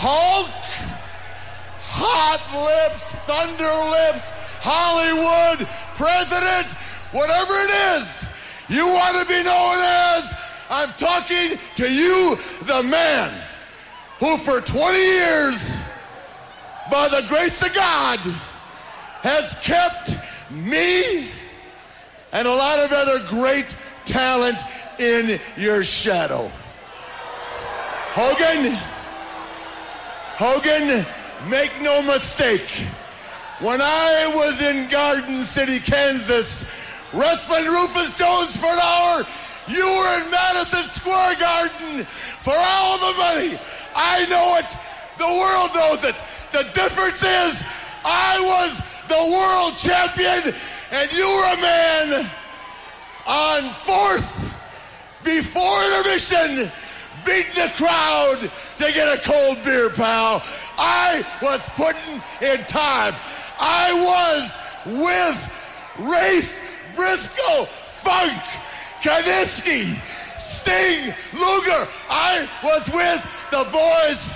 Hulk, Hot Lips, Thunder Lips, Hollywood, President, whatever it is you want to be known as, I'm talking to you, the man who for 20 years, by the grace of God, has kept me and a lot of other great talent in your shadow. Hogan, Hogan, make no mistake. When I was in Garden City, Kansas, wrestling Rufus Jones for an hour, you were in Madison Square Garden for all the money. I know it. The world knows it. The difference is I was the world champion and you were a man on fourth before intermission beating the crowd to get a cold beer, pal. I was putting in time. I was with Race Briscoe, Funk, Kiniski, Sting, Luger. I was with the boys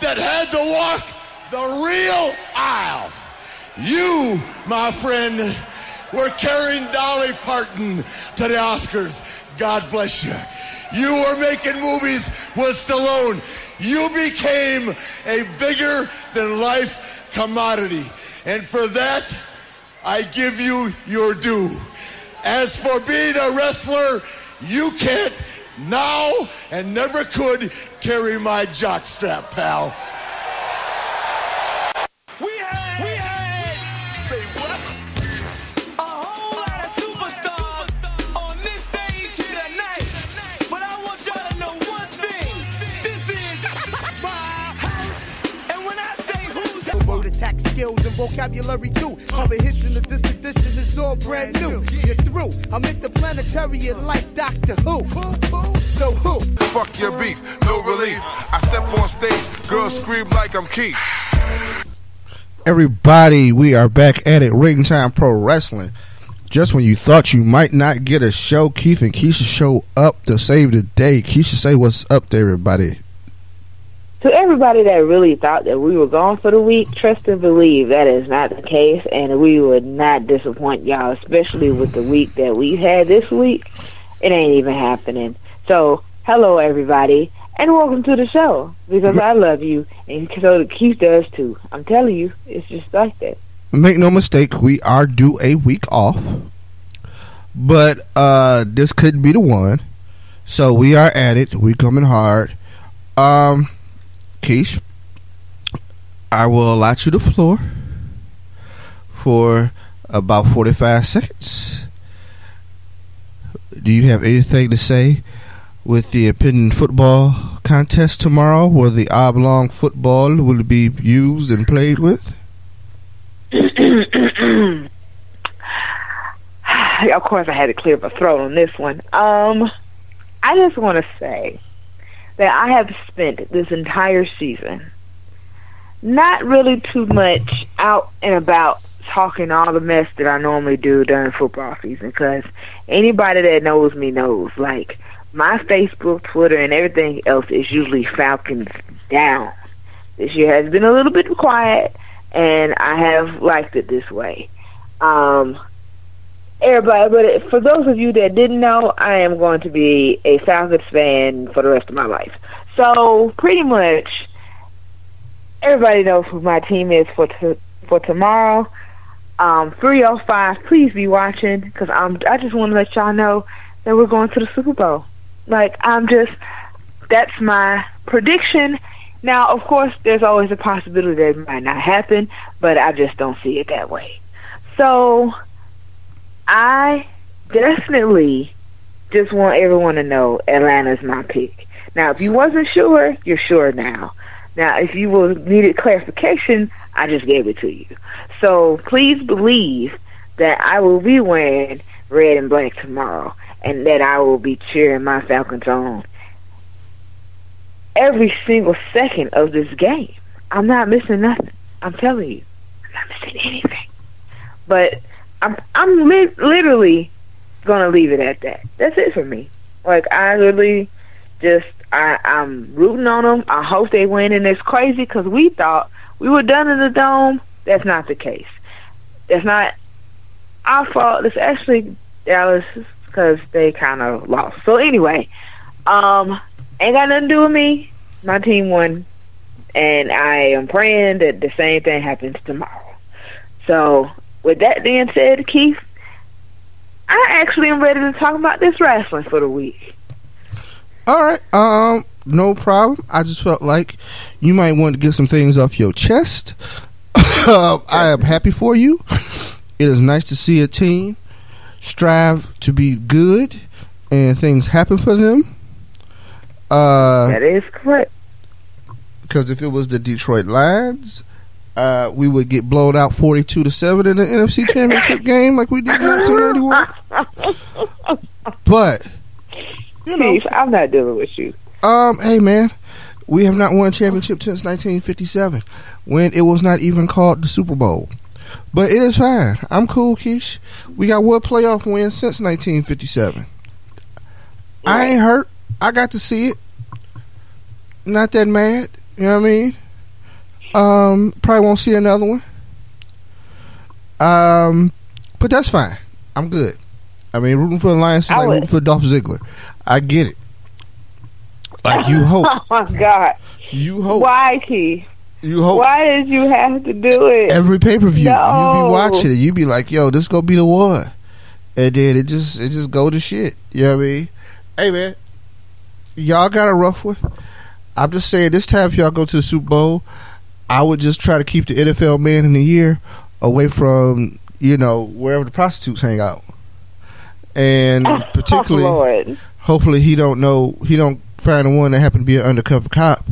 that had to walk the real aisle. You, my friend, were carrying Dolly Parton to the Oscars. God bless you. You were making movies with Stallone. You became a bigger than life commodity. And for that, I give you your due. As for being a wrestler, you can't now and never could carry my jockstrap, pal. Word attack skills and vocabulary too. Cover hits in the this edition is all brand new. You're through. I'm interplanetary like Doctor Who. So who? Fuck your beef, no relief. I step on stage, girls scream like I'm Keith. Everybody, we are back at it. Ring Time Pro Wrestling. Just when you thought you might not get a show, Keith and Keisha show up to save the day. Keisha, say what's up to everybody. To everybody that really thought that we were gone for the week, trust and believe that is not the case, and we would not disappoint y'all, especially with the week that we had this week. It ain't even happening. So, hello everybody, and welcome to the show because I love you, and so the Keith does too. I'm telling you, it's just like that. Make no mistake, we are due a week off, but uh, this could be the one. So we are at it. We coming hard. Um, Keish, I will allot you the floor for about forty-five seconds. Do you have anything to say with the opinion football contest tomorrow, where the oblong football will be used and played with? of course, I had to clear my throat on this one. Um, I just want to say that I have spent this entire season not really too much out and about talking all the mess that I normally do during football season because anybody that knows me knows like my Facebook, Twitter, and everything else is usually Falcons down. This year has been a little bit quiet, and I have liked it this way. Um, everybody, but for those of you that didn't know, I am going to be a Falcons fan for the rest of my life. So pretty much, everybody knows who my team is for t- for tomorrow. Um, 305, please be watching because I'm. I just want to let y'all know that we're going to the Super Bowl. Like I'm just. That's my prediction. Now, of course, there's always a possibility that it might not happen, but I just don't see it that way. So, I definitely just want everyone to know Atlanta's my pick. Now, if you wasn't sure, you're sure now. Now, if you needed clarification, I just gave it to you. So please believe that I will be wearing red and black tomorrow, and that I will be cheering my Falcons on every single second of this game. I'm not missing nothing. I'm telling you, I'm not missing anything. But I'm I'm li- literally gonna leave it at that. That's it for me. Like I literally just I, I'm rooting on them. I hope they win, and it's crazy because we thought we were done in the dome. That's not the case. That's not our fault. It's actually Dallas because they kind of lost. So anyway, um, ain't got nothing to do with me. My team won, and I am praying that the same thing happens tomorrow. So with that being said, Keith, I actually am ready to talk about this wrestling for the week. All right. Um, no problem. I just felt like you might want to get some things off your chest. Uh, I am happy for you. It is nice to see a team strive to be good and things happen for them. Uh, That is correct. because if it was the Detroit Lions, uh, we would get blown out forty-two to seven in the NFC Championship game like we did in nineteen ninety-one. But you know, Keith, I'm not dealing with you. Um, hey man, we have not won a championship since 1957, when it was not even called the Super Bowl. But it is fine. I'm cool, Keish. We got one playoff win since 1957. I ain't hurt. I got to see it. Not that mad. You know what I mean? Um, probably won't see another one. Um, but that's fine. I'm good. I mean, rooting for the Lions is I like would- rooting for Dolph Ziggler. I get it. Like you hope. Oh my God! You hope. Why, Keith? You hope. Why did you have to do it? Every pay per view, you No. be watching it. You be like, "Yo, this gonna be the one," and then it just it just go to shit. You know what I mean? Hey man, y'all got a rough one. I'm just saying, this time if y'all go to the Super Bowl, I would just try to keep the NFL Man in the Year away from you know wherever the prostitutes hang out, and particularly oh, hopefully he don't know he don't find the one that happened to be an undercover cop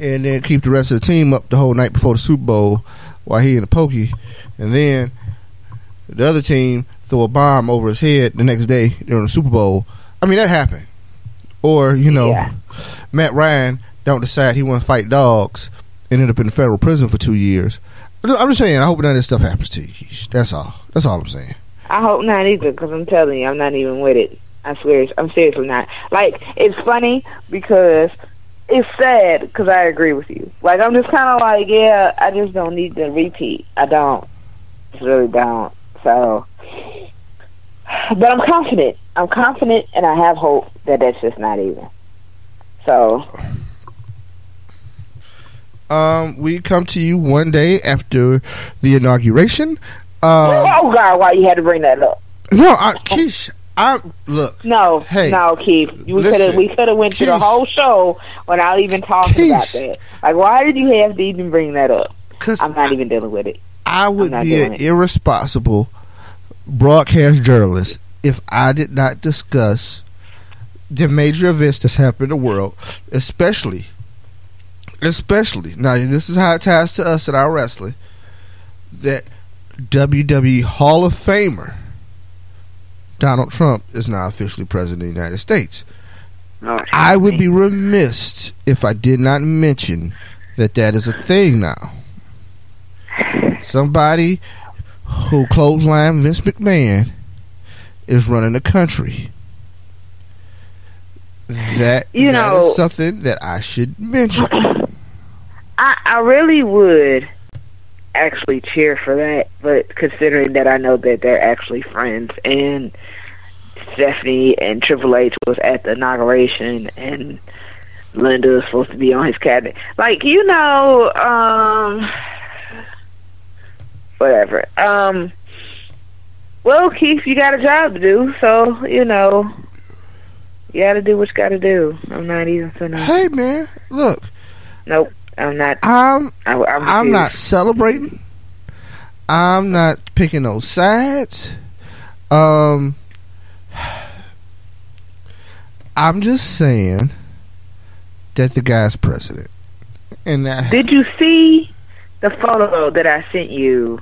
and then keep the rest of the team up the whole night before the Super Bowl while he in the pokey and then the other team throw a bomb over his head the next day during the Super Bowl. I mean that happened. Or, you know, Yeah. Matt Ryan don't decide he want to fight dogs and end up in federal prison for two years. I'm just saying, I hope none of this stuff happens to you. That's all. That's all I'm saying. I hope not either, because I'm telling you, I'm not even with it. I swear, I'm seriously not. Like, it's funny because it's sad because I agree with you. Like, I'm just kind of like, yeah, I just don't need to repeat. I don't. Just really don't. So, but I'm confident. I'm confident, and I have hope that that's just not even. So, Um, we come to you one day after the inauguration. Um, oh God, why you had to bring that up? no, I, Keish, I look. No, Hey, no, Keith. We could have we could have went through the whole show without even talking about that. Like, why did you have to even bring that up? Because I'm not even dealing with it. I would be an it. irresponsible broadcast journalist if I did not discuss the major events that's happened in the world, especially, especially now. This is how it ties to us in our wrestling. That WWE Hall of Famer Donald Trump is now officially president of the United States. Oh, I would be remiss if I did not mention that that is a thing now. Somebody who clothesline Vince McMahon is running the country. That You that know- is something that I should mention. I I really would actually cheer for that, but considering that I know that they're actually friends and Stephanie and Triple H was at the inauguration and Linda was supposed to be on his cabinet. Like, you know, um whatever. Um well, Keith, you got a job to do, so, you know, you gotta do what you gotta do. I'm not even finna Hey man, look, Nope. I'm not I'm I, I'm, I'm not celebrating. I'm not picking no sides. Um, I'm just saying that the guy's president, and that Did you see the photo that I sent you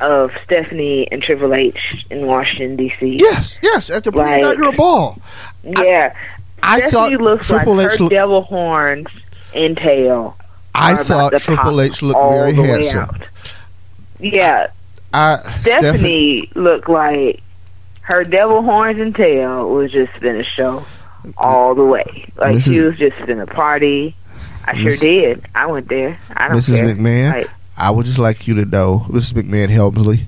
of Stephanie and Triple H in Washington D.C.? yes, yes, at the Like- inaugural ball, Yeah, I thought Stephanie looks Triple like H. her Look, devil horns and tail. I thought Triple H looked very handsome. out. Yeah, I Stephanie looked like her devil horns and tail was just been a show. all the way. Like This she was just in a party. I sure did. I went there. I don't Mrs. care. McMahon, Like, I would just like you to know, Mrs. McMahon Helmsley,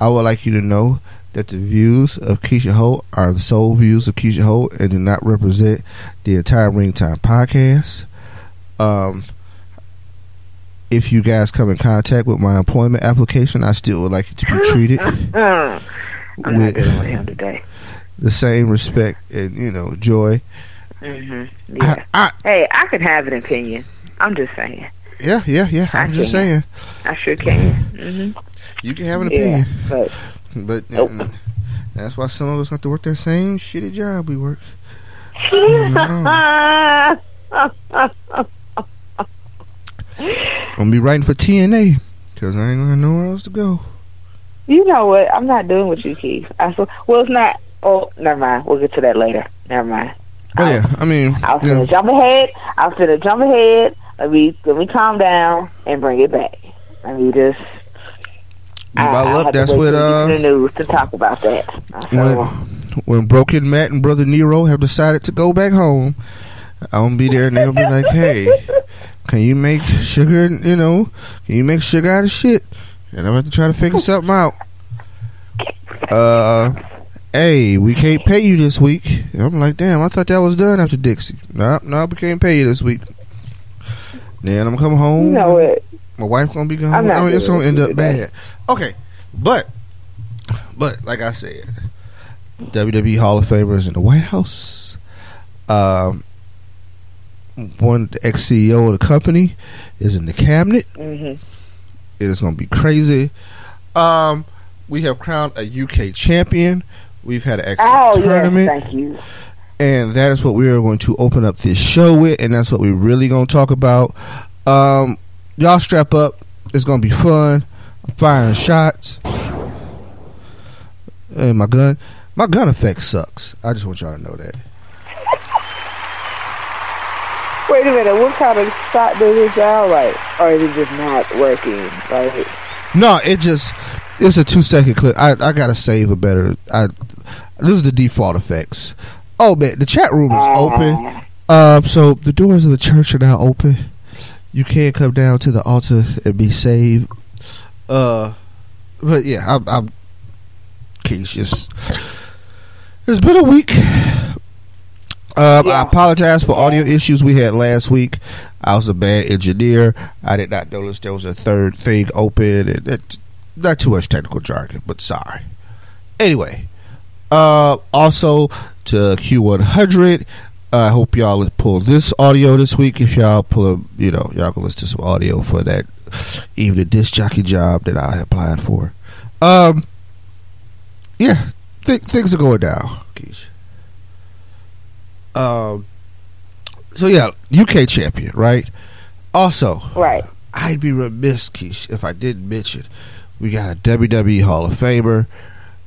I would like you to know that the views of Keisha Holt are the sole views of Keisha Holt and do not represent the entire Ring Time podcast. Um, if you guys come in contact with my employment application, I still would like you to be treated mm, I'm not with with him today. the same respect and you know joy. hmm Yeah. I, I, hey, I could have an opinion. I'm just saying. yeah, yeah, yeah. I I'm just can. saying I sure can. hmm you can have an Yeah, opinion, but but Nope. um, that's why some of us have to work that same shitty job we work. I'm gonna be writing for TNA because I ain't gonna know where else to go. you know what? I'm not doing with you, Keith. I so well, it's not. Oh, never mind. We'll get to that later. Never mind. Oh yeah, I mean, I was yeah, gonna jump ahead. I was gonna jump ahead. Let me let me calm down and bring it back. Let me just. I- I to That's what uh, the news to talk about that. when, when Broken Matt and Brother Nero have decided to go back home, I'm gonna be there and they'll be like, "Hey, can you make sugar? You know, can you make sugar out of shit?" And I'm gonna have to try to figure something out. Uh, hey, we can't pay you this week. And I'm like, damn, I thought that was done after Dixie. No, no, we can't pay you this week. Then I'm coming home. you know what? My wife gonna be gone. I'm not I mean, it's gonna end up bad. Okay, but but like I said, WWE Hall of Famers in the White House. Um, one ex CEO of the company is in the cabinet. hmm It is gonna be crazy. Um, we have crowned a UK champion. We've had an excellent Oh tournament yes, thank you. and that is what we are going to open up this show with, and that's what we're really going to talk about. Um, y'all strap up; it's going to be fun. I'm firing shots, and my gun, my gun effect sucks. I just want y'all to know that. Wait a minute. What kind of shot does it sound like, or is it just not working? Like, No, it just it's a two second clip. I I gotta save a better. I this is the default effects. Oh man, the chat room is open. Uh, so the doors of the church are now open. You can come down to the altar and be saved. Uh, but yeah, I'm. I'm Keisha's. It's been a week. Um, I apologize for audio issues we had last week. I was a bad engineer. I did not notice there was a third thing open. And it, not too much technical jargon, but sorry. Anyway, uh, also to Q100. I hope y'all pull this audio this week. If y'all pull, a, you know, y'all can listen to some audio for that evening disc jockey job that I applied for. Um, yeah, th- things are going down. Keisha. Um, so yeah, UK champion, right? Also, right. I'd be remiss, Keish, if I didn't mention we got a WWE Hall of Famer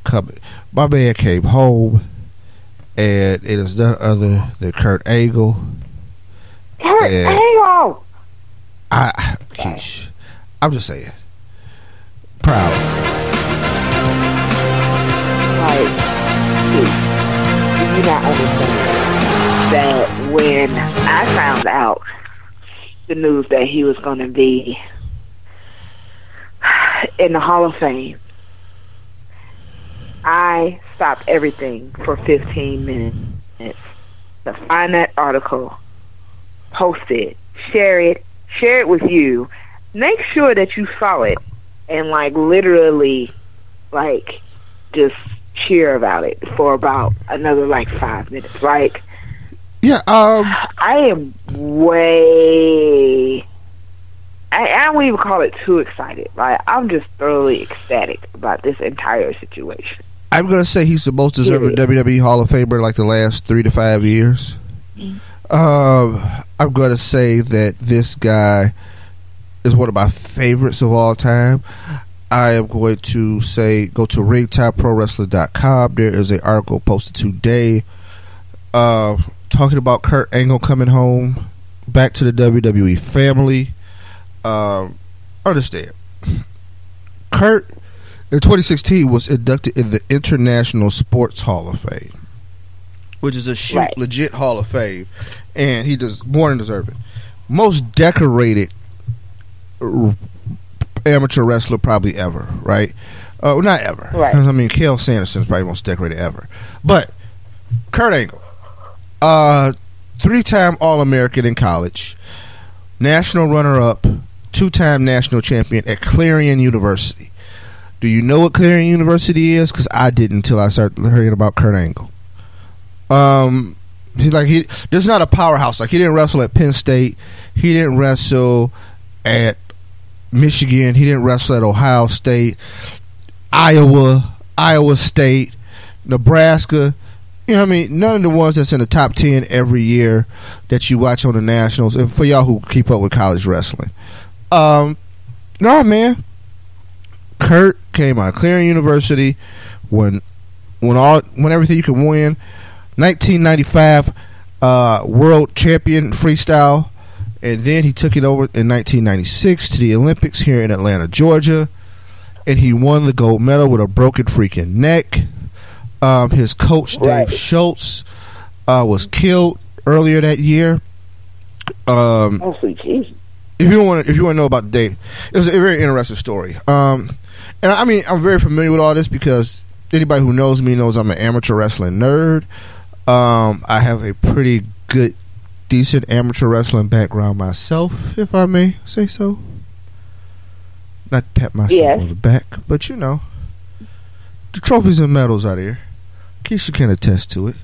coming. My man came home, and it is none other than Kurt Angle. Kurt Yeah. Angle. I, Keish, I'm just saying, proud. Dude, do you not understand that when I found out the news that he was going to be in the Hall of Fame, I stopped everything for 15 minutes to find that article, post it, share it, share it with you, make sure that you saw it, and like literally, like just cheer about it for about another like five minutes. Like Yeah, um, I am way. I, I don't even call it too excited. Like I'm just thoroughly ecstatic about this entire situation. I'm gonna say he's the most deserving WWE Hall of Famer like the last three to five years. Um, I'm gonna say that this guy is one of my favorites of all time. I am going to say go to ringtimeprowrestling.com. There is an article posted today uh, talking about Kurt Angle coming home back to the WWE family. Um, understand, Kurt in 2016 was inducted in the International Sports Hall of Fame, which is a shoot Right. legit Hall of Fame, and he does more than deserve it. Most decorated r- amateur wrestler probably ever, right? Uh, well, not ever. Right. I mean, Cael Sanderson's probably most decorated ever, but Kurt Angle, uh, three-time All-American in college, national runner-up, two-time national champion at Clarion University. Do you know what Clarion University is? Because I didn't until I started hearing about Kurt Angle. Um, he's like he. There's not a powerhouse. Like he didn't wrestle at Penn State. He didn't wrestle at Michigan. He didn't wrestle at Ohio State, Iowa, Iowa State, Nebraska. You know what I mean? None of the ones that's in the top ten every year that you watch on the nationals. And for y'all who keep up with college wrestling, um, no man. Kurt came out of Clarion University when when all when everything you could win. 1995 uh, world champion freestyle, and then he took it over in 1996 to the Olympics here in Atlanta, Georgia, and he won the gold medal with a broken freaking neck. Um, his coach Dave Right. Schultz uh, was killed earlier that year. Um, Oh, Jesus. if you want, to, if you want to know about Dave, it was a very interesting story. Um, and I mean, I'm very familiar with all this because anybody who knows me knows I'm an amateur wrestling nerd. Um, I have a pretty good, decent amateur wrestling background myself, if I may say so. Not to pat myself Yes. on the back, but you know, the trophies and medals out here. Keisha can attest to it.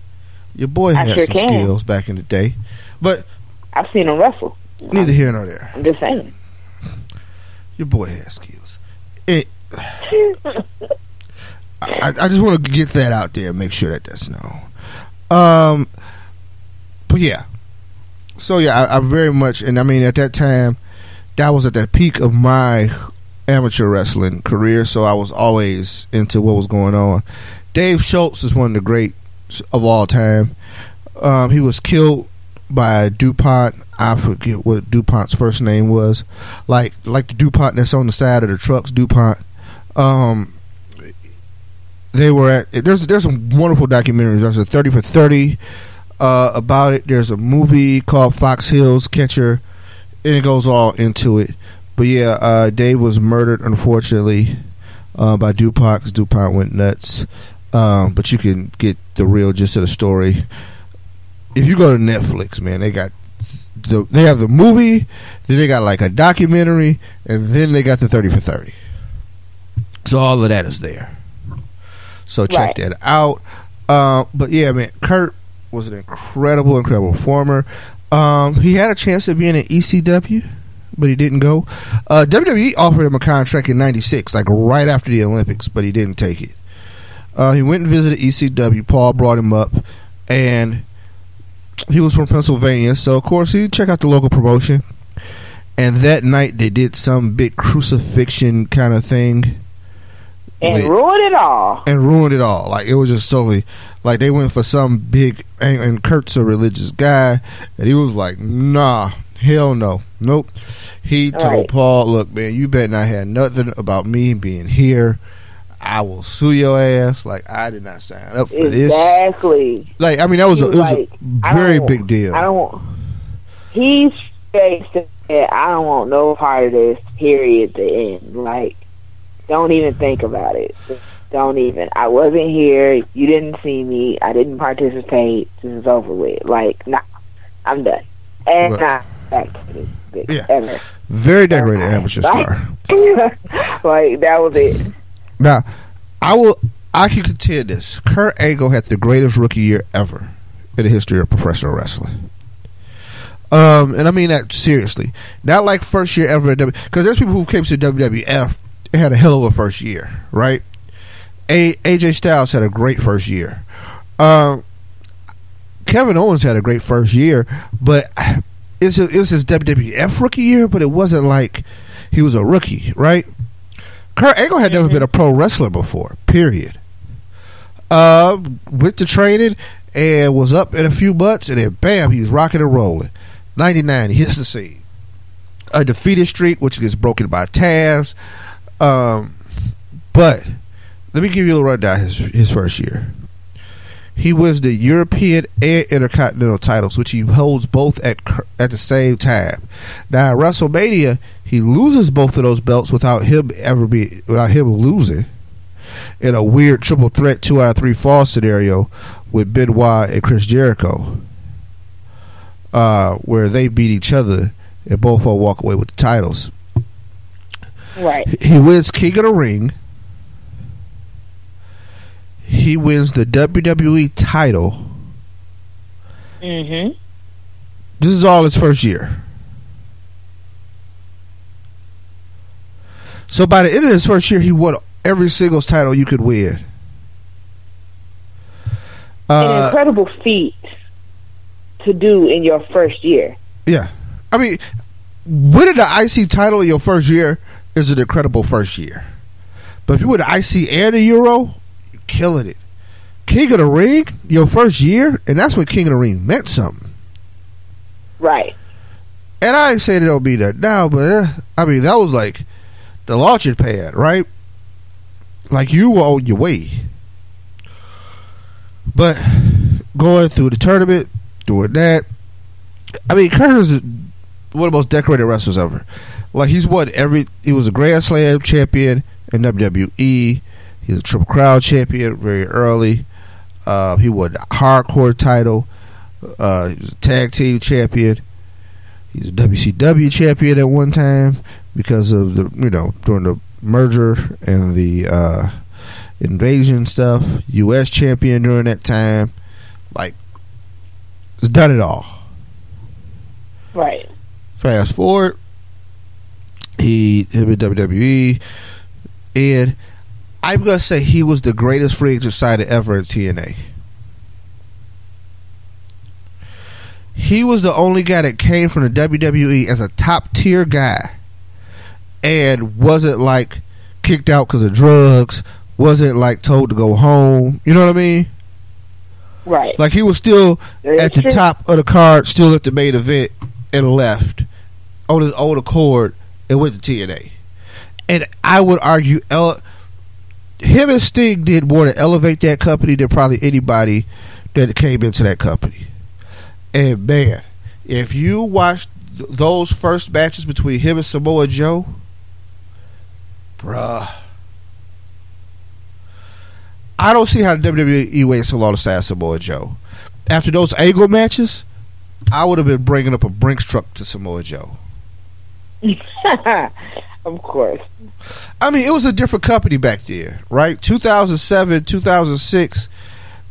Your boy I had sure some can. skills back in the day, but I've seen him wrestle. neither here nor there. I'm just saying. Your boy has skills. It. I, I just want to get that out there and make sure that that's known. Um, but yeah. So yeah, I, I very much, and I mean at that time, that was at the peak of my amateur wrestling career. So I was always into what was going on. Dave Schultz is one of the greats of all time. Um, he was killed by DuPont. I forget what DuPont's first name was. Like like the DuPont that's on the side of the trucks, DuPont. Um they were at there's there's some wonderful documentaries. There's a thirty for thirty uh, about it. There's a movie called Fox Hills Catcher and it goes all into it. But yeah, uh, Dave was murdered unfortunately uh, by DuPont because DuPont went nuts. Um, but you can get the real gist of the story if you go to Netflix, man, they got the they have the movie, then they got like a documentary, and then they got the thirty for thirty. So all of that is there. So check Right. that out. Uh, but yeah, man, Kurt was an incredible, incredible performer. Um, he had a chance of being an ECW, but he didn't go. Uh, WWE offered him a contract in '96, like right after the Olympics, but he didn't take it. Uh, he went and visited ECW. Paul brought him up, and he was from Pennsylvania, so of course he check out the local promotion. And that night they did some big crucifixion kind of thing And Wait. ruined it all. and ruined it all. Like it was just totally like they went for some big and, and Kurt's a religious guy, and he was like, "Nah, hell no, nope." He told Right. Paul, "Look, man, you bet not have nothing about me being here. I will sue your ass. Like I did not sign up for this. Exactly. Like I mean, that was a, was it was like, a very big deal. I don't want. He straight said, "I don't want no part of this." Period. The end. Like, don't even think about it. Don't even. I wasn't here. You didn't see me. I didn't participate. This is over with. Like, nah, I'm done. And Right. not back to this bitch Yeah. ever. Very decorated amateur star. like that was it. Now, I will. I can contend this. Kurt Angle had the greatest rookie year ever in the history of professional wrestling. Um, and I mean that seriously. Not like first year ever. Because there's people who came to WWF and had a hell of a first year, right? A AJ Styles had a great first year. Um, Kevin Owens had a great first year, but it was his WWF rookie year, but it wasn't like he was a rookie, right? Kurt Angle had never been a pro wrestler before. Period. Uh, went to training and was up in a few months, and then bam, he was rocking and rolling. Ninety nine, he hits the scene. A defeated streak, which gets broken by Taz. Um, but let me give you a rundown his his first year. He wins the European and Intercontinental titles, which he holds both at at the same time. Now at WrestleMania, he loses both of those belts without him ever be without him losing in a weird triple threat two out of three fall scenario with Benoit and Chris Jericho, uh, where they beat each other and both will walk away with the titles. Right. He wins King of the Ring. He wins the WWE title. Mm-hmm. This is all his first year. So by the end of his first year, he won every singles title you could win. An Uh, incredible feat to do in your first year. yeah, I mean, winning the IC title in your first year is an incredible first year. But if you win the IC and the Euro, you're killing it. King of the Ring, your first year, and that's when King of the Ring meant something. Right. And I ain't saying it don't be that now, but eh, I mean that was like the launching pad, right? Like you were on your way. But going through the tournament, doing that, I mean Kurt is one of the most decorated wrestlers ever. Like he's won every. He was a Grand Slam champion in WWE. He's a Triple Crown champion very early. Uh, he won the Hardcore title. Uh, a Tag Team champion. He's a WCW champion at one time because of the you know during the merger and the uh, invasion stuff. U.S. champion during that time. Like, he's done it all. Right. Fast forward, he hit with WWE, and I'm gonna say he was the greatest free agent signing ever in TNA. He was the only guy that came from the WWE as a top tier guy, and wasn't like kicked out because of drugs. Wasn't like told to go home. You know what I mean? Right. Like he was still at the top of the card, still at the main event, and left on his own accord and went to TNA. And I would argue, ele- him and Sting did more to elevate that company than probably anybody that came into that company. And man, if you watched th- those first matches between him and Samoa Joe, bruh. I don't see how WWE waited so long to sign Samoa Joe. After those angle matches, I would have been bringing up a Brinks truck to Samoa Joe. of course. I mean, it was a different company back then, right? 2007, 2006,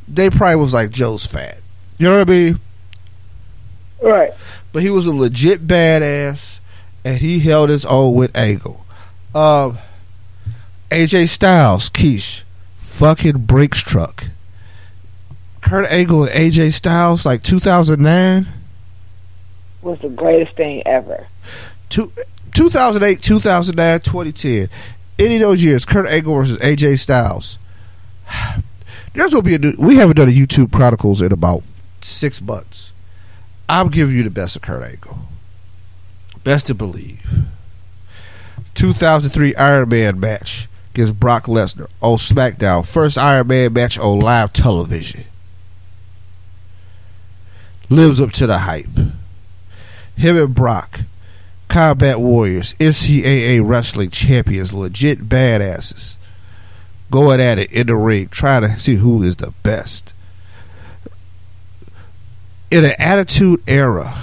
they probably was like Joe's fat. You know what I mean? Right. But he was a legit badass, and he held his own with Angle. Um, AJ Styles, Keish, fucking Brinks truck. Kurt Angle and AJ Styles, like 2009. Was the greatest thing ever. two, 2008, 2009, 2010. Any of those years, Kurt Angle versus AJ Styles. There's gonna be a new. We haven't done a YouTube Chronicles in about six months. I'm giving you the best of Kurt Angle. Best to believe. 2003 Iron Man match against Brock Lesnar on SmackDown. First Iron Man match on live television. Lives up to the hype. Him and Brock Combat Warriors, NCAA wrestling champions, legit badasses, going at it in the ring, trying to see who is the best. In an attitude era,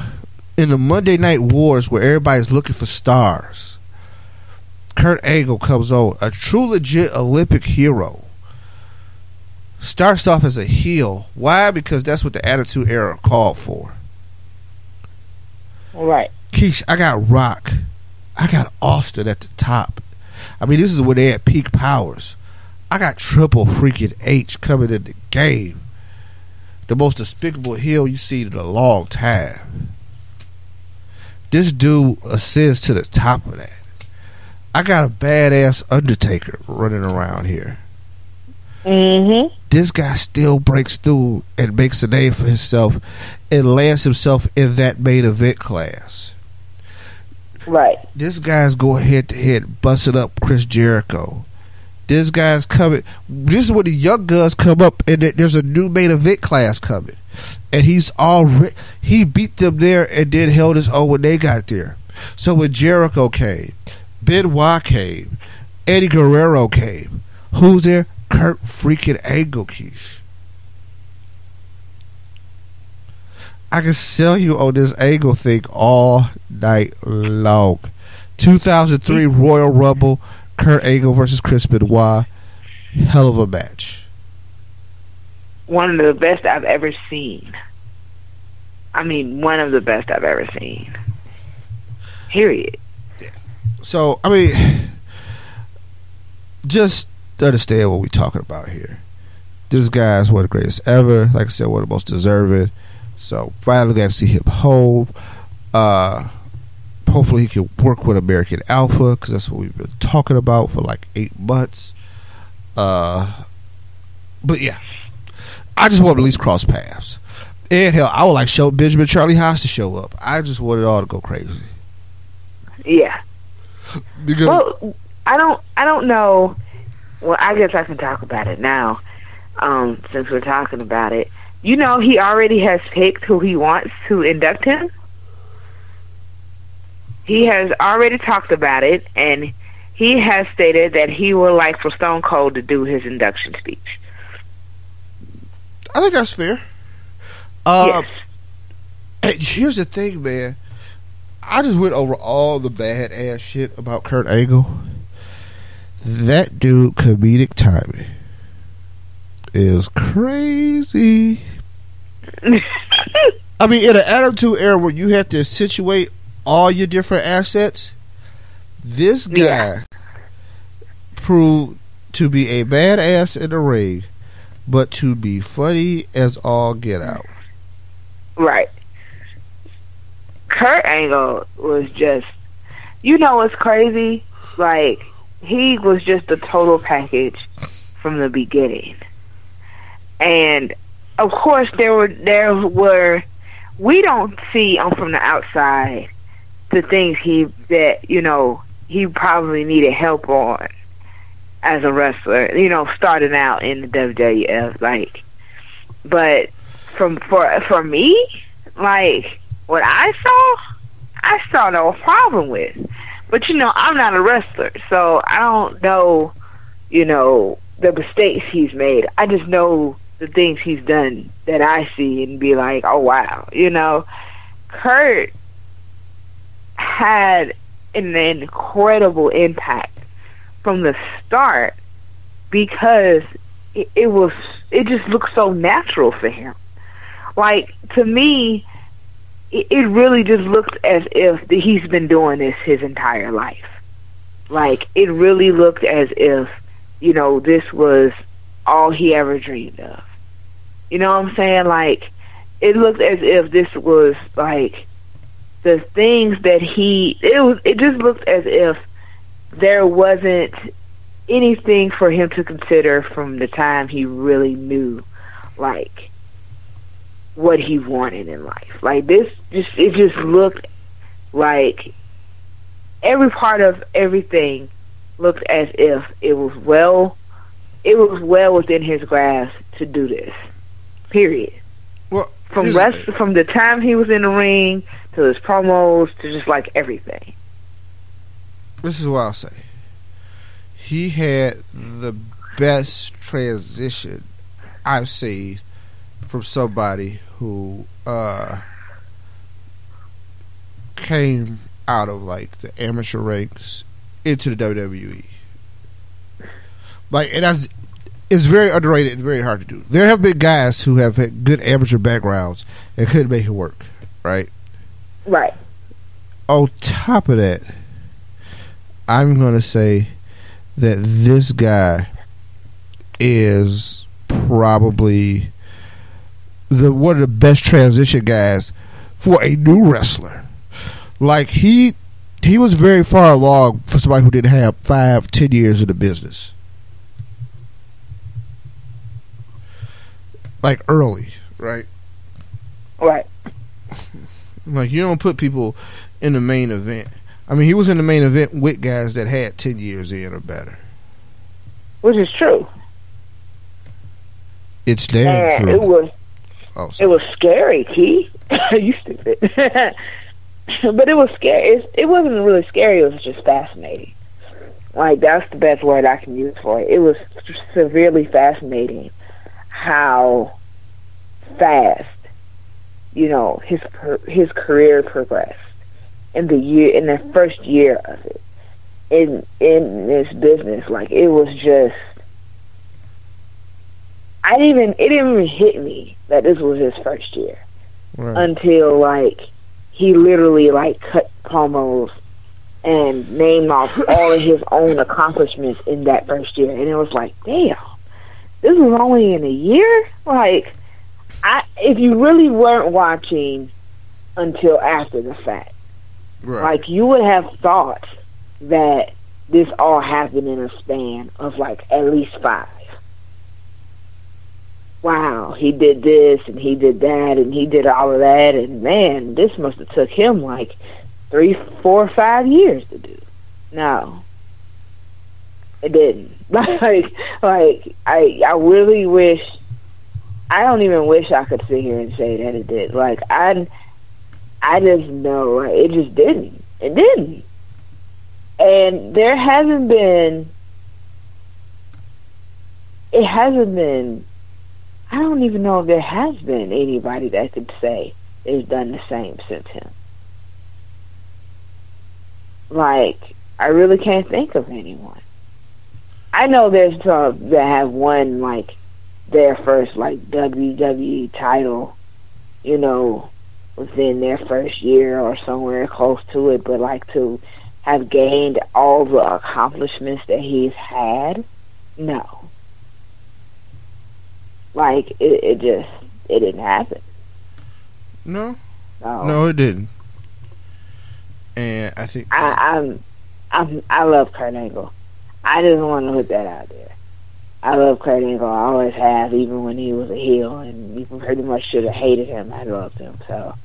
in the Monday Night Wars where everybody's looking for stars, Kurt Angle comes on, a true legit Olympic hero. Starts off as a heel. Why? Because that's what the Attitude Era called for. Right. Keish, I got Rock. I got Austin at the top. I mean, this is when they had peak powers. I got Triple freaking H coming in the game. The most despicable heel you seen in a long time. This dude ascends to the top of that. I got a badass Undertaker running around here. Mm-hmm. This guy still breaks through and makes a name for himself and lands himself in that main event class. Right. This guy's going head to head, busting up Chris Jericho This guy's coming. This is when the young guns come up, and there's a new main event class coming, and he's already he beat them there, and then held his own when they got there. So when Jericho came, Benoit came, Eddie Guerrero came. Who's there? Kurt freaking Angle, Keith. I can sell you on this angle thing all night long. 2003 Royal Rumble, Kurt Angle versus Chris Benoit. Hell of a match. One of the best I've ever seen. I mean, one of the best I've ever seen. Period. So, I mean, just understand what we're talking about here. This guy's one of the greatest ever. Like I said, one of the most deserving. So, finally got to see him home. Uh, hopefully, he can work with American Alpha because that's what we've been talking about for like eight months. Uh, but yeah, I just want to at least cross paths. And hell, I would like show Benjamin Charlie Haas to show up. I just want it all to go crazy Yeah. because Well, I don't. I don't know. Well, I guess I can talk about it now, um, since we're talking about it. You know, he already has picked who he wants to induct him. He has already talked about it, and he has stated that he would like for Stone Cold to do his induction speech. I think that's fair. Uh, yes. here's the thing, man. I just went over all the bad ass shit about Kurt Angle. That dude, comedic timing is crazy. I mean, in an attitude era where you have to situate all your different assets, this guy Yeah. proved to be a badass in the ring, but to be funny as all get out. Right. Kurt Angle was just, you know what's crazy? Like, he was just a total package from the beginning. And, of course, there were, there were, we don't see um, from the outside the things he, that, you know, he probably needed help on as a wrestler, you know, starting out in the WWF, like, but from for for me, like what I saw, I saw no problem with. But you know, I'm not a wrestler, so I don't know, you know, the mistakes he's made. I just know the things he's done that I see and be like, oh wow, you know, Kurt had an incredible impact from the start because it, it was it just looked so natural for him. Like to me, it, really just looked as if he's been doing this his entire life. Like it really looked as if you know this was all he ever dreamed of. You know what I'm saying? Like it looked as if this was like the things that he it was it just looked as if there wasn't anything for him to consider from the time he really knew like what he wanted in life. Like this just it just looked like every part of everything looked as if it was well it was well within his grasp to do this. Period. Well, From the rest from the time he was in the ring to his promos to just like everything. this is what I'll say. He had the best transition I've seen from somebody who uh, came out of like the amateur ranks into the WWE. Like, and that's it's very underrated and very hard to do. There have been guys who have had good amateur backgrounds and couldn't make it work, right? Right. on top of that, I'm going to say that this guy is probably the one of the best transition guys for a new wrestler. Like he he was very far along for somebody who didn't have five, ten years in the business. Like early, right? Right. Like you don't put people in the main event. I mean, he was in the main event with guys that had ten years in or better. which is true. It's damn and true. it was oh, it was scary, Key. you stupid. but it was scary. It, it wasn't really scary. It was just fascinating. Like that's the best word I can use for it. It was severely fascinating how fast, you know, his his career progressed in the year in the first year of it in in this business. Like it was just. I didn't even it didn't even hit me that this was his first year Right. until like he literally like cut promos and named off all of his own accomplishments in that first year and it was like damn this was only in a year like i if you really weren't watching until after the fact right. like you would have thought that this all happened in a span of like at least five. Wow, he did this and he did that and he did all of that and man, this must have took him like three, four, five years to do. No, it didn't. Like, like I, I really wish. I don't even wish I could sit here and say that it did. Like I, I just know like, it just didn't. It didn't. And there hasn't been. It hasn't been. I don't even know if there has been anybody that could say has done the same since him. Like I really can't think of anyone. I know there's some that have won like their first like WWE title, you know, within their first year or somewhere close to it, but like to have gained all the accomplishments that he's had, no. Like it, it just it didn't happen. no, No, no, it didn't. And I think I, I'm I'm I love Kurt Angle. I just want to put that out there. I love Kurt Angle. I always have, even when he was a heel, and you pretty much should have hated him. I loved him. So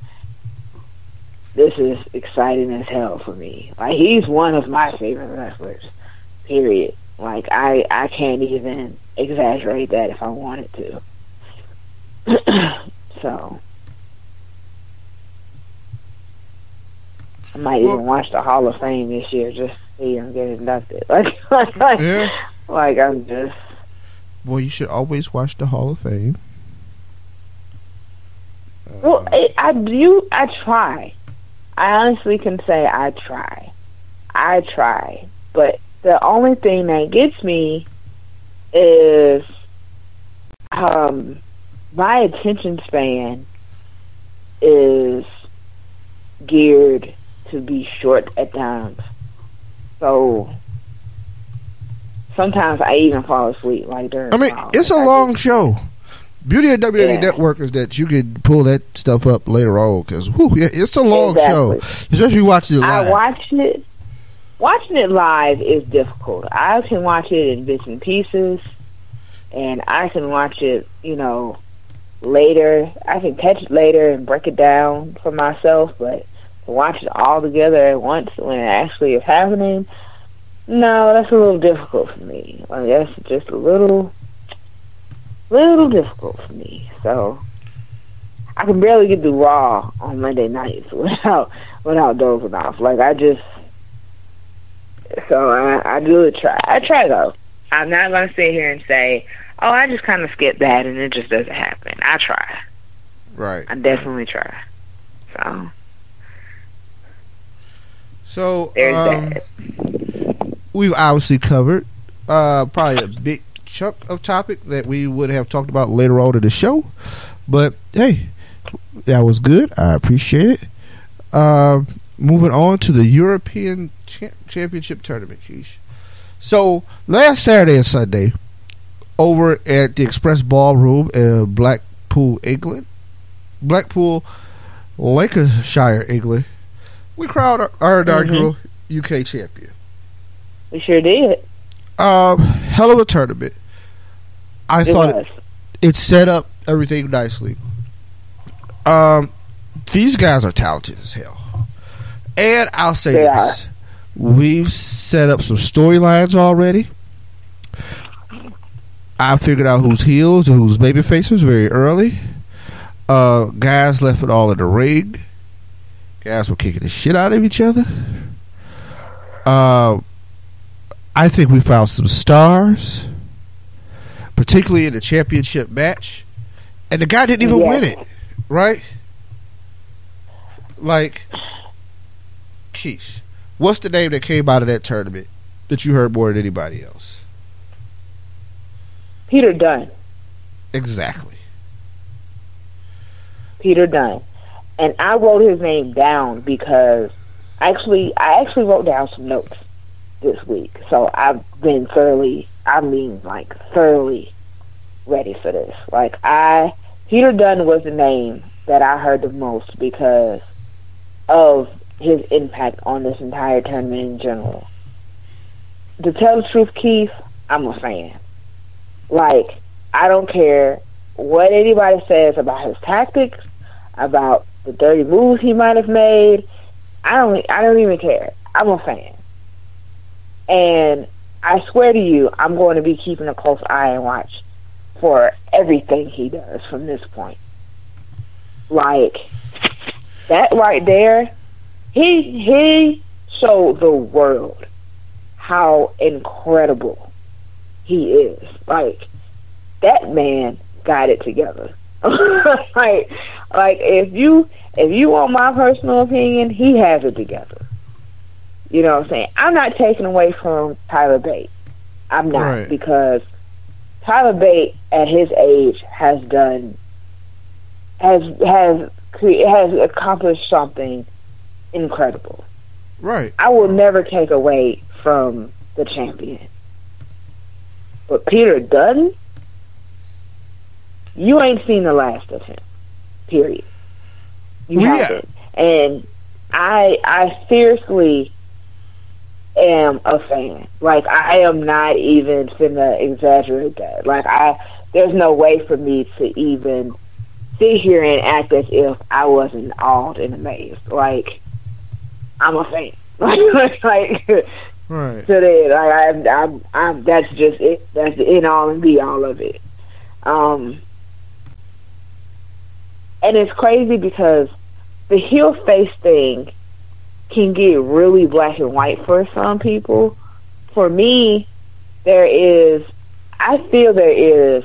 this is exciting as hell for me. Like he's one of my favorite wrestlers. Period. Like I I can't even exaggerate that if I wanted to. so I might Well- even watch the Hall of Fame this year just to see him get inducted. Like like, like, yeah. like I'm just Well, you should always watch the Hall of Fame. Well, uh, I, I do. I try. I honestly can say I try. I try, but the only thing that gets me is um my attention span is geared to be short at times. So sometimes I even fall asleep like during. I mean, it's a long just- show. Beauty of WWE Yeah. Network is that you can pull that stuff up later on because it's a long show, especially watching it live. I watched it. Watching it live is difficult. I can watch it in bits and pieces, and I can watch it, you know, later. I can catch it later and break it down for myself, but to watch it all together at once when it actually is happening, no, that's a little difficult for me. Like that's just a little, little difficult for me. So I can barely get through Raw on Monday nights without without dozing off. Like I just, so I, I do try. I try though. I'm not gonna sit here and say, "Oh, I just kind of skip that," and it just doesn't happen. I try. right. I definitely try. So So there's um, that. we've obviously covered uh, probably a big chunk of topic that we would have talked about later on in the show. But hey, that was good. I appreciate it. Uh, moving on to the European cha- Championship tournament, Keish. So last Saturday and Sunday, over at the Empress Ballroom in Blackpool, England, Blackpool, Lancashire, England, we crowned our inaugural UK champion. We sure did. Um, hell of a tournament. I It thought was. it set up everything nicely. Um, these guys are talented as hell, and I'll say They this: we've set up some storylines already. I figured out who's heels and who's baby faces very early. Uh, guys left it all in the ring. Guys were kicking the shit out of each other. Uh, I think we found some stars, particularly in the championship match. And the guy didn't even Yes. win it, right? Like, Keish, what's the name that came out of that tournament that you heard more than anybody else? Peter Dunne. Exactly. Peter Dunne. And I wrote his name down because actually I actually wrote down some notes this week. So I've been thoroughly I mean like thoroughly ready for this. Like I Peter Dunne was the name that I heard the most because of his impact on this entire tournament in general. To tell the truth, Keith, I'm a fan. Like, I don't care what anybody says about his tactics, about the dirty moves he might have made. I don't I don't even care. I'm a fan. And I swear to you, I'm going to be keeping a close eye and watch for everything he does from this point. Like that right there, he he showed the world how incredible he is. Like that man got it together. like like if you if you want my personal opinion, he has it together. You know what I'm saying? I'm not taking away from Tyler Bate. I'm not Right. because Tyler Bate at his age has done has has has accomplished something incredible. Right. I will never take away from the champion. But Peter Dunne, you ain't seen the last of him. Period. You yeah. haven't. And I I seriously am a fan. Like I am not even finna exaggerate that. Like I there's no way for me to even sit here and act as if I wasn't awed and amazed. Like I'm a fan. like Right. to that. Like I'm, I'm, I'm. That's just it. That's the end all and be all of it. Um, and it's crazy because the heel face thing can get really black and white for some people. For me, there is. I feel there is.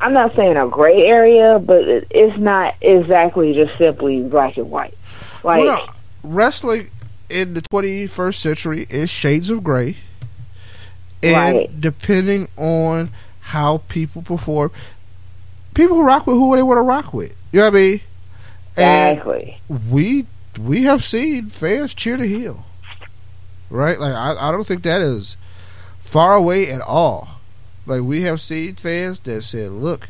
I'm not saying a gray area, but it's not exactly just simply black and white. Like well, wrestling in the 21st century is shades of gray. And Right. depending on how people perform, people rock with who they want to rock with. You know what I mean? And exactly. we we have seen fans cheer the heel. Right? Like I, I don't think that is far away at all. Like we have seen fans that said, Look,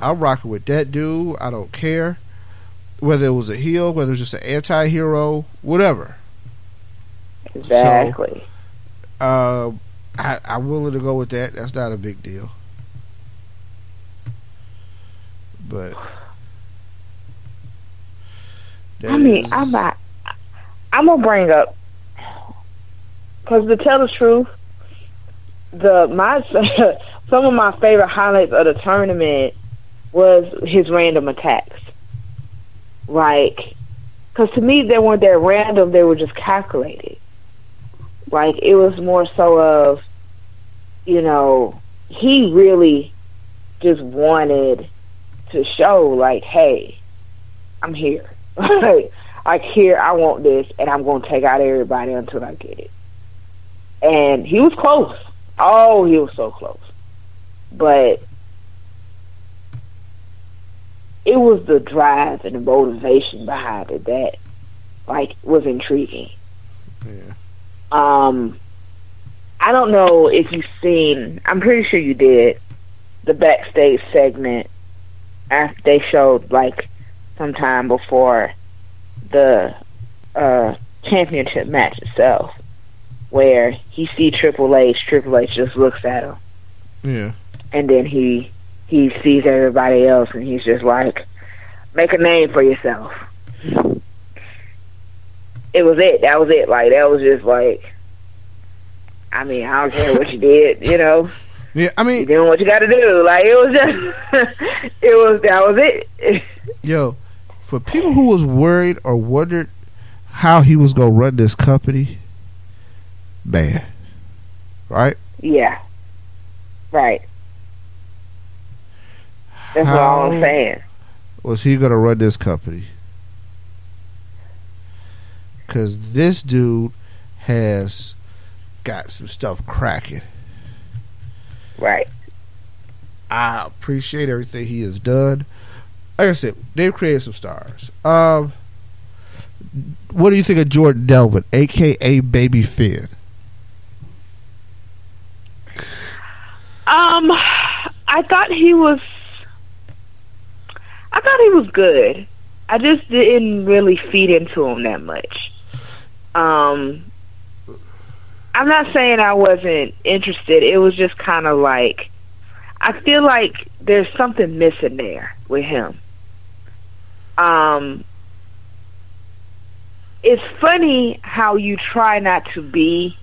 I'm rocking with that dude, I don't care. Whether it was a heel, whether it was just an anti hero, whatever. Exactly. Uh, I, I'm willing to go with that. That's not a big deal. But I mean, is- I'm not. I'm gonna bring up because to tell the truth, the my some of my favorite highlights of the tournament was his random attacks. Like, because to me they weren't that random; they were just calculated. Like it was more so of, you know, he really just wanted to show, like, hey, I'm here. like, like here, I want this, and I'm going to take out everybody until I get it. And he was close. Oh, he was so close. But it was the drive and the motivation behind it that, like, was intriguing. Yeah. Um, I don't know if you've seen. I'm pretty sure you did the backstage segment after they showed like sometime before the uh, championship match itself, where he see Triple H. Triple H just looks at him, Yeah. and then he he sees everybody else, and he's just like, "Make a name for yourself." It was it. That was it. Like that was just like. I mean, I don't care what you did, you know. Yeah, I You mean, doing what you got to do. Like it was just, it was that was it. yo, for people who was worried or wondered how he was gonna run this company, man, right? yeah, right. That's How- all I'm saying. Was he gonna run this company? Cause this dude has got some stuff cracking. Right. I appreciate everything he has done. Like I said, they've created some stars. Um, what do you think of Jordan Devlin, aka Baby Finn? Um, I thought he was. I thought he was good. I just didn't really feed into him that much. Um, I'm not saying I wasn't interested. It was just kind of like I feel like there's something missing there with him. Um, it's funny how you try not to be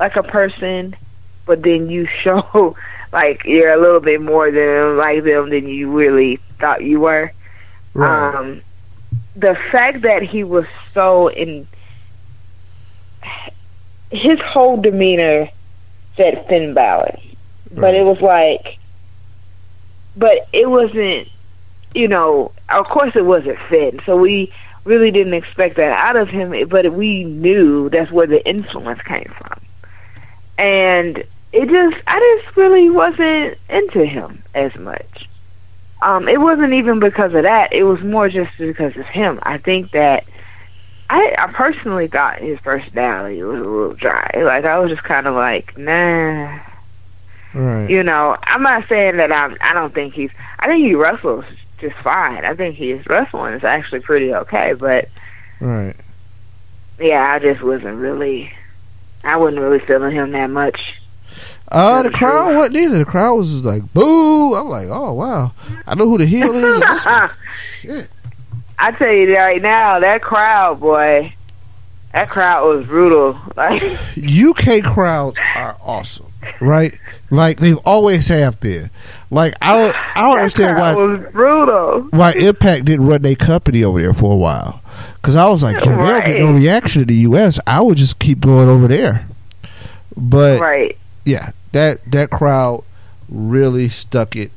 like a person, but then you show like you're a little bit more than like them than you really thought you were. Um, the fact that he was so in his whole demeanor said Finn Balor, but it was like, but it wasn't. You know, of course, it wasn't Finn. So we really didn't expect that out of him, but we knew that's where the influence came from, and it just, I just really wasn't into him as much. Um, it wasn't even because of that. It was more just because of him. I think that I, I personally thought his personality was a little dry. Like I was just kind of like, nah. Right. You know, I'm not saying that I'm. I don't think he's. I think he wrestles just fine. I think his wrestling is actually pretty okay. But Right. yeah, I just wasn't really. I wasn't really feeling him that much. Uh, the crowd wasn't either. The crowd was just like, boo. I'm like, oh, wow. I know who the heel is. this. Shit. I tell you right now, that crowd, boy, that crowd was brutal. Like, UK crowds are awesome, right? Like they always have been. Like I don't, I don't understand why was brutal. why Impact didn't run their company over there for a while. Because I was like, yeah, they don't get no reaction in the U.S. I would just keep going over there. But Right. Yeah, that that crowd really stuck it,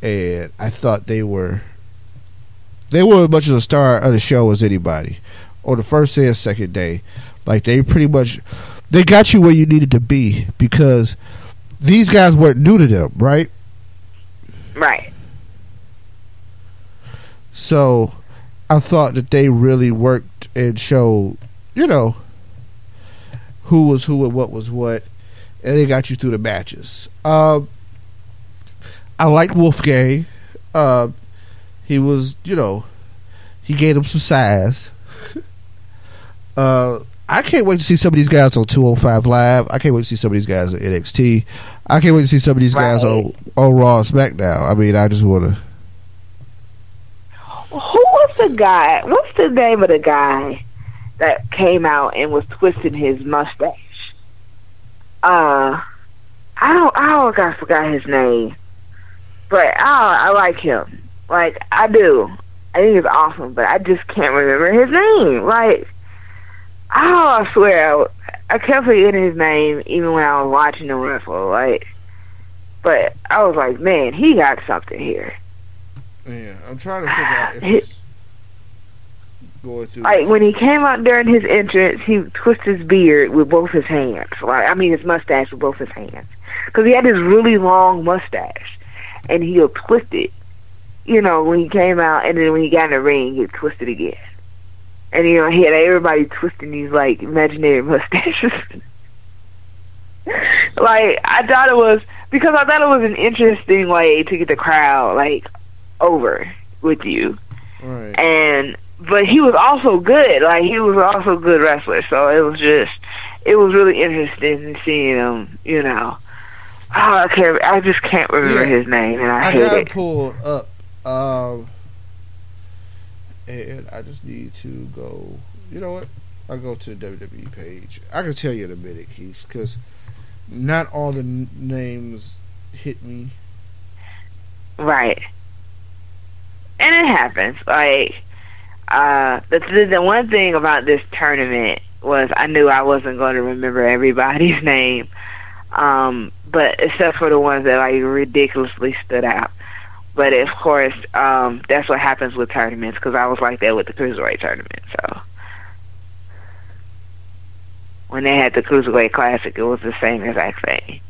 and I thought they were they were as much of a star of the show as anybody on the first day and second day. Like they pretty much they got you where you needed to be because these guys weren't new to them, right? Right. So I thought that they really worked and showed, you know, who was who and what was what, and they got you through the matches. Um, I like Wolfgang. Uh, he was, you know, he gave him some size. uh, I can't wait to see some of these guys on 205 Live. I can't wait to see some of these guys on NXT. I can't wait to see some of these guys Right. on, on Raw and SmackDown. I mean, I just want to. Who was the guy? What's the name of the guy that came out and was twisting his mustache? Uh, I don't. I don't. I forgot his name, but I I like him. Like I do. I think he's awesome, but I just can't remember his name. Like, oh, I swear, I, I kept forgetting his name even when I was watching the wrestle. Like, but I was like, man, he got something here. Yeah, I'm trying to figure out if it's going through. like when he came out during his entrance, he twisted his beard with both his hands. Like I mean, his mustache with both his hands, because he had this really long mustache, and he'll twist it. You know, when he came out, and then when he got in the ring, he twisted again. And you know, he had everybody twisting these like imaginary mustaches. like I thought it was because I thought it was an interesting way to get the crowd like over with you right. and but he was also good. Like he was also a good wrestler. So it was just it was really interesting seeing him. You know, oh, I can't. I just can't remember Yeah. his name, and I, I hate it. pulled up, um, and I just need to go. You know what? I'll go to the WWE page. I can tell you in a minute, Keith, because not all the n- names hit me. Right. And it happens. Like, uh, the, the the one thing about this tournament was I knew I wasn't going to remember everybody's name, um, but except for the ones that like ridiculously stood out. But of course, um, that's what happens with tournaments because I was like that with the cruiserweight tournament. So when they had the cruiserweight classic, it was the same exact thing.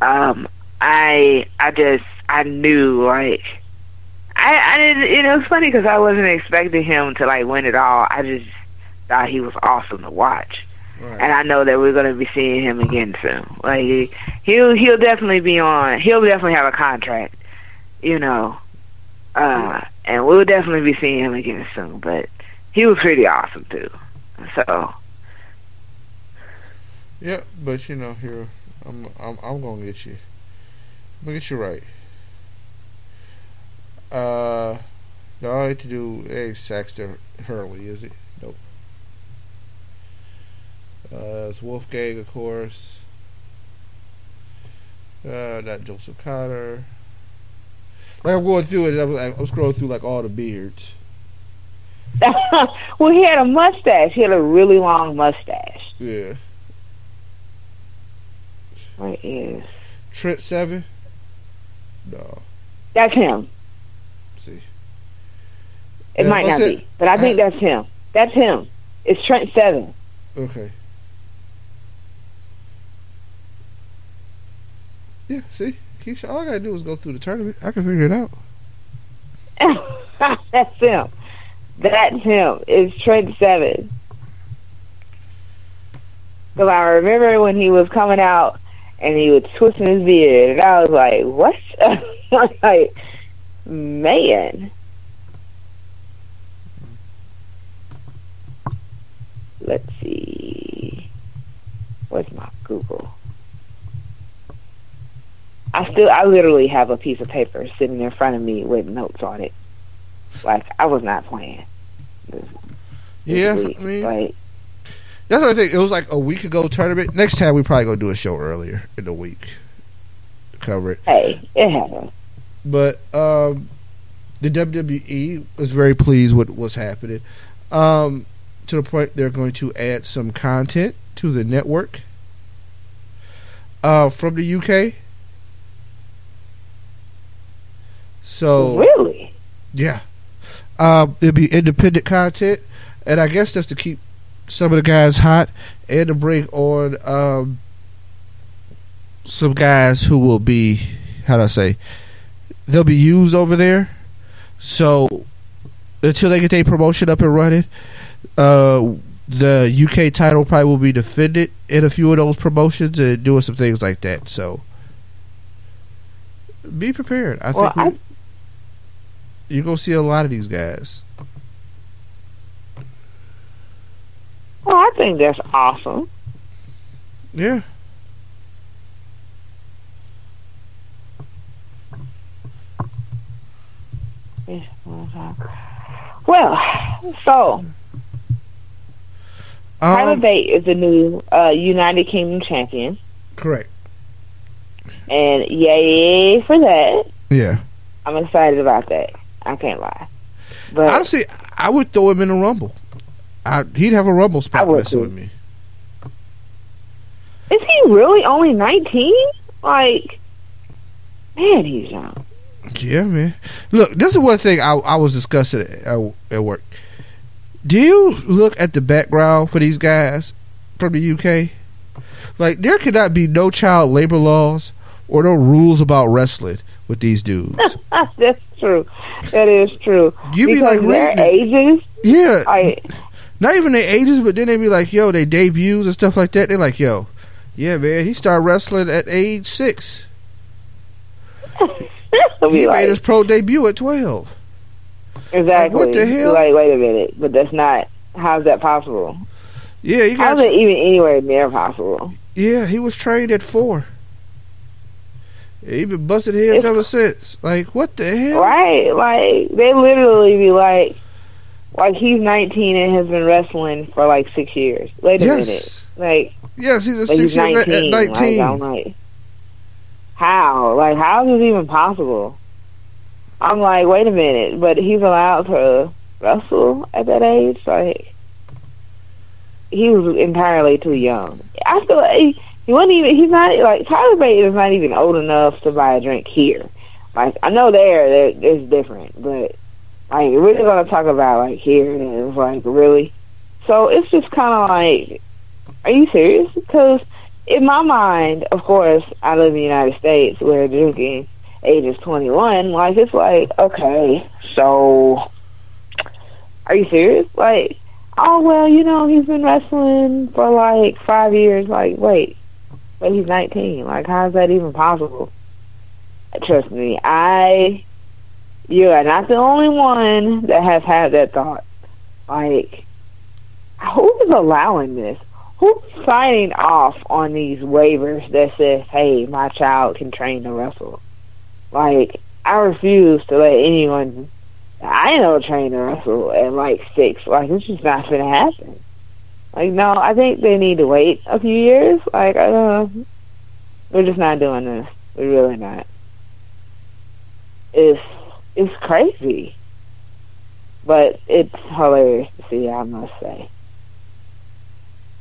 Um, I I just I knew like I I didn't you know it's funny because I wasn't expecting him to like win it all. I just thought he was awesome to watch, Right. and I know that we're gonna be seeing him again soon. Like he, he'll he'll definitely be on. He'll definitely have a contract, you know, uh, and we'll definitely be seeing him again soon. But he was pretty awesome too. So Yeah, but you know, here I'm I'm I'm gonna get you. I'm gonna get you right. Uh, no, I have to do is Saxon Huxley, is it? Nope. Uh, it's Wolfgang, of course. Uh, not Joseph Connor. Like I'm going through it, I'm, I'm scrolling through like all the beards. well, he had a mustache. He had a really long mustache. Yeah, Where is Trent Seven. No, that's him? It Yeah, might not it? be, but I think that's him. That's him. It's Trent Seven. Okay. Yeah, see? Keisha, all I gotta do is go through the tournament. I can figure it out. that's him. That's him. It's Trent Seven. Because I remember when he was coming out and he was twisting his beard, and I was like, "What?" like, man. Let's see. Where's my Google? I still, I literally have a piece of paper sitting in front of me with notes on it. Like I was not playing. this- this Yeah, week. I mean, like that's what I think. It was like a week ago tournament. Next time we probably gonna do a show earlier in the week to cover it. hey, it happens. But um, the WWE was very pleased with what's happening. Um, to the point they're going to add some content to the network uh, from the UK. So Really? yeah, um, it'll be independent content, and I guess that's to keep some of the guys hot and to bring on um, some guys who will be how do I say they'll be used over there. So until they get their promotion up and running, uh, the UK title probably will be defended in a few of those promotions and doing some things like that. So be prepared. I Well, think we, you're gonna see a lot of these guys. Well, I think that's awesome. Yeah. Well, so Tyler Um, Bate is the new uh, United Kingdom champion, correct. and yay for that! Yeah. I'm excited about that. I can't lie. But Honestly, I would throw him in a rumble. I, he'd have a rumble spot messing with me. is he really only 19? Like, man, he's young. Yeah, man. Look, this is one thing I, I was discussing at, at work. Do you look at the background for these guys from the UK? Like, there cannot be no child labor laws or no rules about wrestling with these dudes. That's true. That is true. You be because like their it. ages, Yeah, I not even their ages, but then they be like, yo, they debuts and stuff like that. They're like, yo, yeah, man, he started wrestling at age six. He be made his pro debut at twelve. Exactly. what the hell? Like, wait a minute, but that's not. How's that possible? Yeah, you got. How's it even anywhere near possible? Yeah, he was trained at four. He been busted heads It's- ever since. Like, what the hell? Right? Like they literally be like, like he's 19 and has been wrestling for like six years. Wait a minute, like, yes, he's a like he's six year vet 19. at Like. I'm like, how? Like, how is this even possible? I'm like, wait a minute, but he's allowed to wrestle at that age? Like, he was entirely too young. I feel like he, he wasn't even, he's not, like, Tyler Bate is not even old enough to buy a drink here. Like, I know there, there it's different, but, like, we're going to talk about, like, here, and it's like, really? So it's just kind of like, are you serious? Because in my mind, of course, I live in the United States where drinking age is 21. Like, it's like, okay, so are you serious? Like, oh, well, you know, he's been wrestling for like five years. Like, wait, but he's 19. Like, how is that even possible? Trust me, I, you are not the only one that has had that thought. Like, who is allowing this? Who's signing off on these waivers that says, "Hey, my child can train to wrestle"? Like, I refuse to let anyone I know train to wrestle at like six. Like, it's just not gonna happen. Like, no, I think they need to wait a few years. Like, I don't know. We're just not doing this. We're really not. It's it's crazy, but it's hilarious to see. I must say.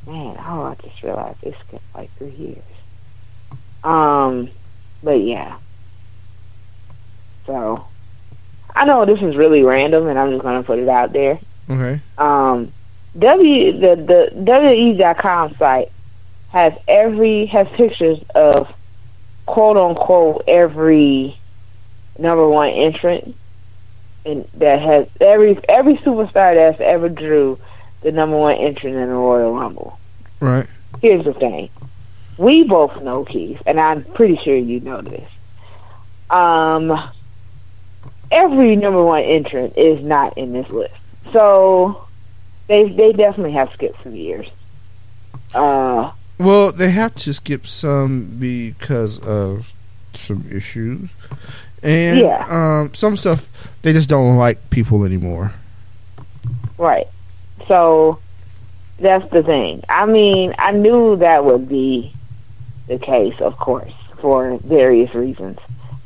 Man, oh, I just realized it's been like three years. Um, but yeah. So, I know this is really random, and I'm just gonna put it out there. Okay. Um, W the the WE.com site has every has pictures of quote unquote every number one entrant, and that has every every superstar that's ever drew the number one entrant in the Royal Rumble. Right. Here's the thing. We both know Keith, and I'm pretty sure you know this. Um, every number one entrant is not in this list. So they they definitely have skipped some years. Uh, Well, they have to skip some because of some issues, and Yeah. um, some stuff they just don't like people anymore. right. So that's the thing. I mean, I knew that would be the case, of course, for various reasons.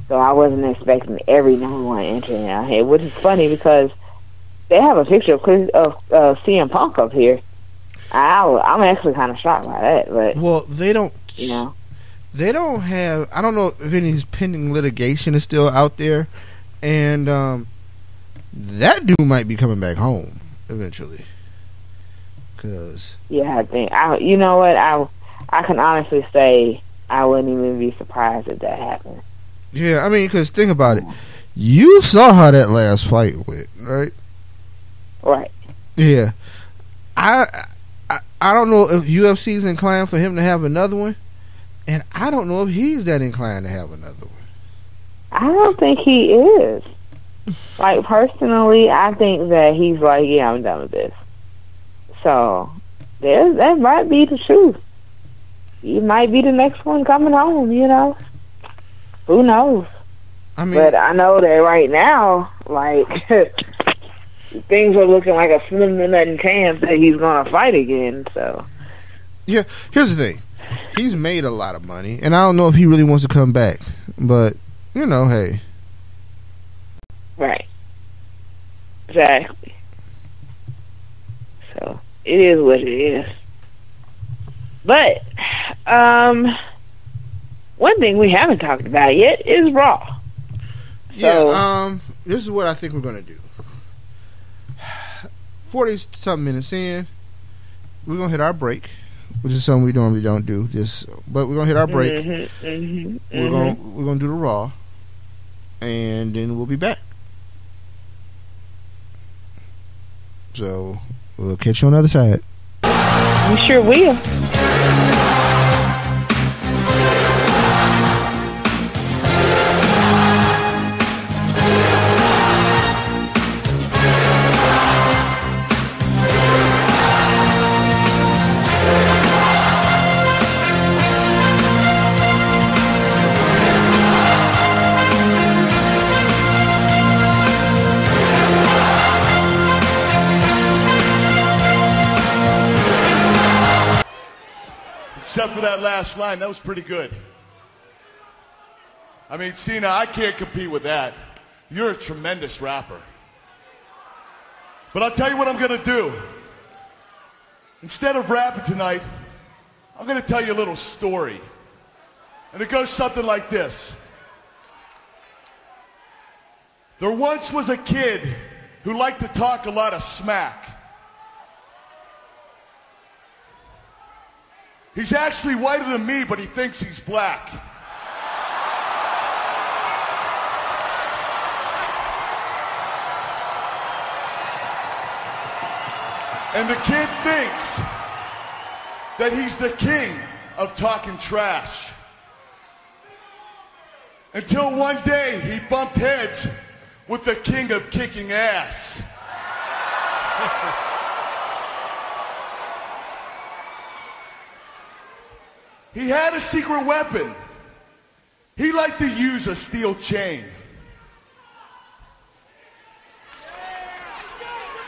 So I wasn't expecting every number one entry out here, which is funny because they have a picture of Chris, of uh, CM Punk up here. I, I'm actually kind of shocked by that, but Well, they don't. you know, They don't have. I don't know if any pending litigation is still out there, and um, that dude might be coming back home eventually. Cause yeah, I think I. You know what? I I can honestly say I wouldn't even be surprised if that happened. Yeah, I mean, cause think about it. You saw how that last fight went, right? Right. Yeah. I, I I don't know if UFC's inclined for him to have another one, and I don't know if he's that inclined to have another one. I don't think he is. Like personally, I think that he's like, yeah, I'm done with this. So there, that might be the truth. He might be the next one coming home. You know, who knows? I mean, But I know that right now, like things are looking like a slim to nothing chance that he's gonna fight again. So Yeah, here's the thing. He's made a lot of money, and I don't know if he really wants to come back. But you know, hey, right, exactly. So it is what it is. But um, one thing we haven't talked about yet is Raw. So- yeah. Um, this is what I think we're gonna do. Forty something minutes in, we're gonna hit our break, which is something we normally don't do. Just, but we're gonna hit our break. Mhm, mhm, We're mhm. gonna we're gonna do the raw, and then we'll be back. So we'll catch you on the other side. We sure will. For that last line, that was pretty good. I mean, Cena, I can't compete with that. You're a tremendous rapper. But I'll tell you what I'm going to do. Instead of rapping tonight, I'm going to tell you a little story. And it goes something like this. There once was a kid who liked to talk a lot of smack. He's actually whiter than me, but he thinks he's black. And the kid thinks that he's the king of talking trash. Until one day he bumped heads with the king of kicking ass. he had a secret weapon. He liked to use a steel chain.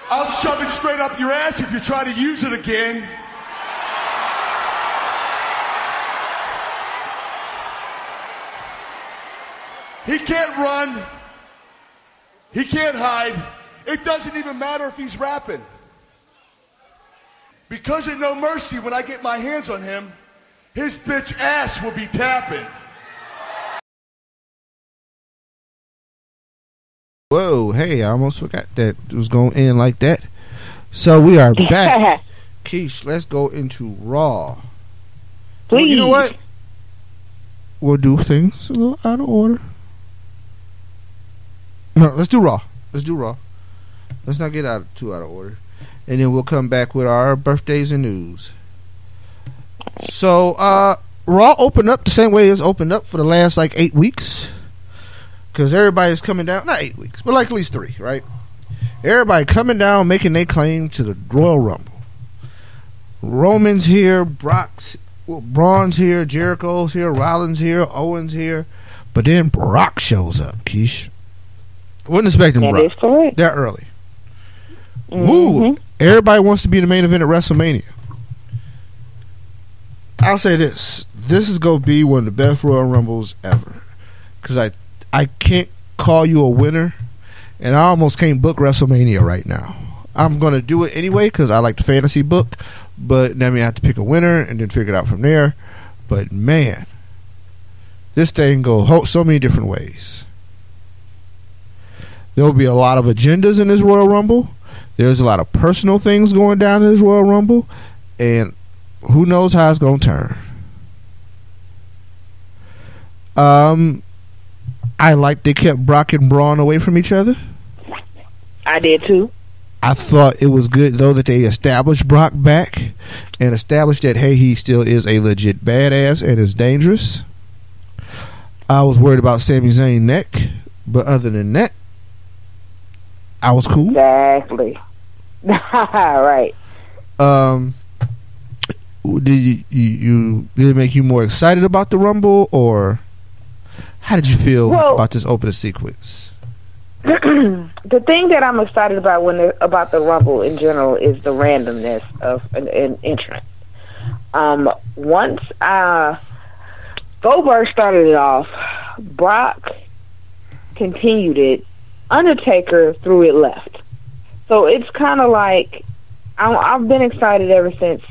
I'll shove it straight up your ass if you try to use it again. He can't run. He can't hide. It doesn't even matter if he's rapping. Because of No Mercy, when I get my hands on him, his bitch ass will be tapping. Whoa, hey, I almost forgot that it was going to end like that. So we are back. Keish, let's go into Raw. Please. Well, you know what? We'll do things a little out of order. No, let's do Raw. Let's do Raw. Let's not get out of, too out of order, and then we'll come back with our birthdays and news. So, uh, Raw opened up the same way it's opened up for the last like eight weeks, because everybody's coming down. Not eight weeks, but like at least three, right? Everybody coming down, making their claim to the Royal Rumble. Roman's here, Brock's, well, Braun's here, Jericho's here, Rollins here, Owens here, but then Brock shows up. Keish, wasn't expecting That Brock that early. Mm-hmm. Woo! Everybody wants to be the main event at WrestleMania. I'll say this: this is gonna be one of the best Royal Rumbles ever. Because I, I can't call you a winner, and I almost can't book WrestleMania right now. I'm gonna do it anyway because I like the fantasy book, but then we have to pick a winner and then figure it out from there. But man, this thing go so many different ways. There will be a lot of agendas in this Royal Rumble. There's a lot of personal things going down in this Royal Rumble, and who knows how it's going to turn. Um, I like they kept Brock and Braun away from each other. I did too. I thought it was good though that they established Brock back and established that hey he still is a legit badass and is dangerous. I was worried about Sami Zayn neck, but other than that, I was cool. Exactly. right. Um, did you, you, you did it make you more excited about the Rumble or how did you feel Well- about this opening sequence? the thing that I'm excited about when the, about the Rumble in general is the randomness of an, an entrant. Um, once uh, Goldberg started it off, Brock continued it. Undertaker threw it left. So it's kind of like I've been excited ever since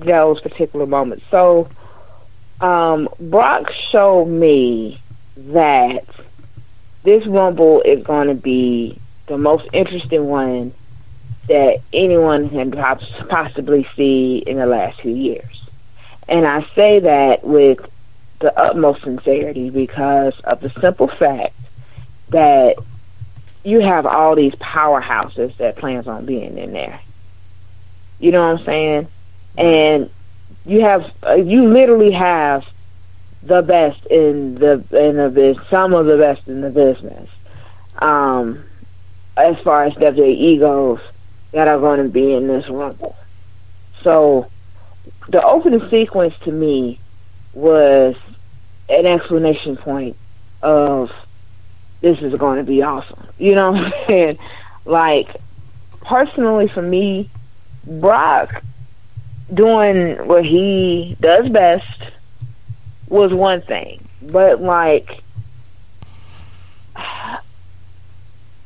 those particular moments. So um, Brock showed me that this Rumble is going to be the most interesting one that anyone can possibly see in the last few years. And I say that with the utmost sincerity because of the simple fact that you have all these powerhouses that plans on being in there. You know what I'm saying? And you have uh, you literally have the best in the in the business, some of the best in the business. Um, as far as WWE goes, that are going to be in this rumble. So, the opening sequence to me was an explanation point of this is going to be awesome. You know what I'm saying? Like, personally, for me, Brock doing what he does best was one thing, but like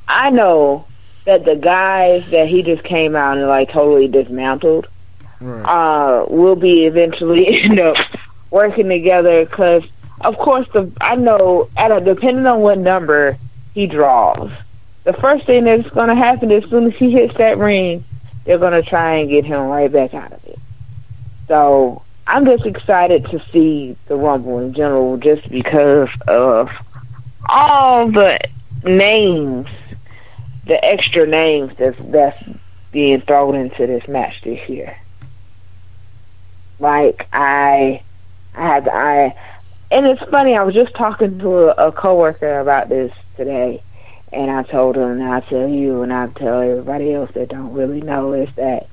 I know that the guys that he just came out and like totally dismantled Right. uh, will be eventually end up working together because, of course, the I know at a, depending on what number he draws, the first thing that's going to happen as soon as he hits that ring, they're going to try and get him right back out of it. So I'm just excited to see the Rumble in general, just because of all the names, the extra names that's that's being thrown into this match this year. Like I, I had I, and it's funny. I was just talking to a, a coworker about this today, and I told him, and I tell you, and I tell everybody else that don't really know is that,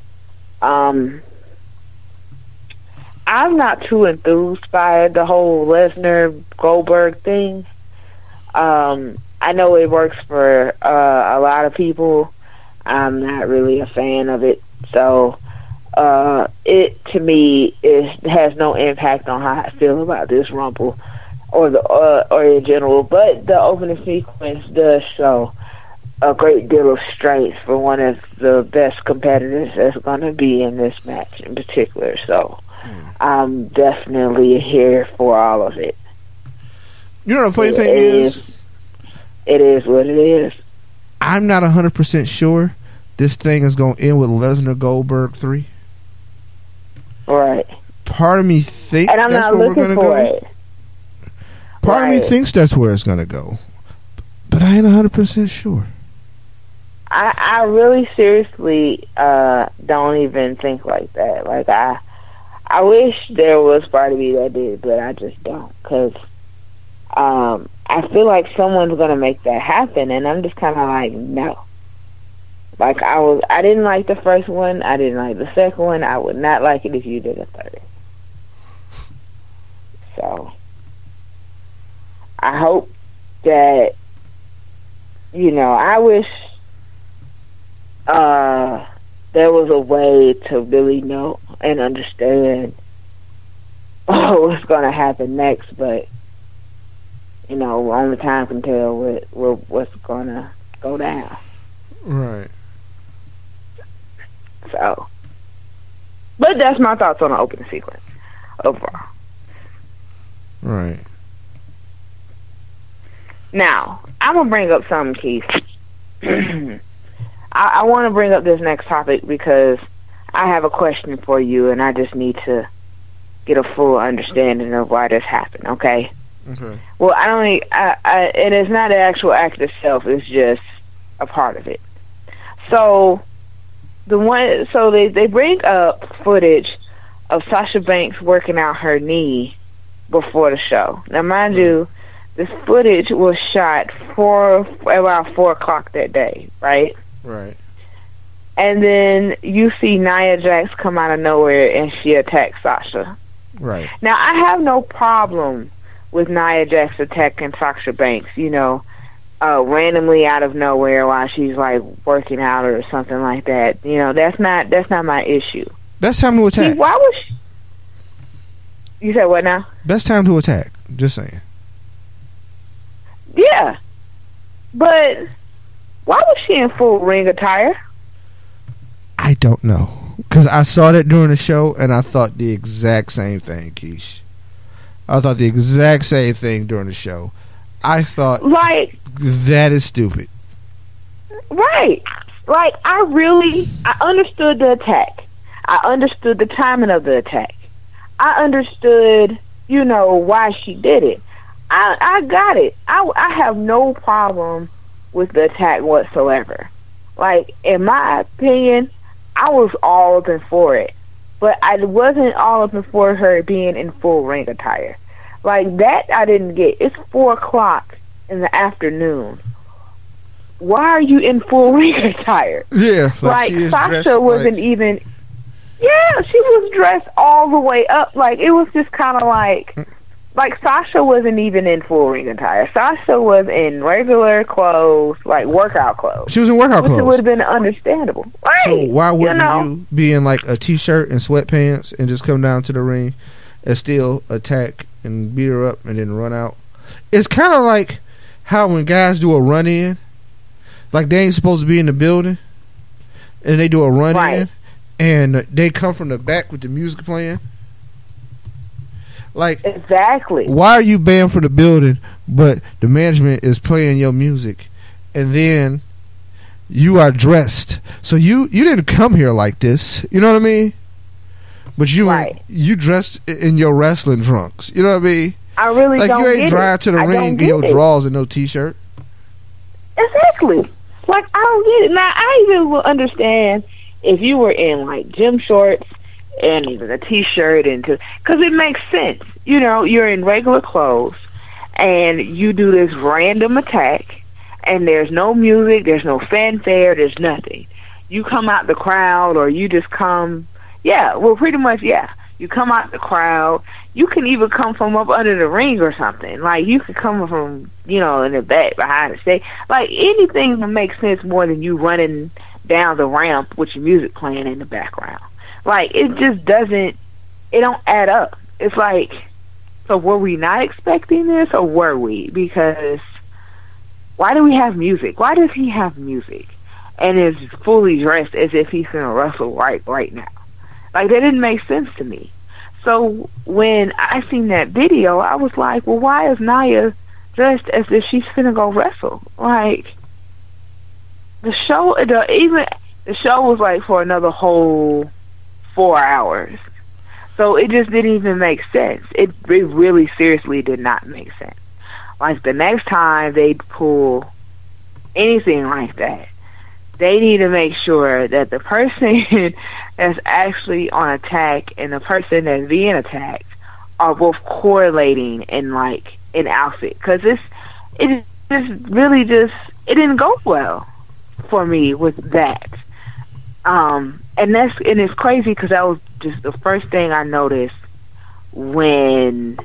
um, I'm not too enthused by the whole Lesnar Goldberg thing. Um, I know it works for uh, a lot of people. I'm not really a fan of it, so uh, it to me is has no impact on how I feel about this Rumble or the uh, or in general. But the opening sequence does show a great deal of strength for one of the best competitors that's going to be in this match in particular. So I'm definitely here for all of it. You know the funny thing It is, It is what it is. I'm not hundred percent sure this thing is going to end with Lesnar Goldberg three. Right. Part of me thinks And I'm that's not where we're going to go. it. Part of me thinks that's where it's going to go, but I ain't hundred percent sure. I, I really seriously uh don't even think like that. Like I, I wish there was part of me that did, but I just don't because um, I feel like someone's gonna make that happen, and I'm just kind of like no. Like I was, I didn't like the first one. I didn't like the second one. I would not like it if you did a third. So I hope that you know. I wish uh, there was a way to really know and understand oh, what's going to happen next, but you know, only time can tell what, what what's going to go down. Right. So, but that's my thoughts on the opening sequence overall. Right. Now, I'm gonna bring up something, Keith. I, I want to bring up this next topic because I have a question for you, and I just need to get a full understanding of why this happened. Okay. Okay. Well, I don't. I, I, it is not the actual act itself. It's just a part of it. So the one. So they they bring up footage of Sasha Banks working out her knee before the show. Now, mind mm-hmm. you, this footage was shot for around four o'clock that day, right? Right. And then you see Nia Jax come out of nowhere and she attacks Sasha. Right. Now, I have no problem with Nia Jax attacking Sasha Banks, you know, uh, randomly out of nowhere while she's like working out or something like that. You know, that's not that's not my issue. Best time to See, attack. why was she? You said what now? Best time to attack. Just saying. Yeah, but why was she in full ring attire? I don't know because I saw that during the show and I thought the exact same thing, Keish. I thought the exact same thing during the show. I thought Like, that is stupid. right? Like, I really I understood the attack. I understood the timing of the attack. I understood, you know, why she did it. I I got it. I I have no problem with the attack whatsoever. Like in my opinion, I was all up and for it, but I wasn't all up and for her being in full ring attire. Like that, I didn't get. It's four o'clock in the afternoon. Why are you in full ring attire? Yeah, Like, she Sasha wasn't like- even. Yeah, she was dressed all the way up. Like it was just kind of like, like Sasha wasn't even in full ring attire. Sasha was in regular clothes, like workout clothes, She was in workout clothes. which would have been understandable. Right? So why wouldn't you, know? you be in like a t-shirt and sweatpants and just come down to the ring and still attack and beat her up and then run out? It's kind of like how when guys do a run in, like they ain't supposed to be in the building, and they do a run Right. in, and they come from the back with the music playing. Like, Exactly. why are you banned from the building, but the management is playing your music, and then you are dressed? So you you didn't come here like this. You know what I mean? But you Right. you dressed in your wrestling trunks. You know what I mean? I really Like you ain't drive to the I ring in your it. drawers and no t-shirt. Exactly. Like I don't get it. Now I even will understand if you were in like gym shorts and even a t-shirt and because it makes sense. You know, you're in regular clothes and you do this random attack and there's no music, there's no fanfare, there's nothing. You come out the crowd or you just come, yeah, well pretty much, yeah. You come out the crowd. You can even come from up under the ring or something. Like you could come from, you know, in the back behind the stage. Like anything that makes sense more than you running down the ramp with your music playing in the background. Like it just doesn't. It don't add up. It's like, so were we not expecting this, or were we? Because why do we have music? Why does he have music and is fully dressed as if he's gonna wrestle right right now? Like that didn't make sense to me. So when I seen that video, I was like, well, why is Nia dressed as if she's finna go wrestle? Like the show, the even the show was like for another whole four hours. So it just didn't even make sense. It, it really seriously did not make sense. Like the next time they pull anything like that, they need to make sure that the person that's actually on attack and the person that's being attacked are both correlating in like an outfit because it's it just really just it didn't go well for me with that. Um, and that's and it's crazy because that was just the first thing I noticed when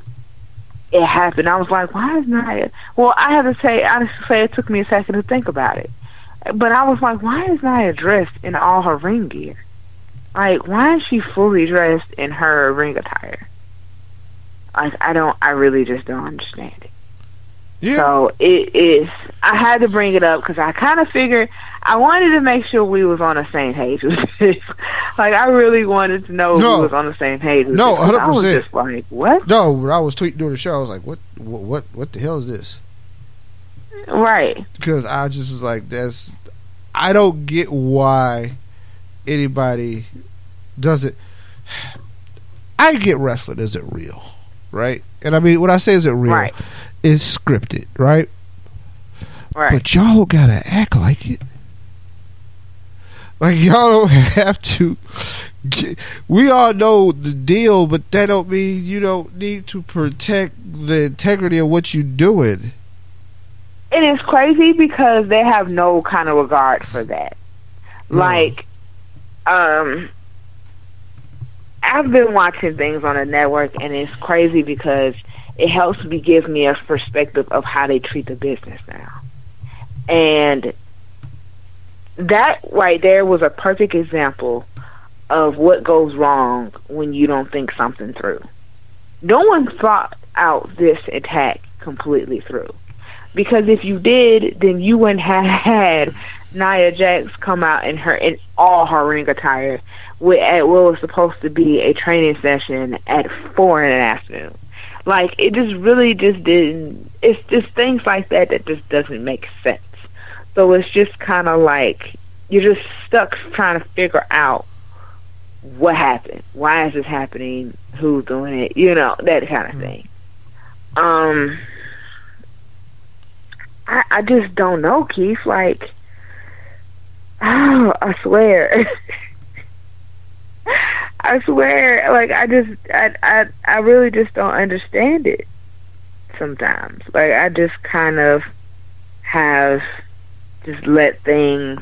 it happened. I was like, why is Nia? Well, I have to say, honestly, say it took me a second to think about it. But I was like, why is Nia dressed in all her ring gear? Like, why is she fully dressed in her ring attire? Like, I don't, I really just don't understand it. Yeah. So it is. I had to bring it up because I kind of figured I wanted to make sure we was on the same page with this. like I really wanted to know No. who was on the same page. With No, this, 'cause I was 100%. just like, what? No, when I was tweeting during the show, I was like, "What? What? What, what the hell is this?" Right. Because I just was like, "That's." I don't get why anybody does it. I get wrestling. Is it real? Right? And I mean, when I say is it real, Right. it's scripted, right? Right. But y'all gotta act like it. Like y'all don't have to. Get, we all know the deal, but that don't mean you don't need to protect the integrity of what you're doing. It is crazy because they have no kind of regard for that. Like, um, I've been watching things on the network, and it's crazy because it helps me give me a perspective of how they treat the business now. And that right there was a perfect example of what goes wrong when you don't think something through. No one thought out this attack completely through. Because if you did, then you wouldn't have had Nia Jax come out in her in all her ring attire with at what was supposed to be a training session at four in the afternoon. Like it just really just didn't. It's just things like that that just doesn't make sense. So it's just kind of like you're just stuck trying to figure out what happened. Why is this happening? Who's doing it? You know that kind of thing. Um. I, I just don't know, Keith. Like, oh, I swear, I swear, like I just, I, I, I really just don't understand it. Sometimes, like I just kind of have just let things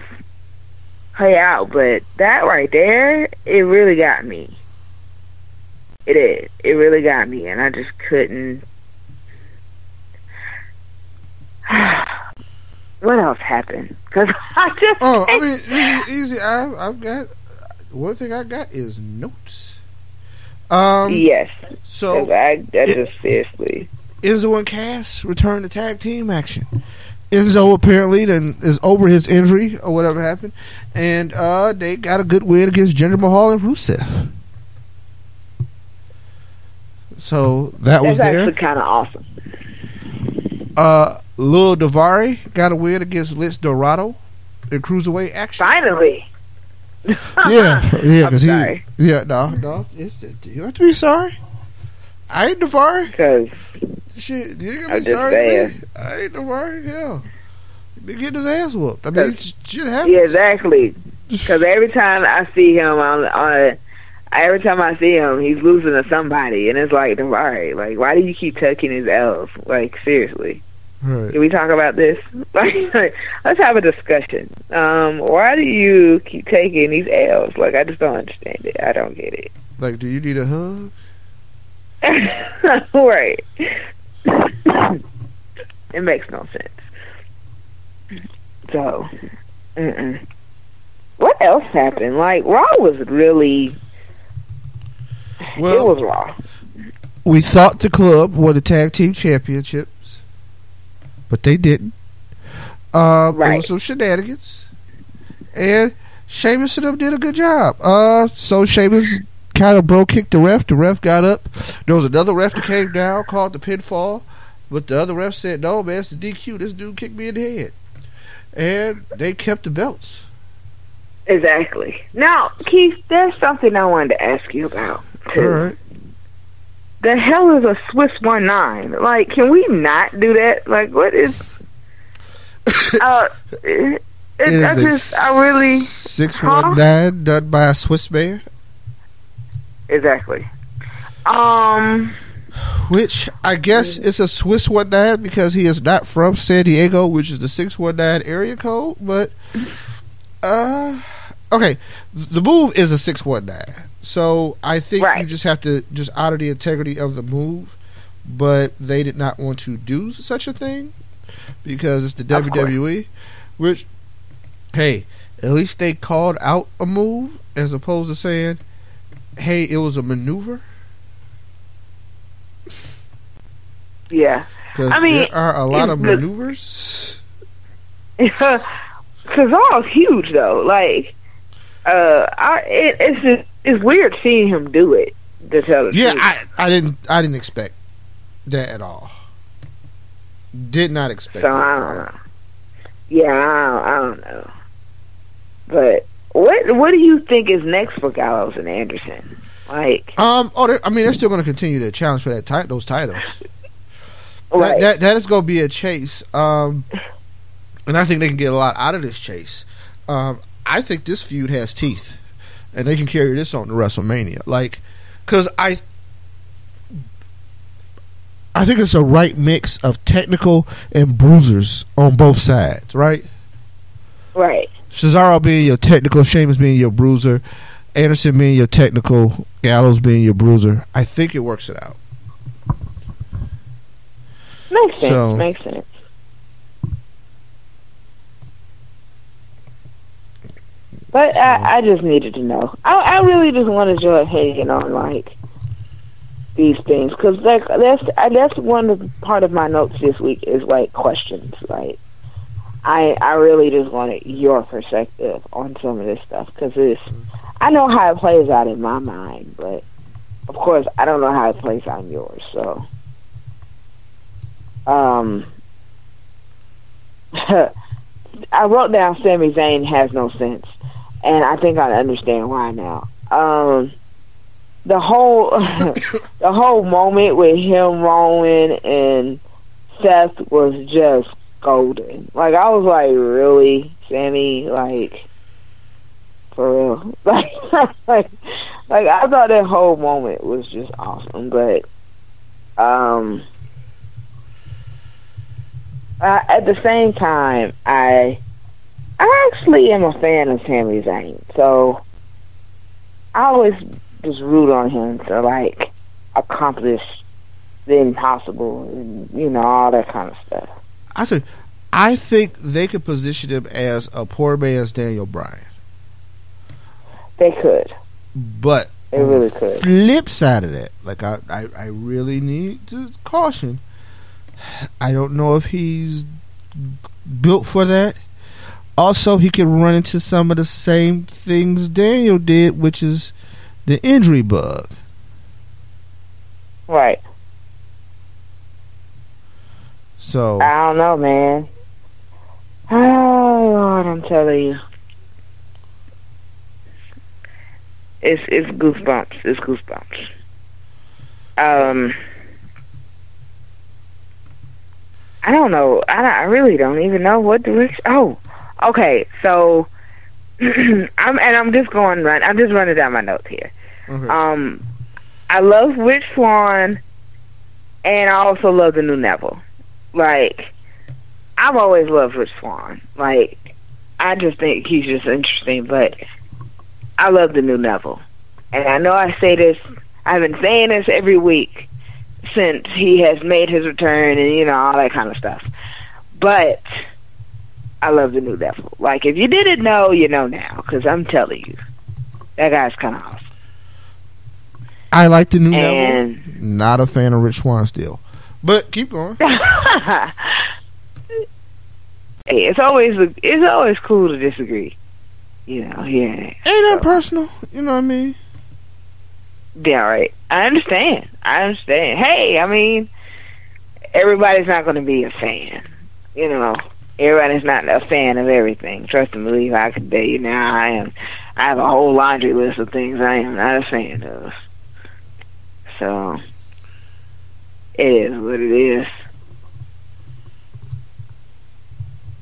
play out, but that right there, it really got me. It is. It really got me, and I just couldn't what else happened? Because I just Oh, I mean, is easy. I've, I've got one thing. I got is notes. Um. yes, So I, I it- just seriously Enzo and Cass return to tag team action. Enzo apparently then is over his injury or whatever happened, and uh, they got a good win against Jinder Mahal and Rusev. So that was That's there. actually kind of awesome. Uh, Lil Davari got a win against Lince Dorado in cruiserweight action. Finally. Yeah, yeah, because he, yeah, no, no, it's, you have to be sorry. I ain't Davari. Because Shit, you I'm be sorry. I ain't Davari. Hell, yeah. getting his ass whooped. I mean, shit happens. yeah, exactly. Because every time I see him on on, every time I see him, he's losing to somebody, and it's like, all right, like why do you keep tucking his L's? Like seriously, Right. can we talk about this? Like, like, let's have a discussion. Um, why do you keep taking these L's? Like I just don't understand it. I don't get it. Like, do you need a hug? right. it makes no sense. So, mm-mm. what else happened? Like Raw was really it was Raw. we thought the club won the tag team championships, but they didn't. Um, There was some shenanigans, and Sheamus and them did a good job. Uh, so Sheamus of bro kicked the ref. The ref got up. There was another ref that came down, called the pinfall, but the other ref said, "No, man, it's the DQ. This dude kicked me in the head," and they kept the belts. Exactly. Now, Keith, there's something I wanted to ask you about too. All right. The hell is a Swiss one nine? Like, can we not do that? Like, what is? uh, it, It it, I just, I really. Six one nine done by a Swiss man. Exactly. Um. Which I guess is a Swiss one nine because he is not from San Diego, which is the six one nine area code. But uh, okay, the move is a six one nine, so I think you just have to just honor the integrity of the move. But they did not want to do such a thing because it's the Of course. WWE, which hey, at least they called out a move as opposed to saying, "Hey, it was a maneuver." Yeah. I mean, there are a lot of maneuvers. Cesaro's huge though. Like, uh, I it, it's just, it's weird seeing him do it. To tell the Yeah, truth. I, I didn't I didn't expect that at all. Did not expect. so. I don't know. Yeah, I don't, I don't know. But what what do you think is next for Gallows and Anderson? Like, Um. Oh, I mean, they're still going to continue to challenge for that ti- those titles. right? That, that that is going to be a chase. Um, and I think they can get a lot out of this chase. Um, I think this feud has teeth, and they can carry this on to WrestleMania. Like, because I, I think it's a right mix of technical and bruisers on both sides. Right. right. Cesaro being your technical, Sheamus being your bruiser, Anderson being your technical, Gallows being your bruiser. I think it works it out. Makes sense. So- Makes sense. But I, I just needed to know. I, I really just wanted your opinion on like these things because like that's that's one of part of my notes this week is like questions. Like I I really just wanted your perspective on some of this stuff because it's I know how it plays out in my mind, but of course I don't know how it plays out in yours. So. Um, I wrote down Sami Zayn has no sense, and I think I understand why now. Um, the whole the whole moment with him, Rowan, and Seth was just golden. Like I was like, really, Sami? Like for real? Like, like, like I thought that whole moment was just awesome, but um. Uh, at the same time, I I actually am a fan of Sami Zayn, so I always just root on him to like accomplish the impossible and you know all that kind of stuff. I said, I think they could position him as a poor man's Daniel Bryan. They could, But they really the could. flip side of that, like I, I, I really need to caution. I don't know if he's built for that. Also, he could run into some of the same things Daniel did, which is the injury bug. Right. So I don't know, man. Oh Lord, I'm telling you. It's it's goosebumps. It's goosebumps. Um I don't know. I, I really don't even know what direction. Oh, okay. So I'm and I'm just going run. I'm just running down my notes here. Okay. Um, I love Rich Swan, and I also love the new Neville. Like, I've always loved Rich Swan. Like, I just think he's just interesting. But I love the new Neville, and I know I say this. I've been saying this every week since he has made his return, and you know all that kind of stuff. But I love the new Neville. Like, if you didn't know, you know now, because I'm telling you, that guy's kind of awesome. I like the new Neville. Not a fan of Rich Swan still, but keep going. hey, it's always it's always cool to disagree. You know, yeah. Ain't that personal? You know what I mean? Yeah, right. I understand. I understand. Hey, I mean, everybody's not going to be a fan. You know, everybody's not a fan of everything. Trust and believe. I can tell you now. I am. I have a whole laundry list of things I am not a fan of. So it is what it is.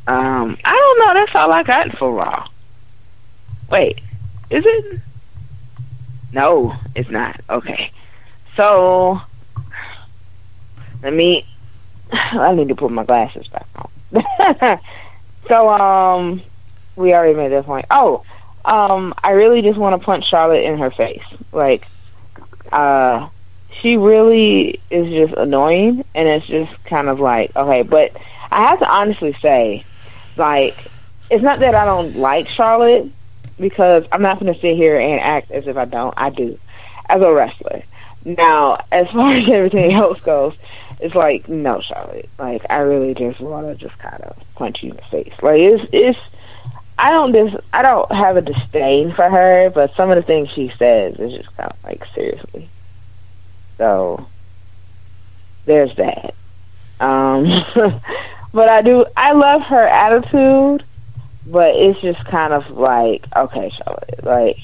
Um, I don't know. That's all I got for Raw. Wait, is it? No, it's not. Okay. So, let me. I need to put my glasses back on. so, um, we already made that point. Oh, um, I really just want to punch Charlotte in her face. Like, uh, she really is just annoying, and it's just kind of like, okay, but I have to honestly say, like, it's not that I don't like Charlotte, because I'm not going to sit here and act as if I don't. I do, as a wrestler. Now, as far as everything else goes, it's like no, Charlotte. Like I really just want to just kind of punch you in the face. Like it's it's. I don't dis I don't have a disdain for her, but some of the things she says is just kind of like seriously. So there's that. Um, but I do I love her attitude but it's just kind of like, okay, Charlotte, like,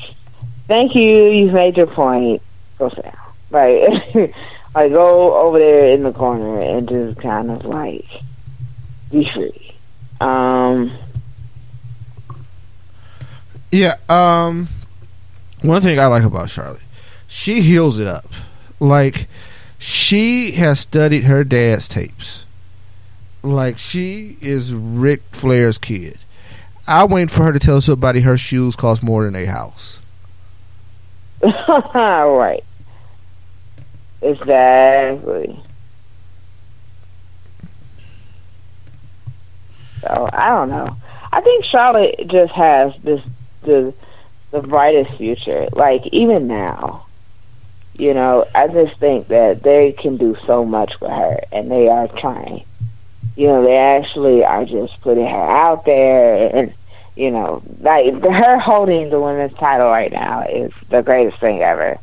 thank you, you've made your point, go sit down. Like, like go over there in the corner and just kind of like be free. Um, Yeah. Um. One thing I like about Charlotte, she heals it up. Like she has studied her dad's tapes. Like she is Ric Flair's kid. I wait for her to tell somebody her shoes cost more than a house. All right. Exactly. So I don't know. I think Charlotte just has this the the brightest future. Like even now, you know, I just think that they can do so much with her, and they are trying. You know, they actually are just putting her out there, and you know, like her holding the women's title right now is the greatest thing ever.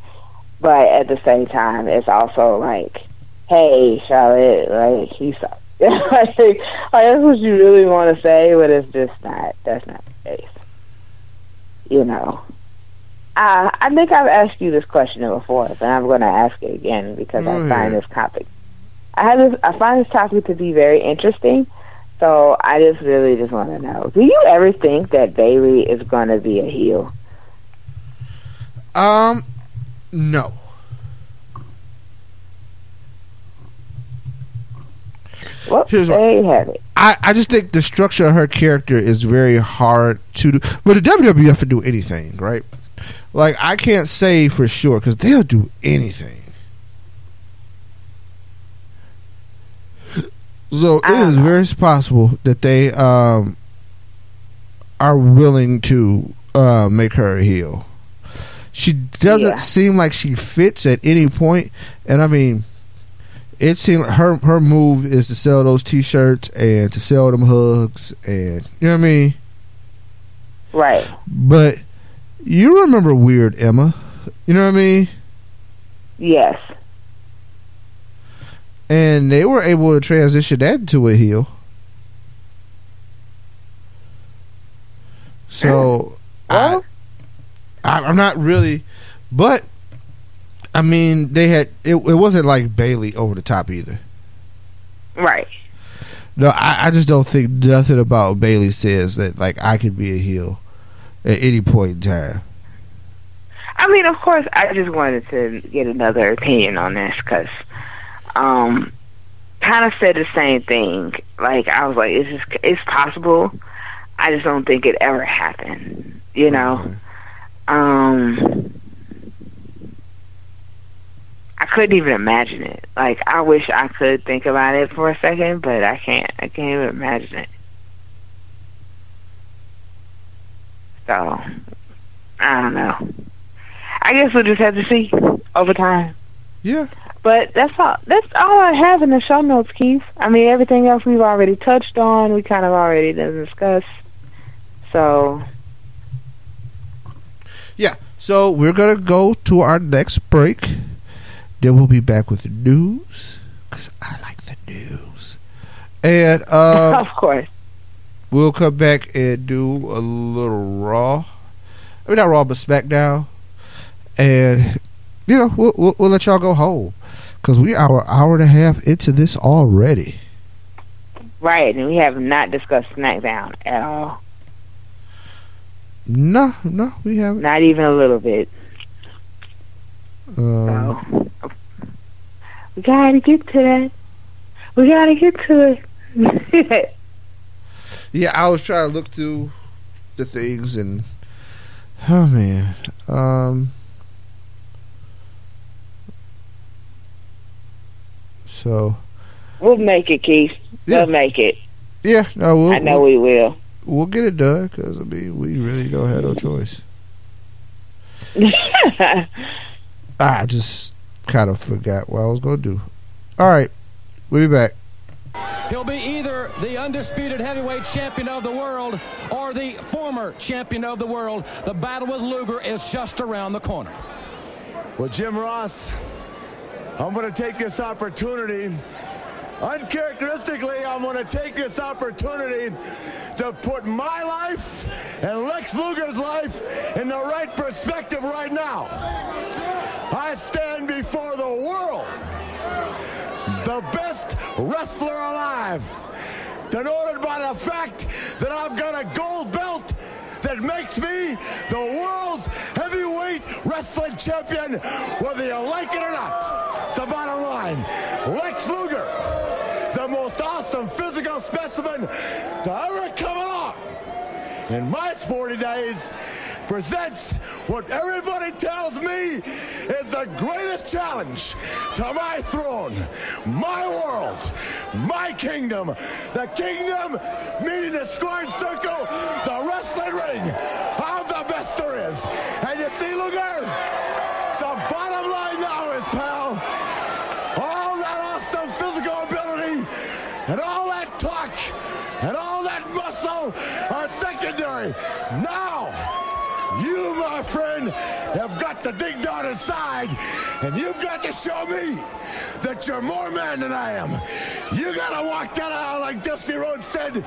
But at the same time, it's also like, hey, Charlotte, like you suck. like, like that's what you really want to say, but it's just not. That's not the case. You know. Uh, I think I've asked you this question before, but I'm going to ask it again because Oh, I find yeah. this topic. I have this. I find this topic to be very interesting. So I just really just want to know: Do you ever think that Bayley is going to be a heel? Um. No. Well, Here's there you have it. I, I just think the structure of her character is very hard to do. But the WWF would do anything, right? Like I can't say for sure because they'll do anything. So it know. very possible that they um are willing to uh, make her a heel. She doesn't Yeah. seem like she fits at any point, and I mean, it seemed like her her move is to sell those T-shirts and to sell them hugs and you know what I mean. Right. But you remember Weird Emma, you know what I mean? Yes. And they were able to transition that into a heel. So I, oh. I I'm not really, but I mean they had it. It wasn't like Bayley over the top either. right. No, I, I just don't think nothing about Bayley says that like I could be a heel at any point in time. I mean, of course, I just wanted to get another opinion on this because, um, kind of said the same thing. Like I was like, it's just it's possible. I just don't think it ever happened. You know. Um. I couldn't even imagine it. Like I wish I could think about it for a second, but I can't. I can't even imagine it. So, I don't know. I guess we'll just have to see over time. Yeah, But that's all. That's all I have in the show notes, Keith. I mean, everything else we've already touched on. We kind of already done discussed. So, yeah. So we're gonna go to our next break. Then we'll be back with the news because I like the news, and uh, of course, we'll come back and do a little Raw. I mean, not Raw, but SmackDown, and you know we'll we'll, we'll let y'all go home because we are an hour and a half into this already. right. And we have not discussed SmackDown at all. No, no, we haven't. Not even a little bit. Um, So, we gotta get to that. We gotta get to it. Yeah, I was trying to look through the things and oh man. Um so we'll make it, Keith. Yeah. We'll make it. yeah, no, we'll, I know we'll, we will. we'll get it done because I mean we really don't have no choice. I just kind of forgot what I was going to do. All right, we'll be back. He'll be either the undisputed heavyweight champion of the world or the former champion of the world. The battle with Luger is just around the corner. Well, Jim Ross, I'm going to take this opportunity. Uncharacteristically, I'm going to take this opportunity to put my life and Lex Luger's life in the right perspective right now. I stand before the world, the best wrestler alive, denoted by the fact that I've got a gold belt that makes me the world's heavyweight wrestling champion, whether you like it or not. It's the bottom line. Lex Luger, the most awesome physical specimen to ever come along in my sporty days, presents what everybody tells me is the greatest challenge to my throne, my world, my kingdom, the kingdom meaning the squared circle, the wrestling ring of the best there is. And you see, Luger, the bottom line now is, pal, all that awesome physical ability and all that talk and all that muscle are secondary. Now, my friend, have got to dig down inside and you've got to show me that you're more man than I am. You got to walk that out like Dusty Rhodes said,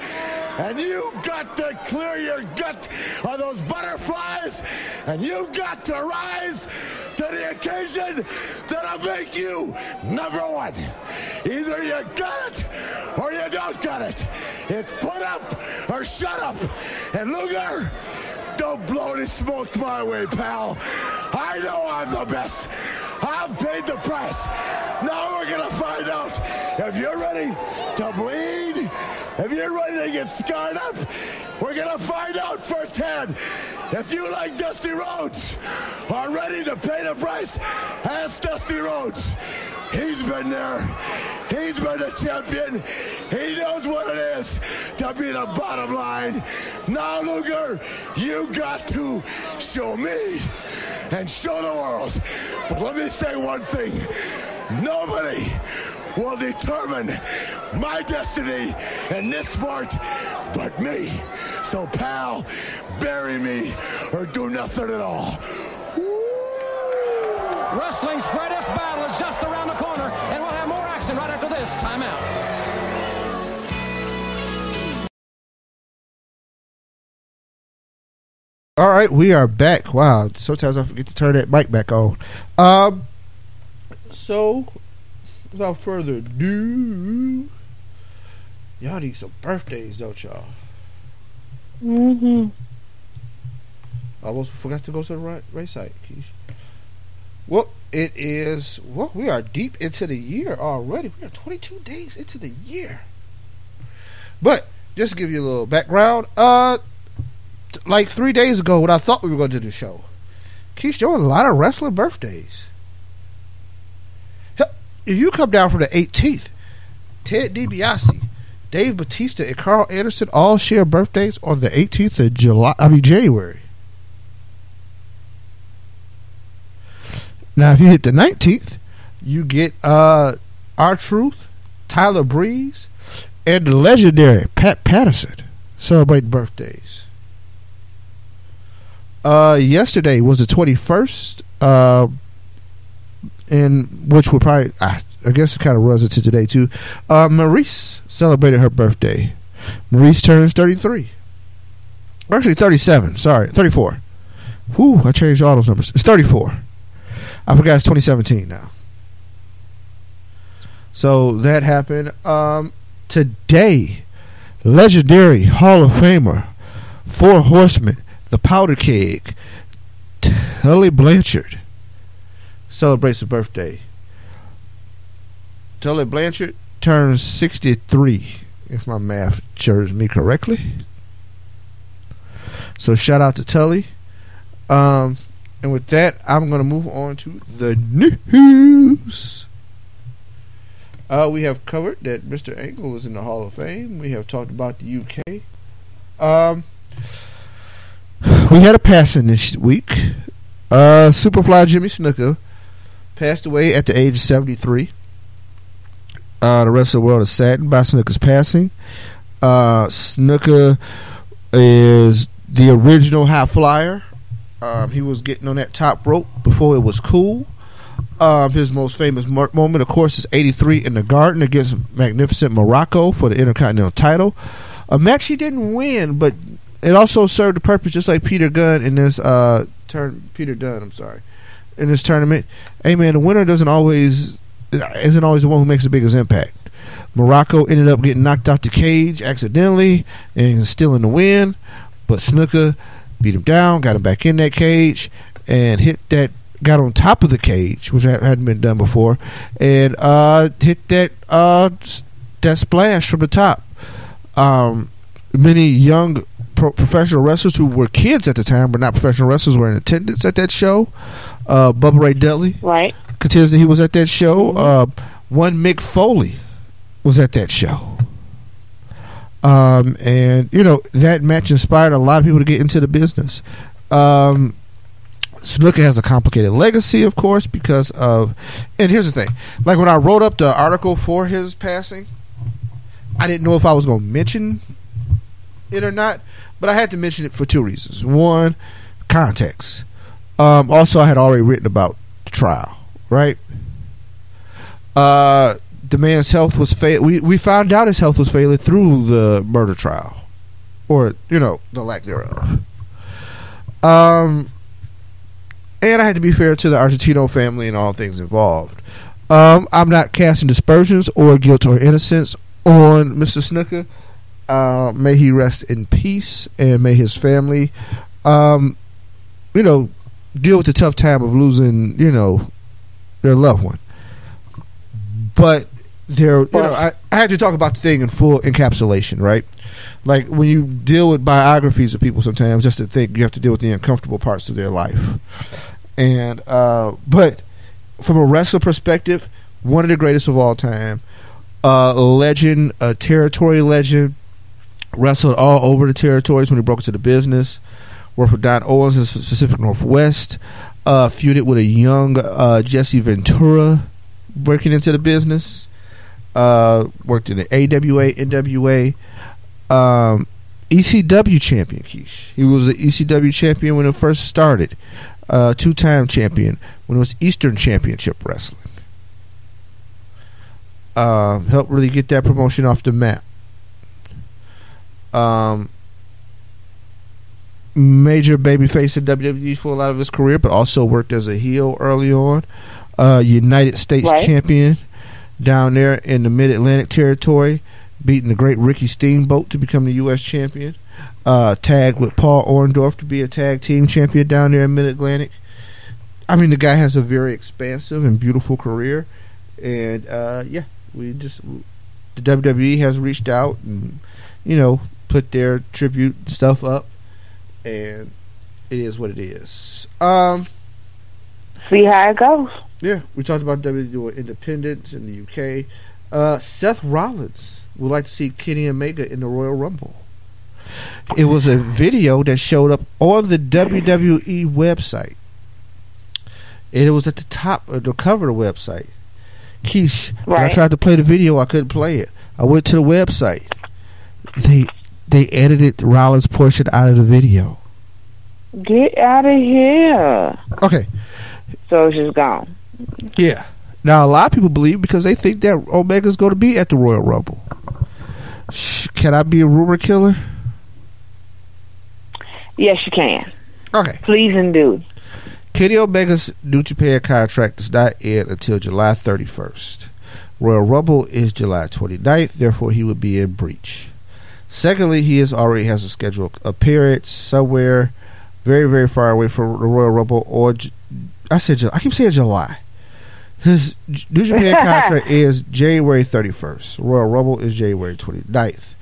and you got to clear your gut of those butterflies, and you got to rise to the occasion that'll make you number one. Either you got it or you don't got it. It's put up or shut up. And Luger, don't blow any smoke my way, pal. I know I'm the best. I've paid the price. Now we're gonna find out if you're ready to bleed, if you're ready to get scarred up. We're gonna find out firsthand if you, like Dusty Rhodes, are ready to pay the price. Ask Dusty Rhodes. He's been there. He's been the champion. He knows what it is to be the bottom line. Now, Luger, you got to show me and show the world. But let me say one thing. Nobody will determine my destiny in this sport but me. So, pal, bury me or do nothing at all. Wrestling's greatest battle is just around the corner, and we'll have more action right after this timeout. All right, we are back. Wow, sometimes I forget to turn that mic back on. Um, so without further ado, y'all need some birthdays, don't y'all? Mm-hmm. I almost forgot to go to the right, right site, Keish. Well, it is. Well, we are deep into the year already. We are 22 days into the year. But just to give you a little background, uh, like three days ago, when I thought we were going to do the show, Keish, there were a lot of wrestler birthdays. If you come down from the 18th, Ted DiBiase, Dave Batista, and Karl Anderson all share birthdays on the 18th of July. I mean January. Now, if you hit the 19th, you get uh, R-Truth, Tyler Breeze, and the legendary Pat Patterson celebrating birthdays. Uh, yesterday was the 21st, uh, and which would probably, I, I guess, kind of runs into today too. Uh, Maryse celebrated her birthday. Maryse turns 33. Or actually, 37. Sorry, 34. Whew, I changed all those numbers. It's 34. I forgot it's 2017 now. So that happened. Um, today, legendary Hall of Famer, Four Horsemen, the Powder Keg, Tully Blanchard celebrates a birthday. Tully Blanchard turns 63, if my math serves me correctly. So shout out to Tully. Um, and with that, I'm going to move on to the news. Uh, we have covered that Mr. Angle is in the Hall of Fame. We have talked about the UK. Um, we had a passing this week. Uh, Superfly Jimmy Snuka passed away at the age of 73. Uh, the rest of the world is saddened by Snuka's passing. Uh, Snuka is the original high flyer. Um, he was getting on that top rope before it was cool. Um, his most famous mo- moment, of course, is '83 in the Garden against Magnificent Muraco for the Intercontinental title. A match he didn't win, but it also served a purpose, just like Peter Gunn in this uh, turn. Peter Dunne, I'm sorry, in this tournament. Hey man, the winner doesn't always isn't always the one who makes the biggest impact. Muraco ended up getting knocked out the cage accidentally and still in the win, but Snuka beat him down, got him back in that cage, and hit that. Got on top of the cage, which hadn't been done before, and uh, hit that uh, that splash from the top. Um, many young pro- professional wrestlers who were kids at the time, but not professional wrestlers, were in attendance at that show. Uh, Bubba Ray Dudley Right. contends that he was at that show. Uh, one Mick Foley was at that show. Um, and you know that match inspired a lot of people to get into the business. Um, Snuka has a complicated legacy, of course, because of. And here's the thing: like when I wrote up the article for his passing, I didn't know if I was going to mention it or not, but I had to mention it for two reasons. One, context. Um, also, I had already written about the trial, right? Uh, the man's health was fail. We we found out his health was failing through the murder trial, or you know the lack thereof. Um, and I had to be fair to the Argentino family and all things involved. Um, I'm not casting dispersions or guilt or innocence on Mr. Snuka. Uh, may he rest in peace, and may his family, um, you know, deal with the tough time of losing, you know, their loved one. But there, you know, I, I had to talk about the thing in full encapsulation, right? Like when you deal with biographies of people, sometimes just to think you have to deal with the uncomfortable parts of their life. And uh, but from a wrestler perspective, one of the greatest of all time, uh, a legend, a territory legend, wrestled all over the territories when he broke into the business. Worked for Don Owens in the Pacific Northwest. Uh, feuded with a young uh, Jesse Ventura, breaking into the business. Uh, worked in the AWA, NWA, um, ECW champion. Keish. He was an ECW champion when it first started. Uh, two-time champion when it was Eastern Championship Wrestling. Um, helped really get that promotion off the map. Um, major babyface in WWE for a lot of his career, but also worked as a heel early on. Uh, United States Right. champion down there in the Mid Atlantic territory, beating the great Ricky Steamboat to become the U.S. champion. Uh, tagged with Paul Orndorff to be a tag team champion down there in Mid Atlantic. I mean, the guy has a very expansive and beautiful career, and uh, yeah, we just the WWE has reached out and you know put their tribute stuff up, and it is what it is. Um, See how it goes. yeah, we talked about WWE independence in the UK. Uh, Seth Rollins would like to see Kenny Omega in the Royal Rumble. It was a video that showed up on the WWE website. And it was at the top of the cover of the website. Keish, when I tried to play the video, I couldn't play it. I went to the website. They they edited Rollins' portion out of the video. Get out of here. Okay, So it's just gone. Yeah. Now a lot of people believe because they think that Omega's going to be at the Royal Rumble. Can I be a rumor killer? Yes, you can. Okay. Please and do. Kenny Omega's New Japan contract does not end until July 31st. Royal Rumble is July 29th, therefore he would be in breach. Secondly, he is already has a scheduled appearance somewhere very, very far away from the Royal Rumble or I said I keep saying July. His New Japan contract is January 31st. Royal Rumble is January 29th.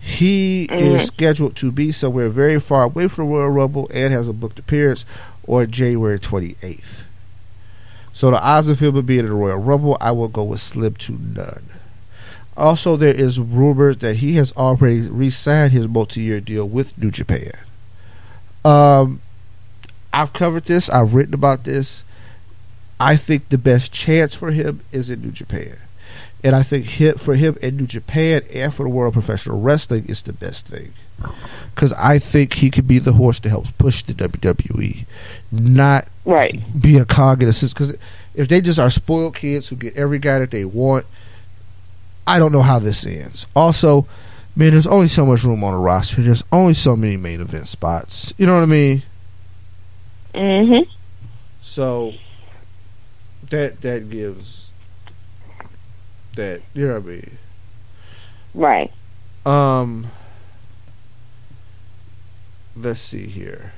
He mm-hmm. is scheduled to be somewhere very far away from the Royal Rumble and has a booked appearance on January 28th. So the odds of him being in the Royal Rumble, I will go with slim to none. Also, there is rumors that he has already re-signed his multi-year deal with New Japan. Um, I've covered this. I've written about this. I think the best chance for him is in New Japan, and I think him, for him in New Japan and for the world of professional wrestling is the best thing. Because I think he could be the horse that helps push the WWE, not Right. be a cog in the system. Because if they just are spoiled kids who get every guy that they want, I don't know how this ends. Also, man, there's only so much room on the roster. There's only so many main event spots. You know what I mean? Mm-hmm. So that that gives that you know what I mean. Right. Um, let's see here.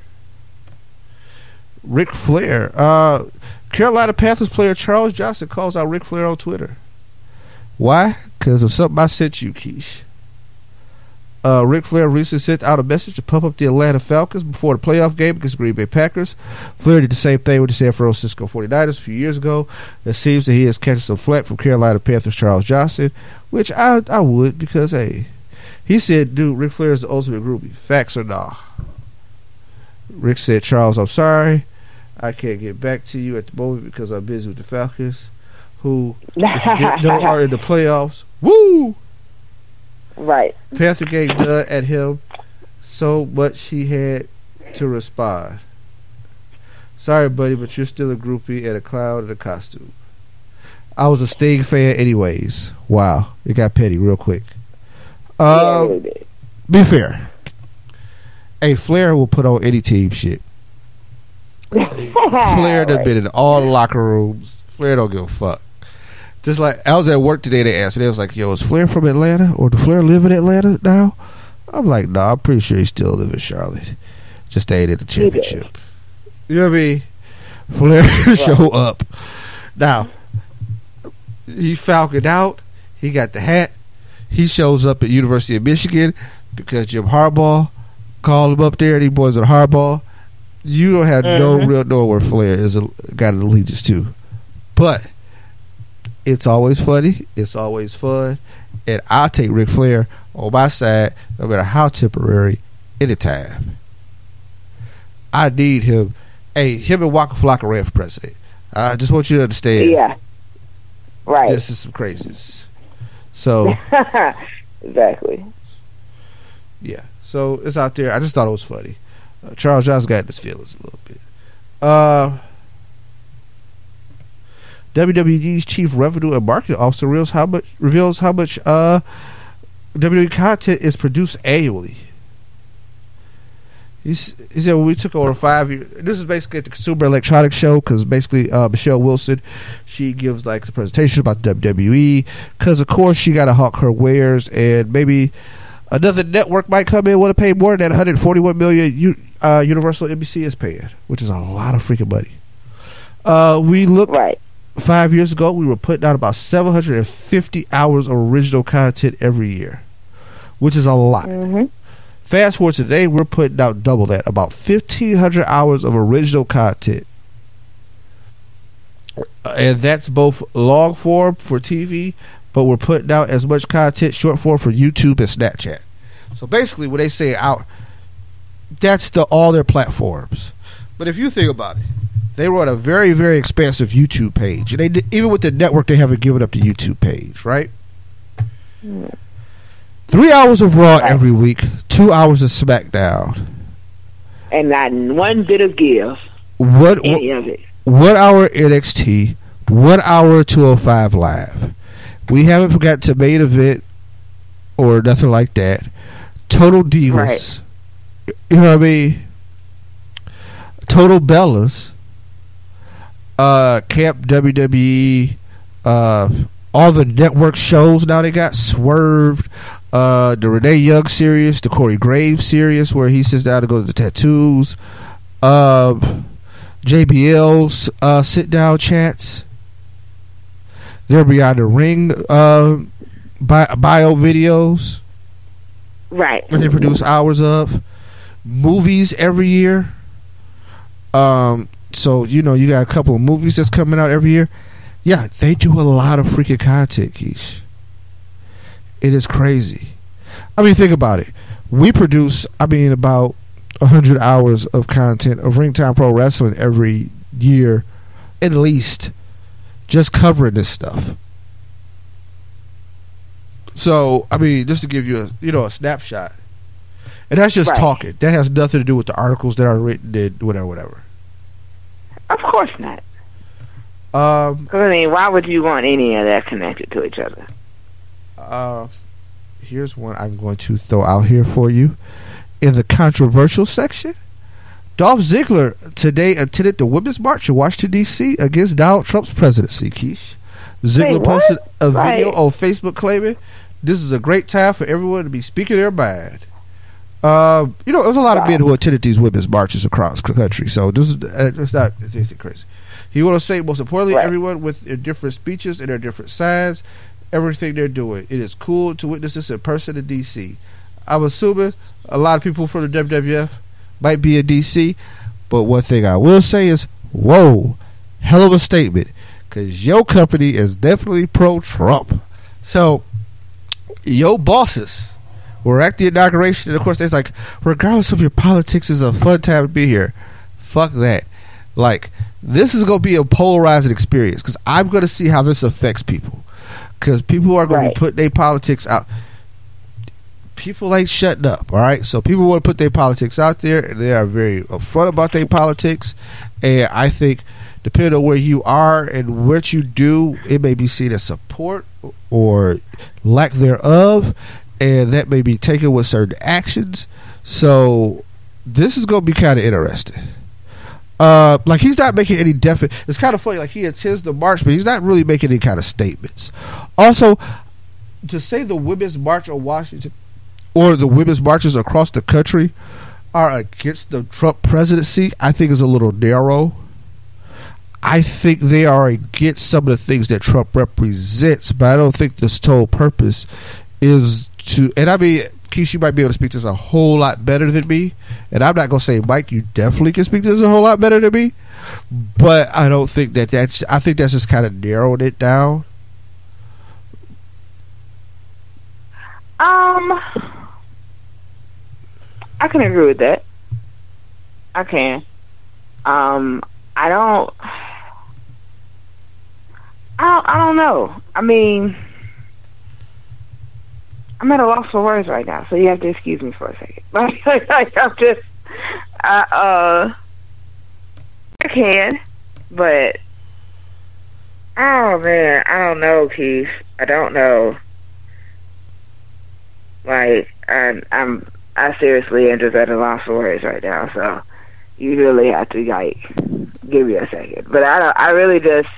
Ric Flair. Uh, Carolina Panthers player Charles Johnson calls out Ric Flair on Twitter. Why? Because of something I sent you, Keish. Uh, Ric Flair recently sent out a message to pump up the Atlanta Falcons before the playoff game against Green Bay Packers. Flair did the same thing with the San Francisco 49ers a few years ago. It seems that he is catching some flack from Carolina Panthers Charles Johnson, which I I would because hey, he said, "Dude, Rick Flair is the ultimate groupie." Facts or nah? Rick said, "Charles, I'm sorry, I can't get back to you at the moment because I'm busy with the Falcons, who if you didn't know are in the playoffs." Woo! right. Panther gave done at him so much he had to respond. Sorry, buddy, but you're still a groupie and a clown in a costume. I was a Sting fan, anyways. Wow, it got petty real quick. Um, be fair. Hey, Flair will put on any team shit. Flair done been in all locker rooms. Flair don't give a fuck. Just like I was at work today, they asked me. They was like, "Yo, is Flair from Atlanta, or do Flair live in Atlanta now?" I'm like, "Nah, I'm pretty sure he still live in Charlotte. Just ain't at the championship." You know what I mean? Flair show up. Now he falconed out. He got the hat. He shows up at University of Michigan because Jim Harbaugh called him up there. These boys are Harbaugh. You don't have no Mhm. real know where Flair is a, got an allegiance to, but it's always funny. It's always fun, and I'll take Ric Flair on my side, no matter how temporary, anytime. I need him. Hey, him and Waka Flocka ran for president. I just want you to understand. Yeah. Right. This is some craziness. So exactly. yeah, so it's out there. I just thought it was funny. Uh, Charles Johnson got his feelings a little bit. Uh, WWE's chief revenue and marketing officer reveals how much reveals how much uh, WWE content is produced annually. He, said when we took over five years. This is basically at the Consumer Electronics Show because basically uh, Michelle Wilson, she gives like the presentation about the WWE because of course she got to hawk her wares and maybe another network might come in want to pay more than that 141 million U, uh, Universal NBC is paying, which is a lot of freaking money. Uh, we look Right. Five years ago, we were putting out about 750 hours of original content every year, which is a lot. Mhm. Fast forward to today, we're putting out double that, about 1,500 hours of original content. And that's both long form for TV, but we're putting out as much content short form for YouTube and Snapchat. So basically, when they say out, that's the all their platforms. But if you think about it, they run a very very expansive YouTube page, and they did- even with the network they haven't given up the YouTube page, right? Three hours of Raw every week, two hours of SmackDown. And not one bit of give, What any of it. one hour NXT, one hour 205 live. We haven't forgotten to main event or nothing like that. Total Divas. Right. You know what I mean? Total Bellas. Uh, Camp WWE. Uh, all the network shows now they got swerved. Uh, the Renee Young series, the Corey Graves series, where he sits down to go to the tattoos. Um, JBL's uh, sit down chats. They're beyond the ring uh, bi- bio videos Right. that they produce hours of. Movies every year. Um, so you know you got a couple of movies that's coming out every year. Yeah, they do a lot of freaking content, Keish. It is crazy. I mean, think about it. We produce, I mean, about hundred hours of content of Ring Time Pro Wrestling every year, at least, just covering this stuff. So, I mean, just to give you a you know a snapshot, and that's just Right. talking. That has nothing to do with the articles that are written and whatever, whatever. Of course not. Um, I mean, why would you want any of that connected to each other? uh, here's one I'm going to throw out here for you in the controversial section. Dolph Ziggler today attended the Women's March in Washington D.C. against Donald Trump's presidency. Keish Ziggler Wait, posted a video on Facebook claiming this is a great time for everyone to be speaking their mind. Uh, you know, there's a lot of men who attended these women's marches across the country, so this is uh, it's not anything crazy. He want to say most importantly, Right. everyone with their different speeches and their different sides, everything they're doing. It is cool to witness this in person in DC. I'm assuming a lot of people from the WWF might be in DC, but one thing I will say is, whoa, hell of a statement, because your company is definitely pro Trump. So, your bosses were at the inauguration, and of course, they're like, regardless of your politics, it's a fun time to be here. Fuck that. Like, this is going to be a polarizing experience because I'm going to see how this affects people. Because people are going to Right. be putting their politics out. People ain't shutting up, all right? So people want to put their politics out there, and they are very upfront about their politics. And I think, depending on where you are and what you do, it may be seen as support or lack thereof, and that may be taken with certain actions. So this is going to be kind of interesting. Uh, like he's not making any definite. It's kind of funny. Like he attends the march, but he's not really making any kind of statements. Also, to say the women's march on Washington or the women's marches across the country are against the Trump presidency, I think is a little narrow. I think they are against some of the things that Trump represents, but I don't think the sole purpose is to. And I mean, Keisha, you might be able to speak to this a whole lot better than me. And I'm not gonna say, Mike, you definitely can speak to this a whole lot better than me. But I don't think that that's. I think that's just kind of narrowed it down. Um, I can agree with that. I can. Um, I don't. I don't, I don't know. I mean, I'm at a loss for words right now, so you have to excuse me for a second. Like, I'm just, I, uh, I can, but oh man, I don't know, Keith. I don't know. Like, I'm, I'm, I seriously am just at a loss for words right now. So you really have to like give me a second. But I don't. I really just.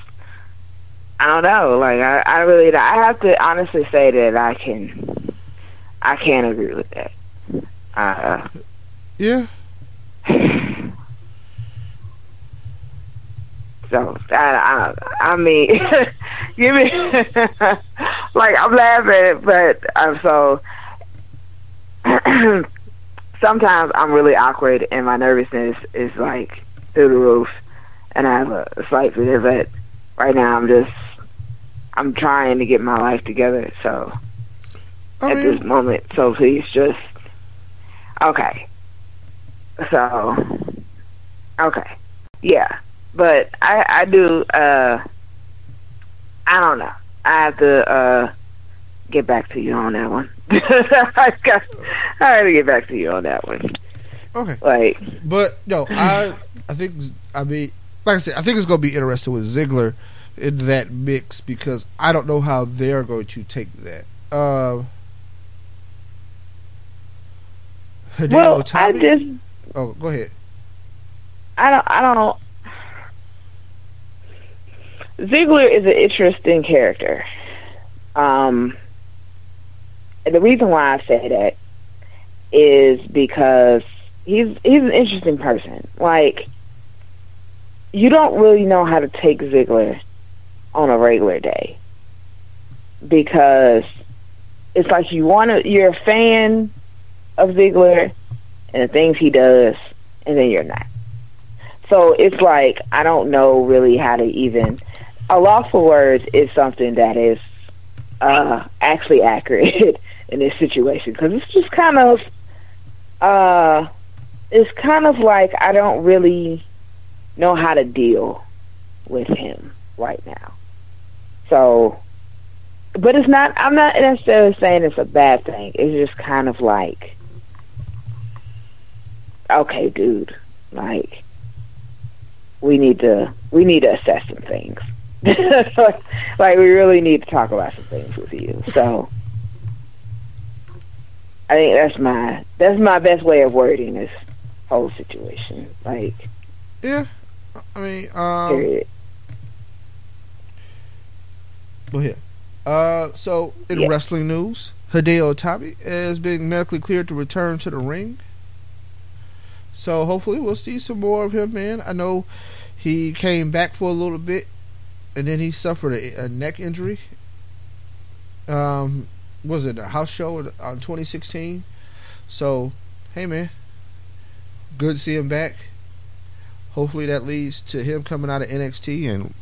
I don't know. Like I, I really. I have to honestly say that I can. I can't agree with that. Uh, Yeah. So I, I, I mean, give me like I'm laughing, but I'm so. sometimes I'm really awkward, and my nervousness is like through the roof, and I have a slight fear. But right now, I'm just, I'm trying to get my life together. So I at mean, this moment, so please just okay. So okay, yeah, but I I do uh I don't know. I have to uh get back to you on that one. I got I got to get back to you on that one. okay. Like But no, I I think I mean, like I said, I think it's going to be interesting with Ziggler in that mix because I don't know how they're going to take that. Uh, Hideo well, I just oh, go ahead. I don't I don't know. Ziggler is an interesting character. Um and the reason why I say that is because he's he's an interesting person. Like you don't really know how to take Ziggler on a regular day because it's like you want to you're a fan of Ziggler and the things he does and then you're not. So it's like I don't know really how to even. A loss for words is something that is uh, actually accurate in this situation because it's just kind of, uh, it's kind of like I don't really know how to deal with him right now. So, but it's not. I'm not necessarily saying it's a bad thing. It's just kind of like, okay, dude, like we need to we need to assess some things. like we really need to talk about some things with you. So I think that's my that's my best way of wording this whole situation. Like Yeah, I mean, um, period. go ahead. Uh, so in Yeah. wrestling news, Hideo Itami has been medically cleared to return to the ring. So hopefully we'll see some more of him, man. I know he came back for a little bit, and then he suffered a, a neck injury. Um, was it a house show in- on 2016? So, hey man, good to see him back. Hopefully that leads to him coming out of NXT, and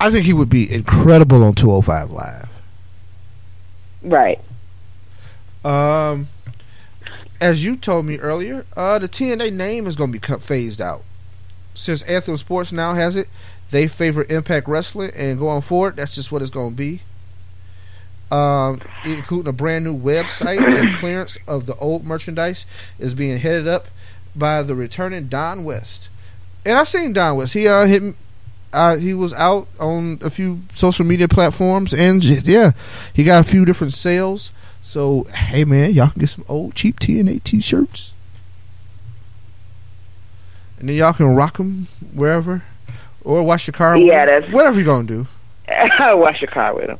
I think he would be incredible on 205 Live. Right. Um, as you told me earlier, uh, the TNA name is going to be phased out. Since Anthem Sports now has it, they favor Impact Wrestling, and going forward, that's just what it's going to be. Um, including a brand new website and clearance of the old merchandise is being headed up by the returning Don West. And I've seen Don West. He uh hit, uh he was out on a few social media platforms, and yeah, he got a few different sales. So hey man, y'all can get some old cheap TNA t-shirts, and then y'all can rock them wherever, or wash your car. with Yeah, 'em. that's- whatever you're gonna do. Wash your car with them.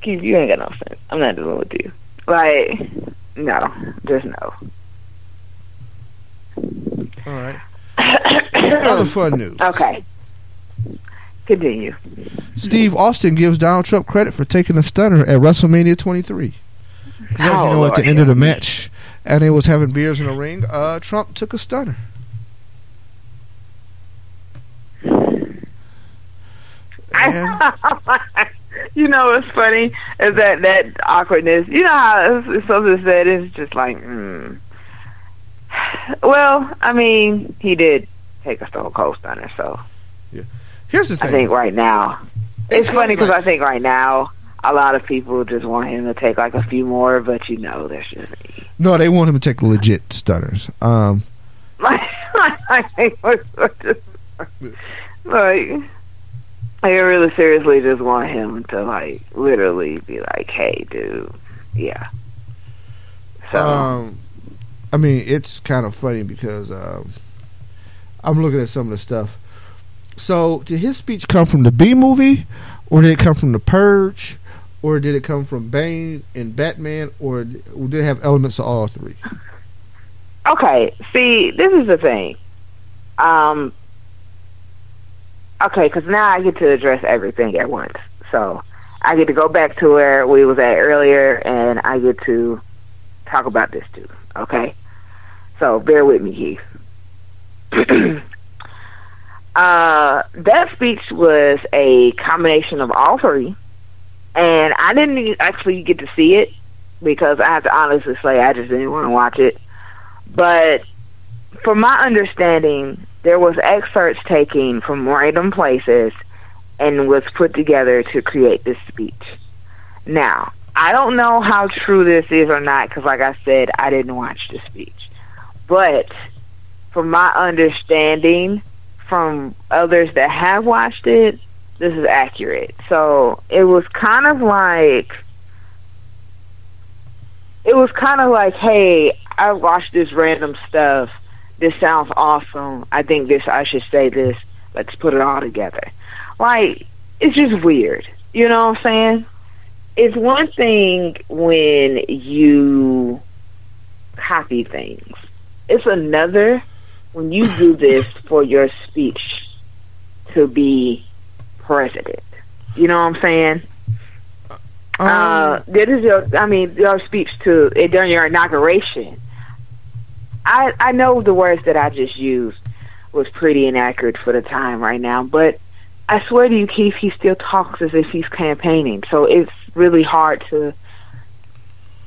Keith, you ain't got no sense. I'm not dealing with you. Like, no, just no. All right. Other fun news. Okay. Continue. Steve Austin gives Donald Trump credit for taking a stunner at WrestleMania 23. As you know, at the end of the match, and they was having beers in the ring, uh, Trump took a stunner. You know what's funny is that that awkwardness. You know how it's, it's something said it's just like, mm. well, I mean, he did take a Stone Cold Stunner, so yeah. here's the I thing. think right now it's It's funny because like- I think right now a lot of people just want him to take like a few more, but you know, there's just me. No, they want him to take legit stunners. Um, Like, like, like, I really seriously just want him to like literally be like, "Hey, dude, yeah." So um, I mean, it's kind of funny because um, I'm looking at some of the stuff. So, did his speech come from the B movie, or did it come from the Purge, or did it come from Bane and Batman, or did it have elements of all three? Okay, see, this is the thing. Um, okay, because now I get to address everything at once. So I get to go back to where we was at earlier, and I get to talk about this too. Okay, so bear with me, Keith. uh, that speech was a combination of all three, and I didn't actually get to see it because I have to honestly say I just didn't want to watch it. But from my understanding, there was excerpts taken from random places and was put together to create this speech. Now, I don't know how true this is or not because, like I said, I didn't watch the speech. But from my understanding, from others that have watched it, this is accurate. So it was kind of like it was kind of like, hey, I watched this random stuff. This sounds awesome. I think this. I should say this. Let's put it all together. Like it's just weird. You know what I'm saying? It's one thing when you copy things. It's another when you do this for your speech to be president. You know what I'm saying? Uh, this is your, I mean, your speech to uh, during your inauguration. I I know the words that I just used was pretty inaccurate for the time right now, but I swear to you, Keith, he still talks as if he's campaigning. So it's really hard to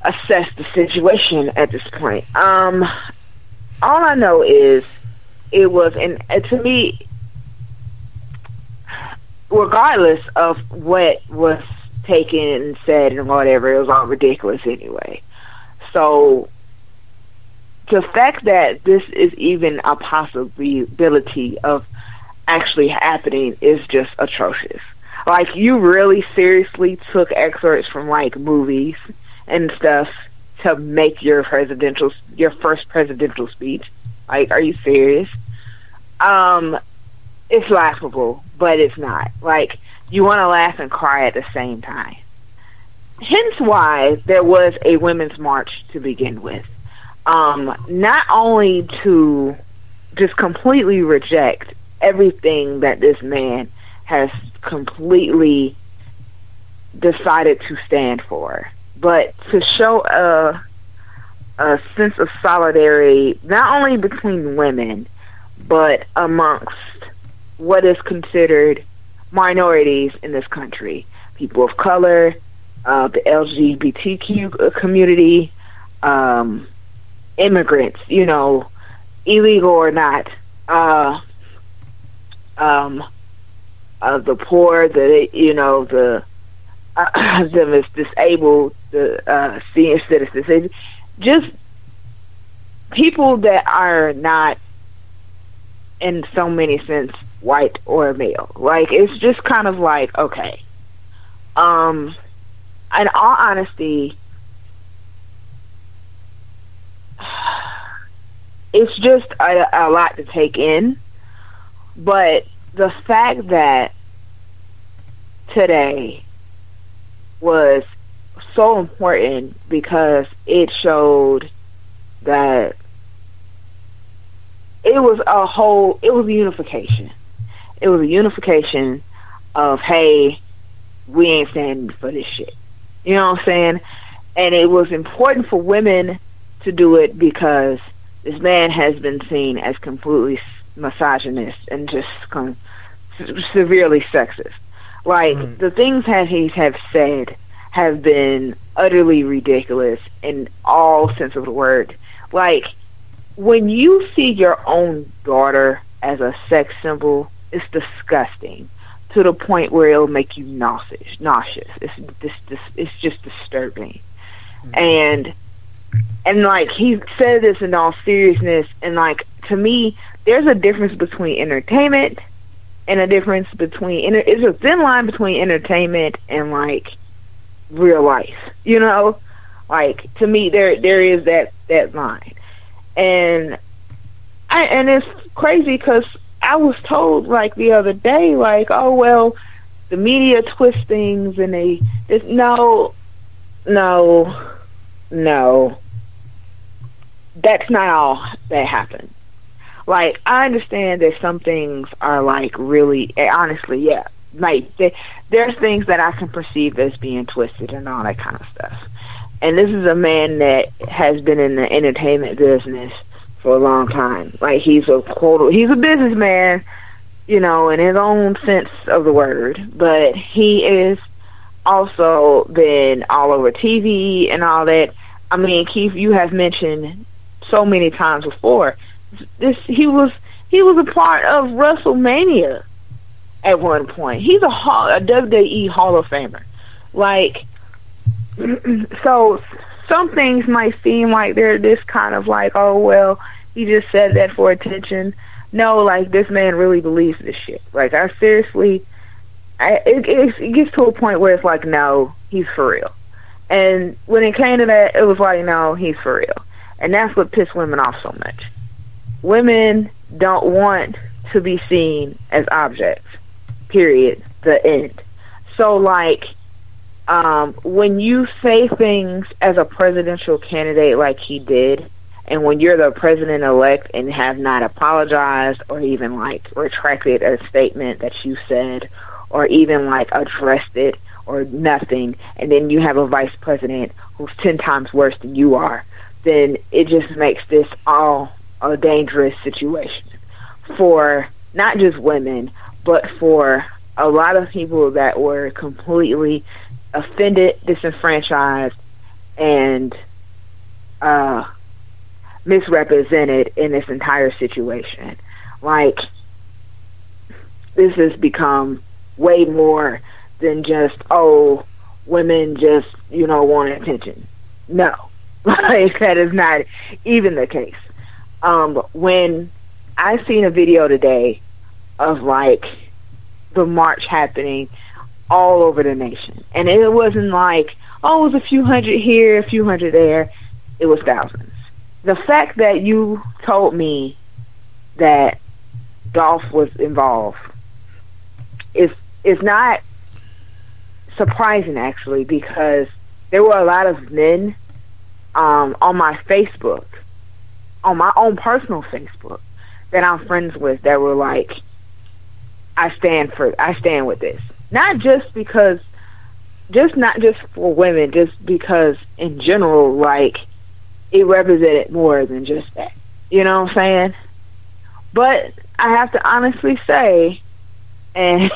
assess the situation at this point. Um, all I know is it was, and to me, regardless of what was taken and said and whatever, it was all ridiculous anyway. So the fact that this is even a possibility of actually happening is just atrocious. Like you really seriously took excerpts from like movies and stuff to make your presidential your first presidential speech. Like, are you serious? Um, it's laughable, but it's not. Like, you want to laugh and cry at the same time. Hence why there was a women's march to begin with. Um, not only to just completely reject everything that this man has completely decided to stand for, but to show a a sense of solidarity not only between women but amongst what is considered minorities in this country, people of color, uh, the LGBTQ community, um, immigrants, you know, illegal or not, uh, um, uh, the poor, the you know, the uh, them as disabled, the uh, senior citizens, just people that are not, in so many sense, white or male. Like it's just kind of like okay. Um, in all honesty, it's just a, a lot to take in. But the fact that today was so important because it showed that it was a whole it was a unification it was a unification of hey we ain't standing for this shit you know what i'm saying and it was important for women to do it because this man has been seen as completely misogynist and just com- severely sexist like Mm. the things that he have said have been utterly ridiculous in all sense of the word. Like when you see your own daughter as a sex symbol, it's disgusting to the point where it'll make you nauseous. Nauseous. It's this. This. It's just disturbing, mm-hmm. and and like he said this in all seriousness, and like to me, there's a difference between entertainment and a difference between. It's a thin line between entertainment and like real life. You know, like to me, there there is that that line, and I and it's crazy because I was told like the other day, like, oh well, the media twist things and they it's, no, no, no. That's not all that happened. Like I understand that some things are like really, eh, honestly, yeah. Like they, there's things that I can perceive as being twisted and all that kind of stuff. And this is a man that has been in the entertainment business for a long time. Like he's a quote, he's a businessman, you know, in his own sense of the word. But he is also been all over TV and all that. I mean, Keith, you have mentioned so many times before. This he was he was a part of WrestleMania at one point. He's a hall, a WWE Hall of Famer. Like, so some things might seem like they're this kind of like, oh well, he just said that for attention. No, like this man really believes this shit. Like I seriously, I, it, it, it gets to a point where it's like, no, he's for real. And when it came to that, it was like, no, he's for real. And that's what pissed women off so much. Women don't want to be seen as objects. Period. The end. So like, um, when you say things as a presidential candidate like he did, and when you're the president elect and have not apologized or even like retracted a statement that you said or even like addressed it or nothing, and then you have a vice president who's 10 times worse than you are, then it just makes this all a dangerous situation for not just women, but for a lot of people that were completely offended, disenfranchised, and uh, misrepresented in this entire situation. Like, this has become way more than just, oh, women just, you know, want attention. No. Like, that is not even the case. Um, when I seen a video today of, like, the march happening all over the nation. And it wasn't like, oh, it was a few hundred here, a few hundred there. It was thousands. The fact that you told me that Dolph was involved is is not surprising actually because there were a lot of men um, on my Facebook, on my own personal Facebook that I'm friends with that were like, I stand for I stand with this. Not just because just not just for women, just because in general, like it represented more than just that. You know what I'm saying? But I have to honestly say, and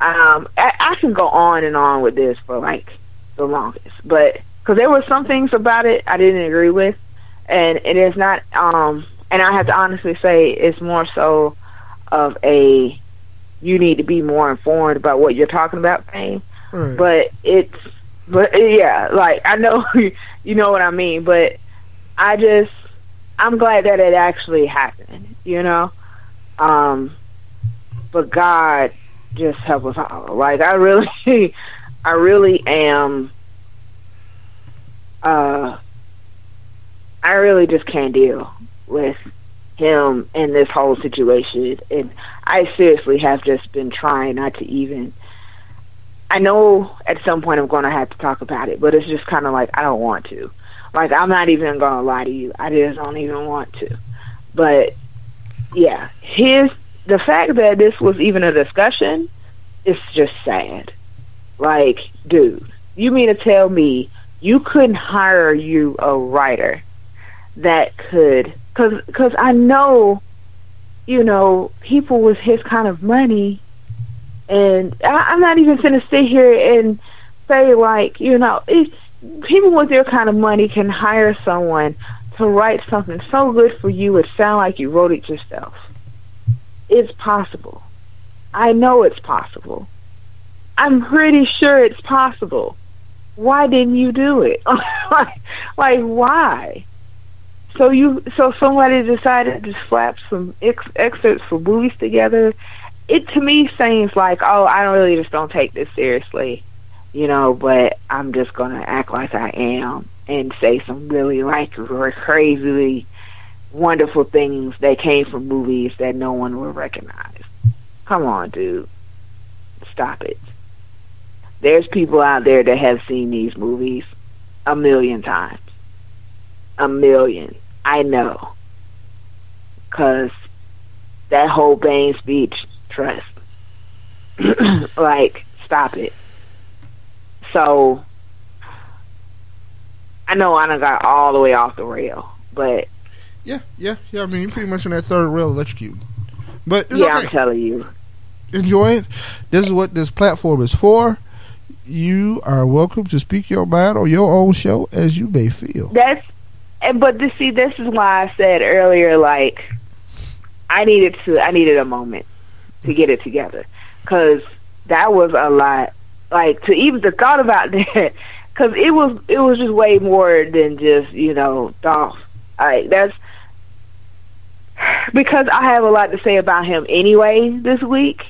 um, I, I can go on and on with this for like the longest, but because there were some things about it I didn't agree with, and it is not. Um, and I have to honestly say, it's more so of a you need to be more informed about what you're talking about thing. Right. But it's, but yeah, like I know you know what I mean, but I just I'm glad that it actually happened, you know. Um, but God just help us all. Like I really, I really am. Uh, I really just can't deal with him in this whole situation, and I seriously have just been trying not to even. I know at some point I'm going to have to talk about it, but it's just kind of like I don't want to. Like I'm not even going to lie to you. I just don't even want to. But yeah, his the fact that this was even a discussion is just sad. Like, dude, you mean to tell me you couldn't hire you a writer that could cuz cuz I know you know people with his kind of money and I, I'm not even going to sit here and say like, you know, if people with their kind of money can hire someone to write something so good for you it sound like you wrote it yourself. It's possible. I know it's possible. I'm pretty sure it's possible. Why didn't you do it? like, like why? So you, so somebody decided to slap some ex- excerpts for movies together. It to me seems like, oh, I don't really just don't take this seriously, you know. But I'm just gonna act like I am and say some really like crazily wonderful things that came from movies that no one will recognize. Come on, dude. Stop it. There's people out there that have seen these movies a million times. A million. I know. Because that whole Bane speech, trust. like, stop it. So, I know I done got all the way off the rail, but Yeah, yeah, yeah. I mean, you're pretty much on that third rail electrocuted. But it's yeah, I'm telling you. Enjoy it. This is what this platform is for. You are welcome to speak your mind on your own show as you may feel. That's, and but to see, this is why I said earlier, like, I needed to, I needed a moment to get it together, because that was a lot. Like to even the thought about that, because it was, it was just way more than just you know, Dolph. Like that's because I have a lot to say about him anyway this week.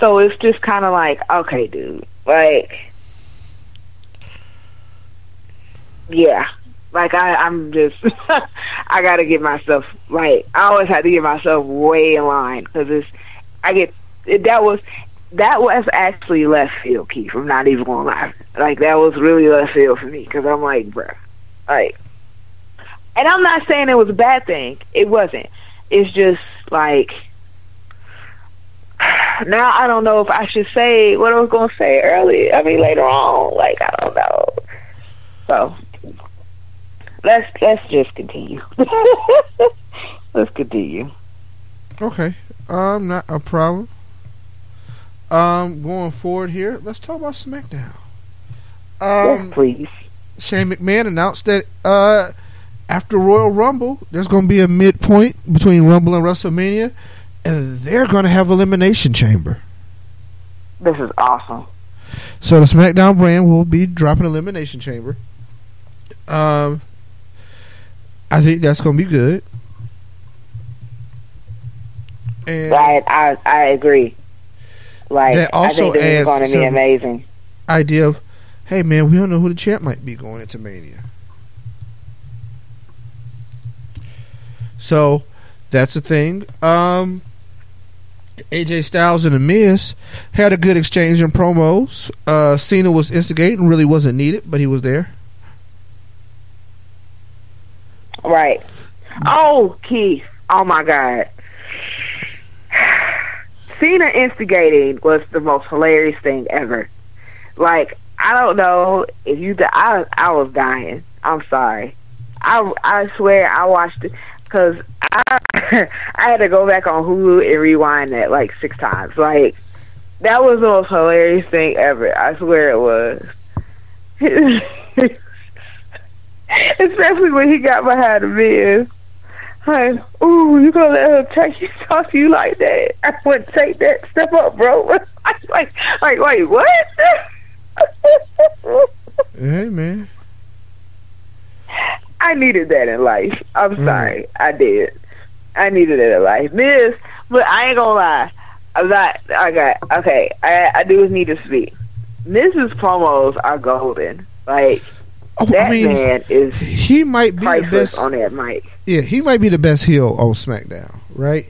So it's just kind of like, okay, dude, like, yeah, like I, I'm just, I got to get myself like I always have to get myself way in line because it's, I get that was that was actually left field, Keith. I'm not even gonna lie. Like that was really left field for me because I'm like, bruh, like, and I'm not saying it was a bad thing. It wasn't. It's just like now I don't know if I should say what I was gonna say earlier. I mean later on. Like I don't know. So let's let's just continue. let's continue. Okay. Um, not a problem. Um, going forward here, let's talk about SmackDown. Um, yes, please. Shane McMahon announced that uh, after Royal Rumble, there's going to be a midpoint between Rumble and WrestleMania, and they're going to have Elimination Chamber. This is awesome. So the SmackDown brand will be dropping Elimination Chamber. Um, I think that's going to be good. And I I I agree. Like That I think adds going to be amazing. idea of, hey man, we don't know who the champ might be going into Mania. So that's the thing. Um, AJ Styles and The Miz had a good exchange in promos. Uh, Cena was instigating, really wasn't needed, but he was there. Right. Oh, Keith. Oh my God. Cena instigating was the most hilarious thing ever. Like I don't know if you. I I was dying. I'm sorry. I I swear I watched it because I I had to go back on Hulu and rewind that like six times. Like that was the most hilarious thing ever. I swear it was. Especially when he got behind the Miz. Like, ooh, you gonna let her take you, talk to you like that? I wouldn't take that. Step up, bro. like, like, like, wait, what? Hey man, I needed that in life. I'm Mm. sorry, I did. I needed it in life. Miz, but I ain't gonna lie. I'm not. I got okay. I I do need to speak. Miz's promos are golden. Like oh, that I mean, man is he might be the best. on that mic. Yeah, he might be the best heel on SmackDown, right?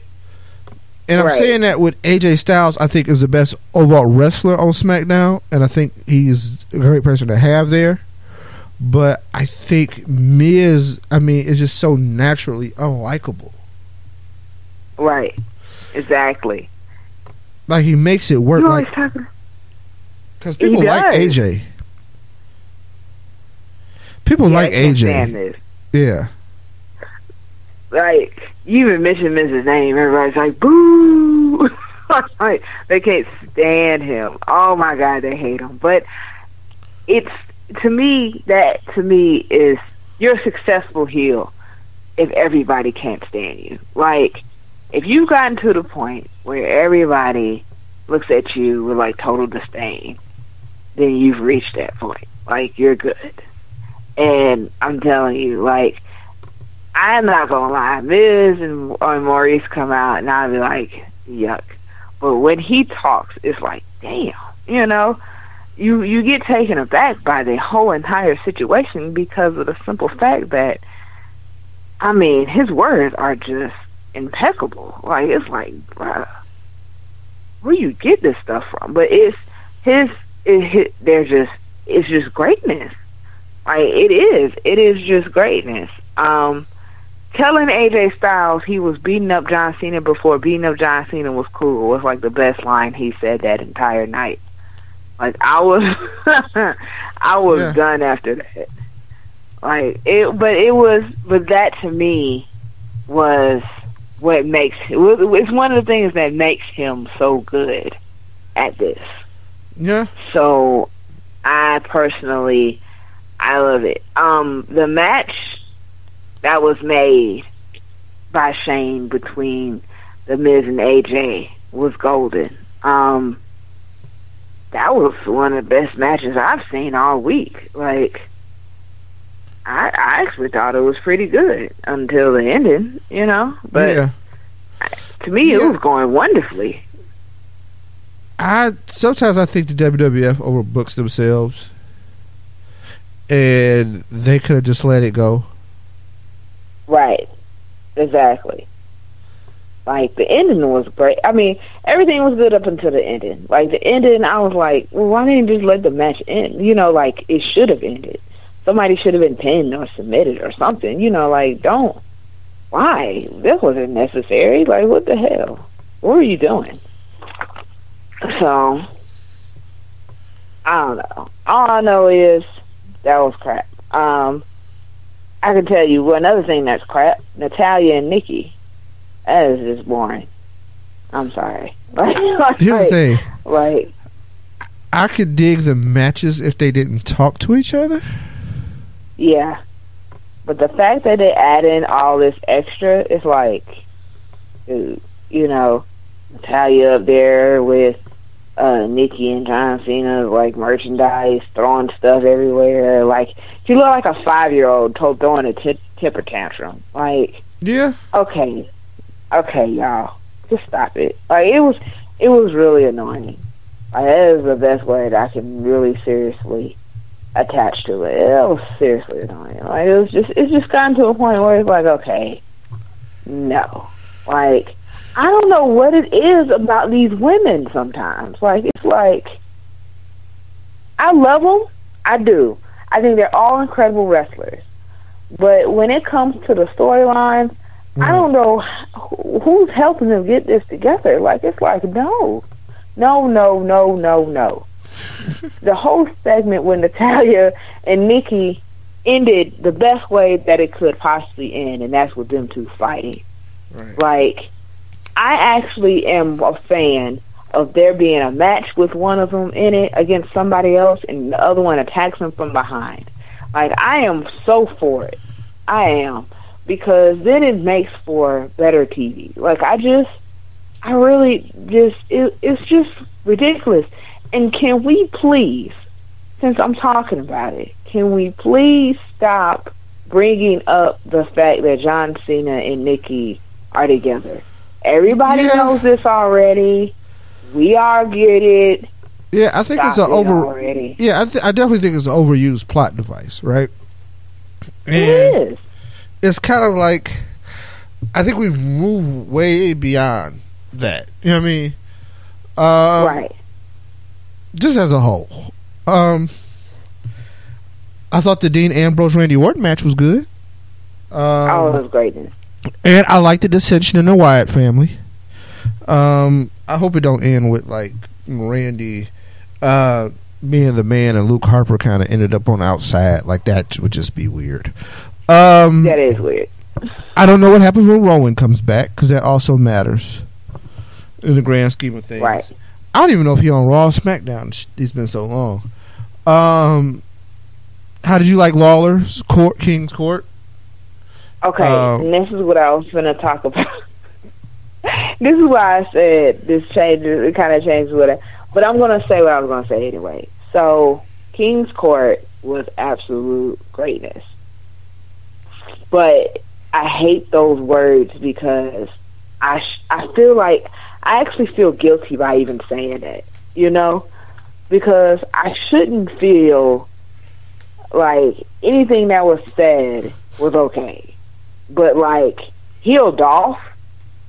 And I'm Right. saying that with AJ Styles, I think is the best overall wrestler on SmackDown, and I think he's a great person to have there. But I think Miz, I mean, is just so naturally unlikable. Right. Exactly. Like he makes it work, You always like talking. because people like. AJ. People Yeah, like AJ. this. Yeah, like you even mentioned Miz's name, everybody's like boo. like they can't stand him. Oh my god, they hate him. But it's to me that to me is you're a successful heel if everybody can't stand you. Like if you've gotten to the point where everybody looks at you with like total disdain, then you've reached that point. Like you're good. And I'm telling you, like I'm not gonna lie, Miz and or Maryse come out and I'll be like, yuck. But when he talks, it's like, damn, you know, you you get taken aback by the whole entire situation because of the simple fact that, I mean, his words are just impeccable. Like it's like, bruh, where you get this stuff from? But it's his, it, they're just, it's just greatness. Like it is, it is just greatness. Um, telling AJ Styles he was beating up John Cena before beating up John Cena was cool was like the best line he said that entire night. Like I was, I was Yeah. done after that. Like it, but it was, but that to me was what makes it was, it's one of the things that makes him so good at this. Yeah. So I personally I love it. Um the match that was made by Shane between the Miz and AJ was golden. Um that was one of the best matches I've seen all week. Like I I actually thought it was pretty good until the ending, you know. But yeah. to me it was going wonderfully. I sometimes I think the WWF overbooks themselves, and they could have just let it go. Right. Exactly. Like the ending was great. I mean, everything was good up until the ending. Like the ending, I was like, well, why didn't you just let the match end? You know, like it should have ended. Somebody should have been pinned or submitted or something. You know, like don't. Why? This wasn't necessary. Like what the hell? What were you doing? So I don't know. All I know is that was crap. Um, I can tell you another thing that's crap. Natalya and Nikki. That is just boring. I'm sorry. Like, Here's the thing: like I could dig the matches if they didn't talk to each other. yeah. But the fact that they add in all this extra is like, dude, you know, Natalya up there with uh Nikki and John Cena, like merchandise, throwing stuff everywhere. Like she looked like a five year old throwing a t- temper tantrum. Like Yeah, okay, okay, y'all, just stop it. Like it was, it was really annoying. Like that is the best word I can really seriously attach to it. It was seriously annoying. Like it was just, it's just gotten to a point where it's like, okay, no, like I don't know what it is about these women. Sometimes, like it's like I love them, I do. I think they're all incredible wrestlers. But when it comes to the storylines, I mm-hmm. don't know who- who's helping them get this together. Like it's like no, no, no, no, no, no. the whole segment when Natalya and Nikki ended the best way that it could possibly end, and that's with them two fighting. Right. Like I actually am a fan of there being a match with one of them in it against somebody else, and the other one attacks them from behind. Like I am so for it. I am because then it makes for better TV. Like I just, I really just, it, it's just ridiculous. And can we please, since I'm talking about it, can we please stop bringing up the fact that John Cena and Nikki are together? Everybody Yeah. knows this already. We all get it. yeah. I think it's an it over. already. Yeah, I, th- I definitely think it's an overused plot device, right? It And is. it's kind of like I think we've moved way beyond that. You know what I mean? Um, right. Just as a whole, um, I thought the Dean Ambrose Randy Orton match was good. Um, oh, it was greatness. And I like the dissension in the Wyatt family. Um, I hope it don't end with like Randy uh, being the man and Luke Harper kind of ended up on the outside. Like that would just be weird. Um, That is weird. I don't know what happens when Rowan comes back because that also matters in the grand scheme of things. Right. I don't even know if he's on Raw or SmackDown. It's been so long. Um, how did you like Lawler's Court, King's Court? Okay, Um, and this is what I was going to talk about. this is why I said this changes. It kind of changes what I. But I'm gonna say what I was gonna say anyway. So King's Court was absolute greatness, but I hate those words because I sh- I feel like I actually feel guilty by even saying that. You know, because I shouldn't feel like anything that was said was okay, but like heel Dolph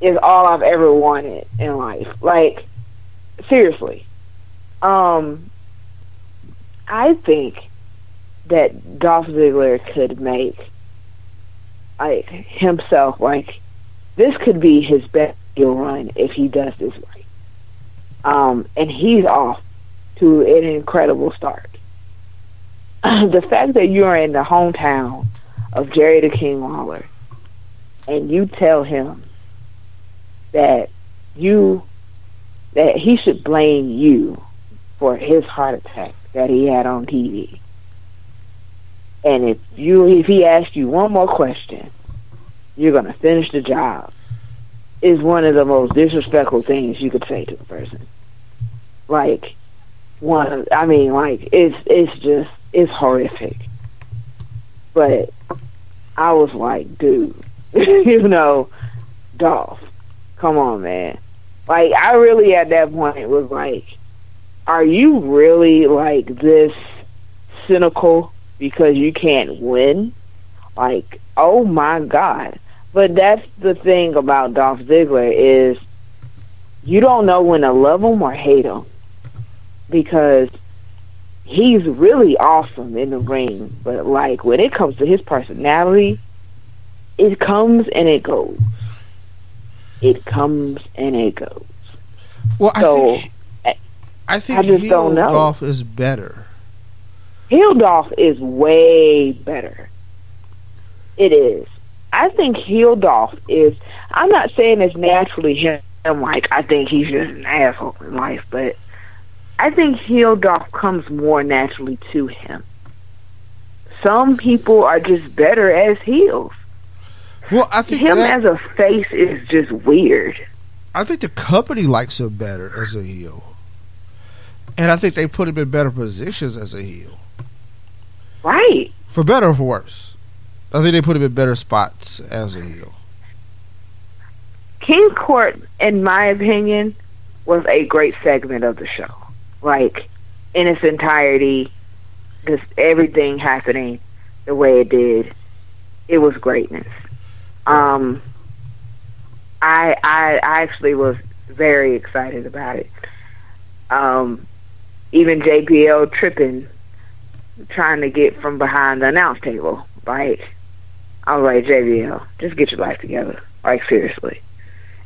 is all I've ever wanted in life. Like seriously. Um I think that Dolph Ziggler could make like himself like this could be his best run if he does this right. Um and he's off to an incredible start. the fact that you're in the hometown of Jerry the King Lawler and you tell him that you that he should blame you for his heart attack that he had on TV. And if you if he asks you one more question, you're gonna finish the job. Is one of the most disrespectful things you could say to a person. Like one of, I mean like it's it's just it's horrific. But I was like, dude, you know, Dolph, come on, man. Like, I really at that point was like, are you really like this cynical because you can't win? Like, oh my God. But that's the thing about Dolph Ziggler is you don't know when to love him or hate him because he's really awesome in the ring. But like when it comes to his personality, it comes and it goes. It comes and it goes. Well, I So, think eh, I think I just heel don't know. Is better. Heel is way better. It is. I think heel is. I'm not saying it's naturally him. Like I think he's just an asshole in life, but I think heel comes more naturally to him. Some people are just better as heels. Well, I think Him that- as a face is just weird. I think the company likes him better as a heel, and I think they put him in better positions as a heel, Right. for better or for worse. I think they put him in better spots as a heel. King Court, in my opinion, was a great segment of the show. Like in its entirety, just everything happening the way it did, it was greatness. Um, I I I actually was very excited about it. Um, even JBL tripping, trying to get from behind the announce table. Like I was like, JBL, just get your life together. Like seriously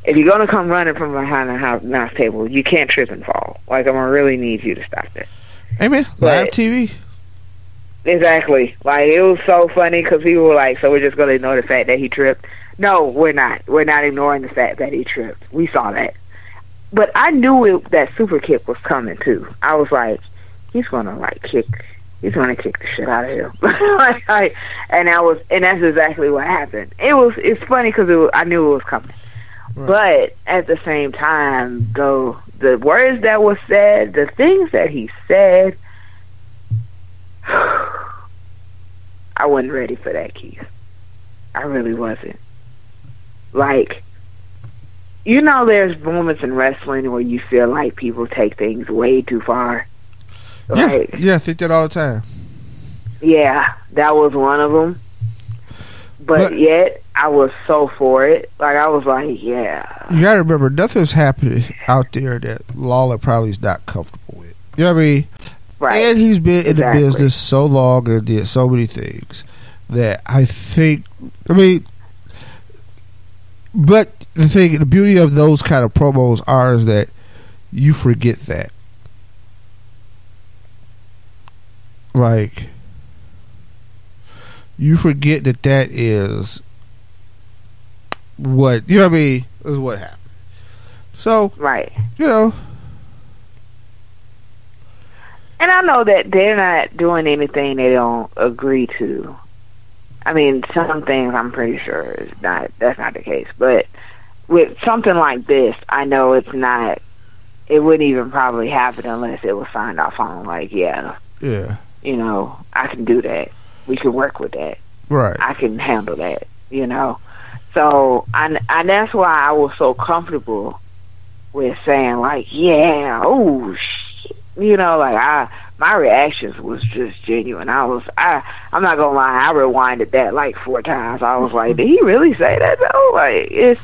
if you're gonna come running from behind the house announce table, you can't trip and fall. Like I'm gonna really need you to stop that. Hey man, But- live TV. Exactly. Like it was so funny because people were like, "So we're just gonna ignore the fact that he tripped." No, we're not. We're not ignoring the fact that he tripped. We saw that, but I knew it, that super kick was coming too. I was like, "He's gonna like kick. He's gonna kick the shit out of him." like, like, and that was, and that's exactly what happened. It was. It's funny because I knew it was coming. But at the same time, though, the words that were said, the things that he said, I wasn't ready for that, Keith. I really wasn't. Like, you know, there's moments in wrestling where you feel like people take things way too far. Like, Yeah, yeah, I think that all the time. yeah, that was one of them. But, But- yet, I was so for it. Like, I was like, yeah. You gotta remember, nothing's happening out there that Lawler probably is not comfortable with. You know what I mean? Right. And he's been in the business so long and did so many things that I think. I mean, but the thing, the beauty of those kind of promos are is that you forget that. Like, you forget that that is what you know. What I mean, is what happened. So right. you know, And I know that they're not doing anything they don't agree to. I mean, some things I'm pretty sure is not that's not the case, but with something like this, I know it's not. It wouldn't even probably happen unless it was signed off on. Like, yeah, Yeah. you know, I can do that. We can work with that. Right. I can handle that. You know, so and and that's why I was so comfortable with saying like, yeah, oh, shit. You know, like I my reactions was just genuine. I was I I'm not gonna lie, I rewinded that like four times. I was like, did he really say that though? Like it's,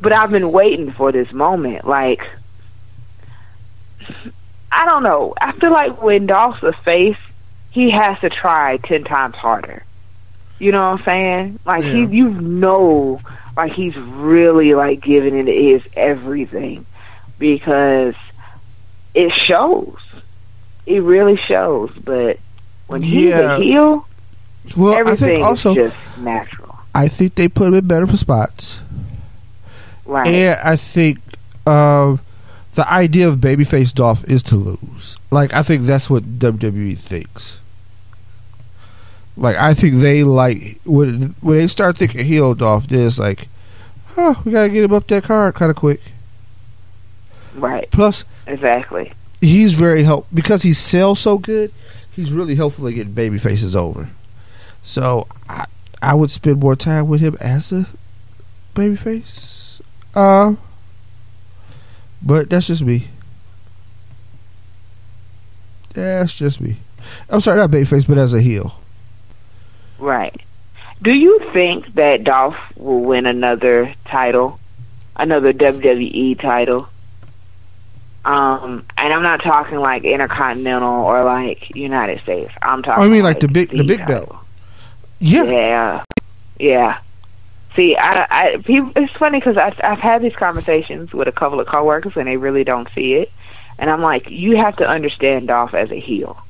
but I've been waiting for this moment. Like I don't know. I feel like when Dolph's a face, he has to try ten times harder. You know what I'm saying? Like he, you know, like he's really like giving it his everything because it shows. It really shows. But when he's Yeah. a heel, Well, I everything think also is just natural. I think they put him in better for spots, Right. and I think um, the idea of babyface Dolph is to lose. Like I think that's what WWE thinks. Like I think they like when when they start thinking heel Dolph, there's like, oh, we gotta get him up that card kind of quick. right. Plus, Exactly. He's very help because he sells so good. He's really helpful at getting baby faces over. So I I would spend more time with him as a baby face. Uh, but that's just me. That's just me. I'm sorry, not baby face, but as a heel. Right. Do you think that Dolph will win another title, another WWE title? Um, and I'm not talking like Intercontinental or like United States. I'm talking. I mean, like the big- the big title. belt. Yeah, Yeah, yeah. See, I, I, people, it's funny because I've, I've had these conversations with a couple of coworkers and they really don't see it, and I'm like, you have to understand Dolph as a heel.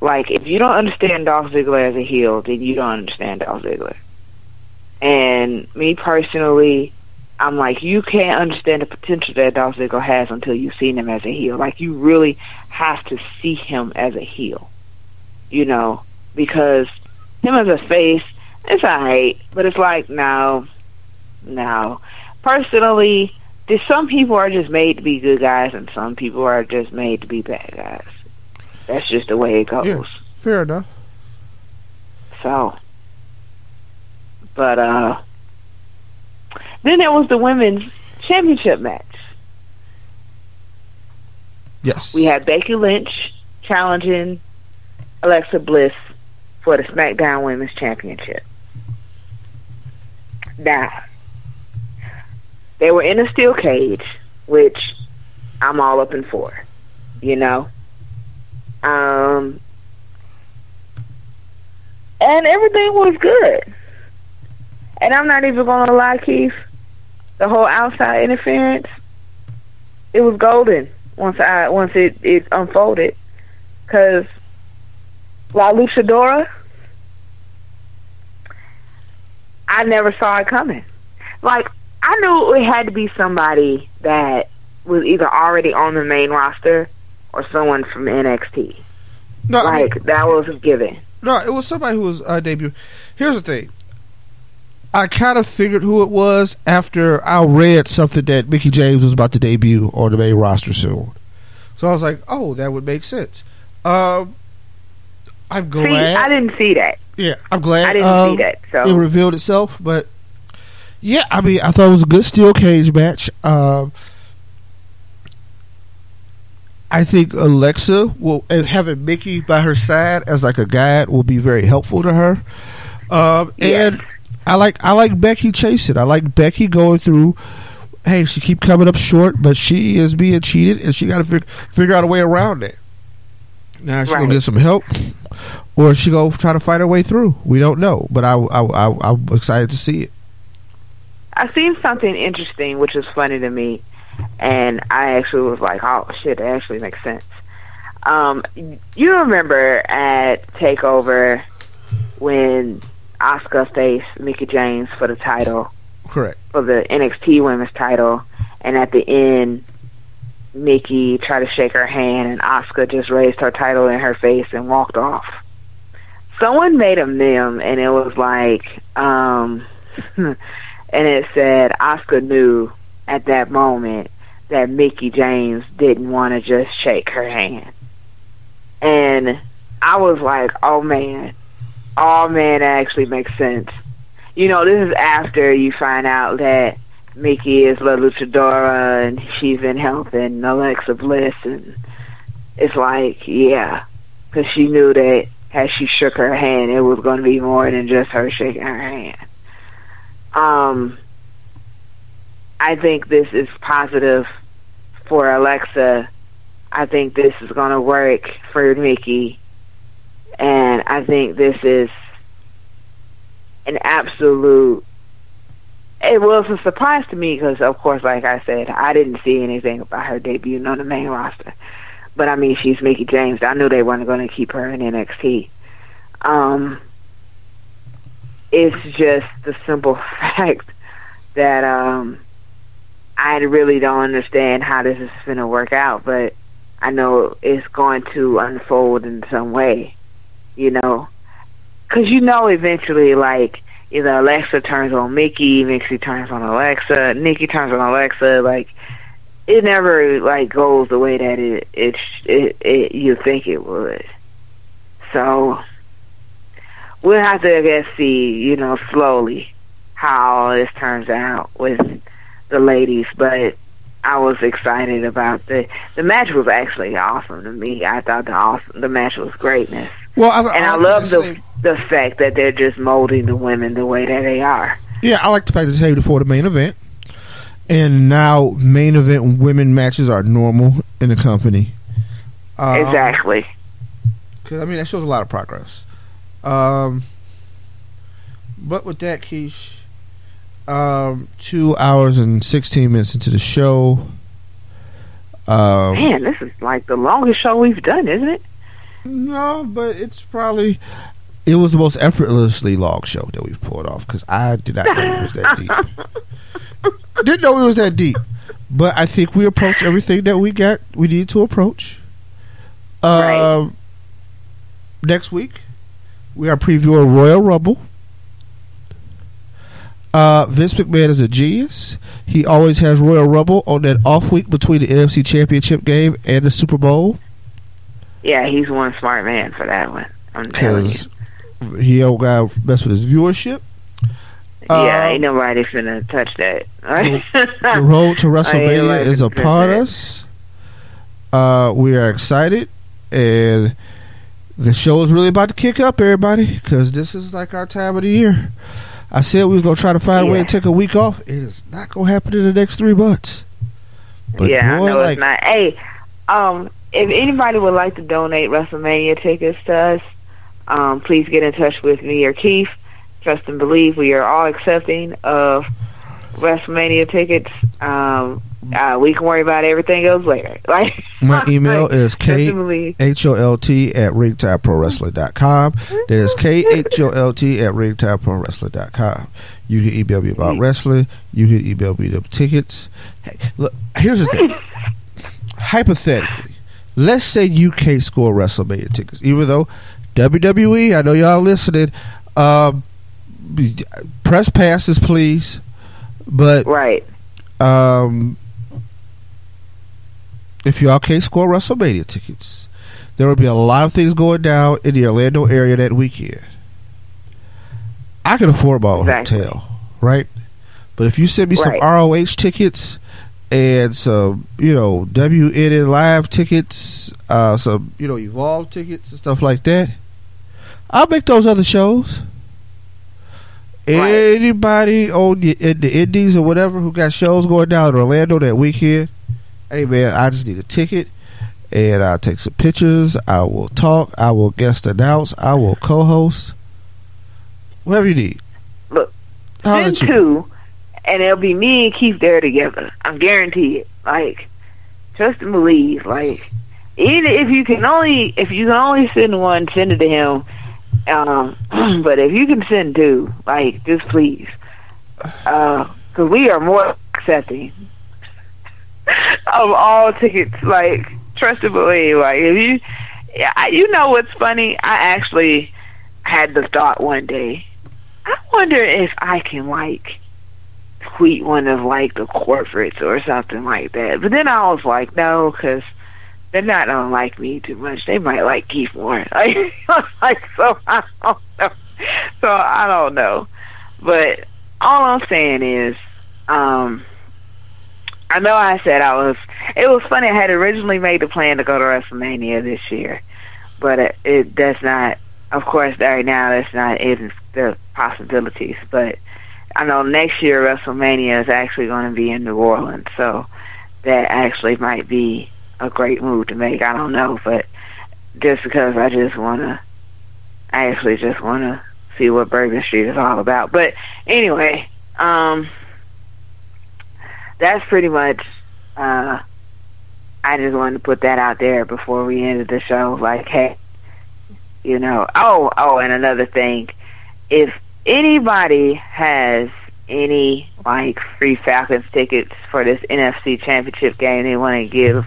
Like, if you don't understand Dolph Ziggler as a heel, then you don't understand Dolph Ziggler. And me personally, I'm like, you can't understand the potential that Dolph Ziggler has until you've seen him as a heel. Like, you really have to see him as a heel, you know, because him as a face, it's alright, but it's like no, no. Personally, there's some people are just made to be good guys, and some people are just made to be bad guys. That's just the way it goes. Yeah. fair enough. So, but uh, then there was the women's championship match. Yes, We had Becky Lynch challenging Alexa Bliss for the SmackDown Women's Championship. Now, they were in a steel cage, which I'm all up in for, you know. Um, and everything was good. And I'm not even going to lie, Keith. The whole outside interference, it was golden once I once it it unfolded, because La Luchadora, I never saw it coming. Like I knew it had to be somebody that was either already on the main roster or someone from NXT. no, I mean, Like that was a given. No, it was somebody who was uh, debut. Here's the thing. I kind of figured who it was after I read something that Mickie James was about to debut on the main roster soon. So I was like, oh, that would make sense. Um, I'm See, glad. I didn't see that. yeah, I'm glad. I didn't um, see that. So It revealed itself, but yeah, I mean, I thought it was a good steel cage match. Um, I think Alexa will having Mickie by her side as like a guide will be very helpful to her. Um, Yes. and I like I like Becky chasing. I like Becky going through. Hey, she keep coming up short, but she is being cheated, and she got to fig- figure out a way around it. Now she Right. gonna get some help, or she go try to fight her way through. We don't know, but I, I, I I'm excited to see it. I seen something interesting, which was funny to me, and I actually was like, "Oh shit, that actually makes sense." Um, you remember at Takeover when Asuka faced Mickie James for the title Correct. for the NXT Women's title, and at the end, Mickie tried to shake her hand, and Asuka just raised her title in her face and walked off. Someone made a meme, and it was like, um, and it said Asuka knew at that moment that Mickie James didn't want to just shake her hand. And I was like, oh man, oh man, that actually makes sense. You know, this is after you find out that Mickie is La Luchadora and she's been helping Alexa Bliss and it's like, yeah, because she knew that as she shook her hand, it was going to be more than just her shaking her hand. Um, I think this is positive for Alexa. I think this is going to work for Mickie. And I think this is an absolute. It was a surprise to me because, of course, like I said, I didn't see anything about her debuting on the main roster. But I mean, she's Mickie James. I knew they weren't going to keep her in NXT. Um, it's just the simple fact that um, I really don't understand how this is going to work out, but I know it's going to unfold in some way, you know, because you know eventually, like either Alexa turns on Mickie, Mickie turns on Alexa, Nikki turns on Alexa, like it never like goes the way that it it it, it you think it would. So we'll have to I guess see, you know, slowly how all this turns out with the ladies, but I was excited about the the match was actually awesome to me. I thought the awesome the match was greatness. Well, I, And I love the the fact that they're just molding the women the way that they are. Yeah, I like the fact that they saved for the main event, and now main event women matches are normal in the company. Um, exactly. 'cause, I mean, that shows a lot of progress. Um, but with that, Keish, um, two hours and sixteen minutes into the show. Um, Man, this is like the longest show we've done, isn't it? No, but it's probably it was the most effortlessly long show that we've pulled off because I did not know it was that deep. Didn't know it was that deep, but I think we approached everything that we got. We need to approach. Um, Next week, we are previewing Royal Rumble. Uh, Vince McMahon is a genius. He always has Royal Rumble on that off week between the NFC Championship game and the Super Bowl. Yeah, he's one smart man for that one. I'm telling you. because he don't got mess with his viewership. Yeah, Um, ain't nobody finna touch that. The road to WrestleMania is upon us. Uh, we are excited, and the show is really about to kick up, everybody, because this is like our time of the year. I said we was gonna try to find a way to take a week off. It is not gonna happen in the next three months. But yeah, boy, I know like it's not. Hey, um, if anybody would like to donate WrestleMania tickets to us, um, please get in touch with me or Keith. Trust and believe we are all accepting of WrestleMania tickets. Um, uh, we can worry about everything else later. Like my email like, is k h o l t k and believe. H O L T at ringtimeprowrestling.com. That is K H O L T at ringtimeprowrestling.com. You can email me about wrestling. You can email me them tickets. Hey, look, here's the thing. Hypothetically, let's say you can't score WrestleMania tickets, even though WWE, I know y'all listening, um, press passes, please. But Right. um, if y'all can't score WrestleMania tickets, there will be a lot of things going down in the Orlando area that weekend. I can afford my own Exactly. hotel, right? But if you send me some ROH tickets and some, you know, WWN live tickets, uh, some, you know, Evolve tickets and stuff like that, I'll make those other shows. Right. Anybody on the, in the Indies or whatever who got shows going down in Orlando that weekend, hey man, I just need a ticket and I'll take some pictures. I will talk. I will guest announce. I will co-host. Whatever you need. Look, I'll Send you- two, and it'll be me and Keith there together. I'm guaranteed. Like, trust and believe. Like, even if you can only if you can only send one, send it to him. Um, but if you can send two, like, just please, because we are more accepting of all tickets. Like, trust and believe. Like, if you, yeah, you know what's funny? I actually had the thought one day. I wonder if I can like tweet one of like the corporates or something like that. But then I was like, no, because they're not gonna like me too much. They might like Keith. Like, like so I don't know. So I don't know. But all I'm saying is, um, I know I said I was. It was funny. I had originally made the plan to go to WrestleMania this year, but it, it that's not. Of course, right now that's not in the possibilities. But I know next year WrestleMania is actually going to be in New Orleans, so that actually might be a great move to make. I don't know, but just because I just want to, I actually just want to see what Bourbon Street is all about. But anyway, um, that's pretty much. Uh, I just wanted to put that out there before we ended the show. Like, hey, you know. Oh, oh, and another thing, if anybody has any like free Falcons tickets for this NFC Championship game they want to give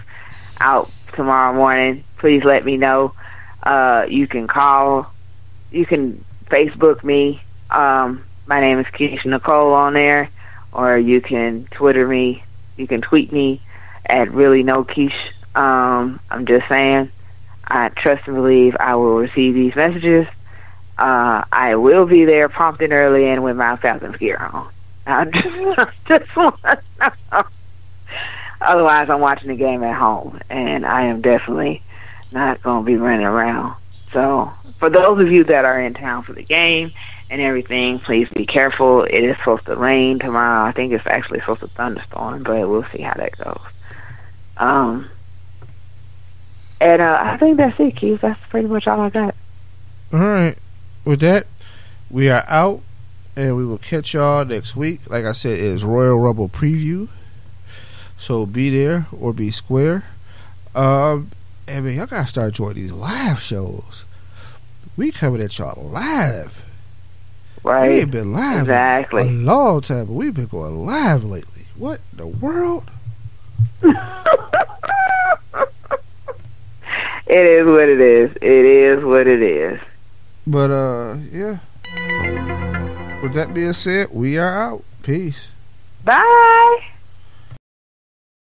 out tomorrow morning, please let me know. Uh, you can call, you can Facebook me. Um, my name is Keisha Nicole on there, or you can Twitter me. You can tweet me at really no Keish. Um, I'm just saying, I trust and believe I will receive these messages. Uh, I will be there prompt and early and with my Falcons gear on. I just, just want to. Otherwise, I'm watching the game at home, and I am definitely not going to be running around. So, for those of you that are in town for the game and everything, please be careful. It is supposed to rain tomorrow. I think it's actually supposed to thunderstorm, but we'll see how that goes. Um, and uh, I think that's it, Keith. That's pretty much all I got. All right. With that, we are out, and we will catch y'all next week. Like I said, it is Royal Rumble preview, so be there or be square. Um, and man, y'all gotta start joining these live shows. We coming at y'all live. Right. We ain't been live Exactly. a long time, but we've been going live lately. What in the world? It is what it is. It is what it is. But uh, yeah. With that being said, we are out. Peace. Bye.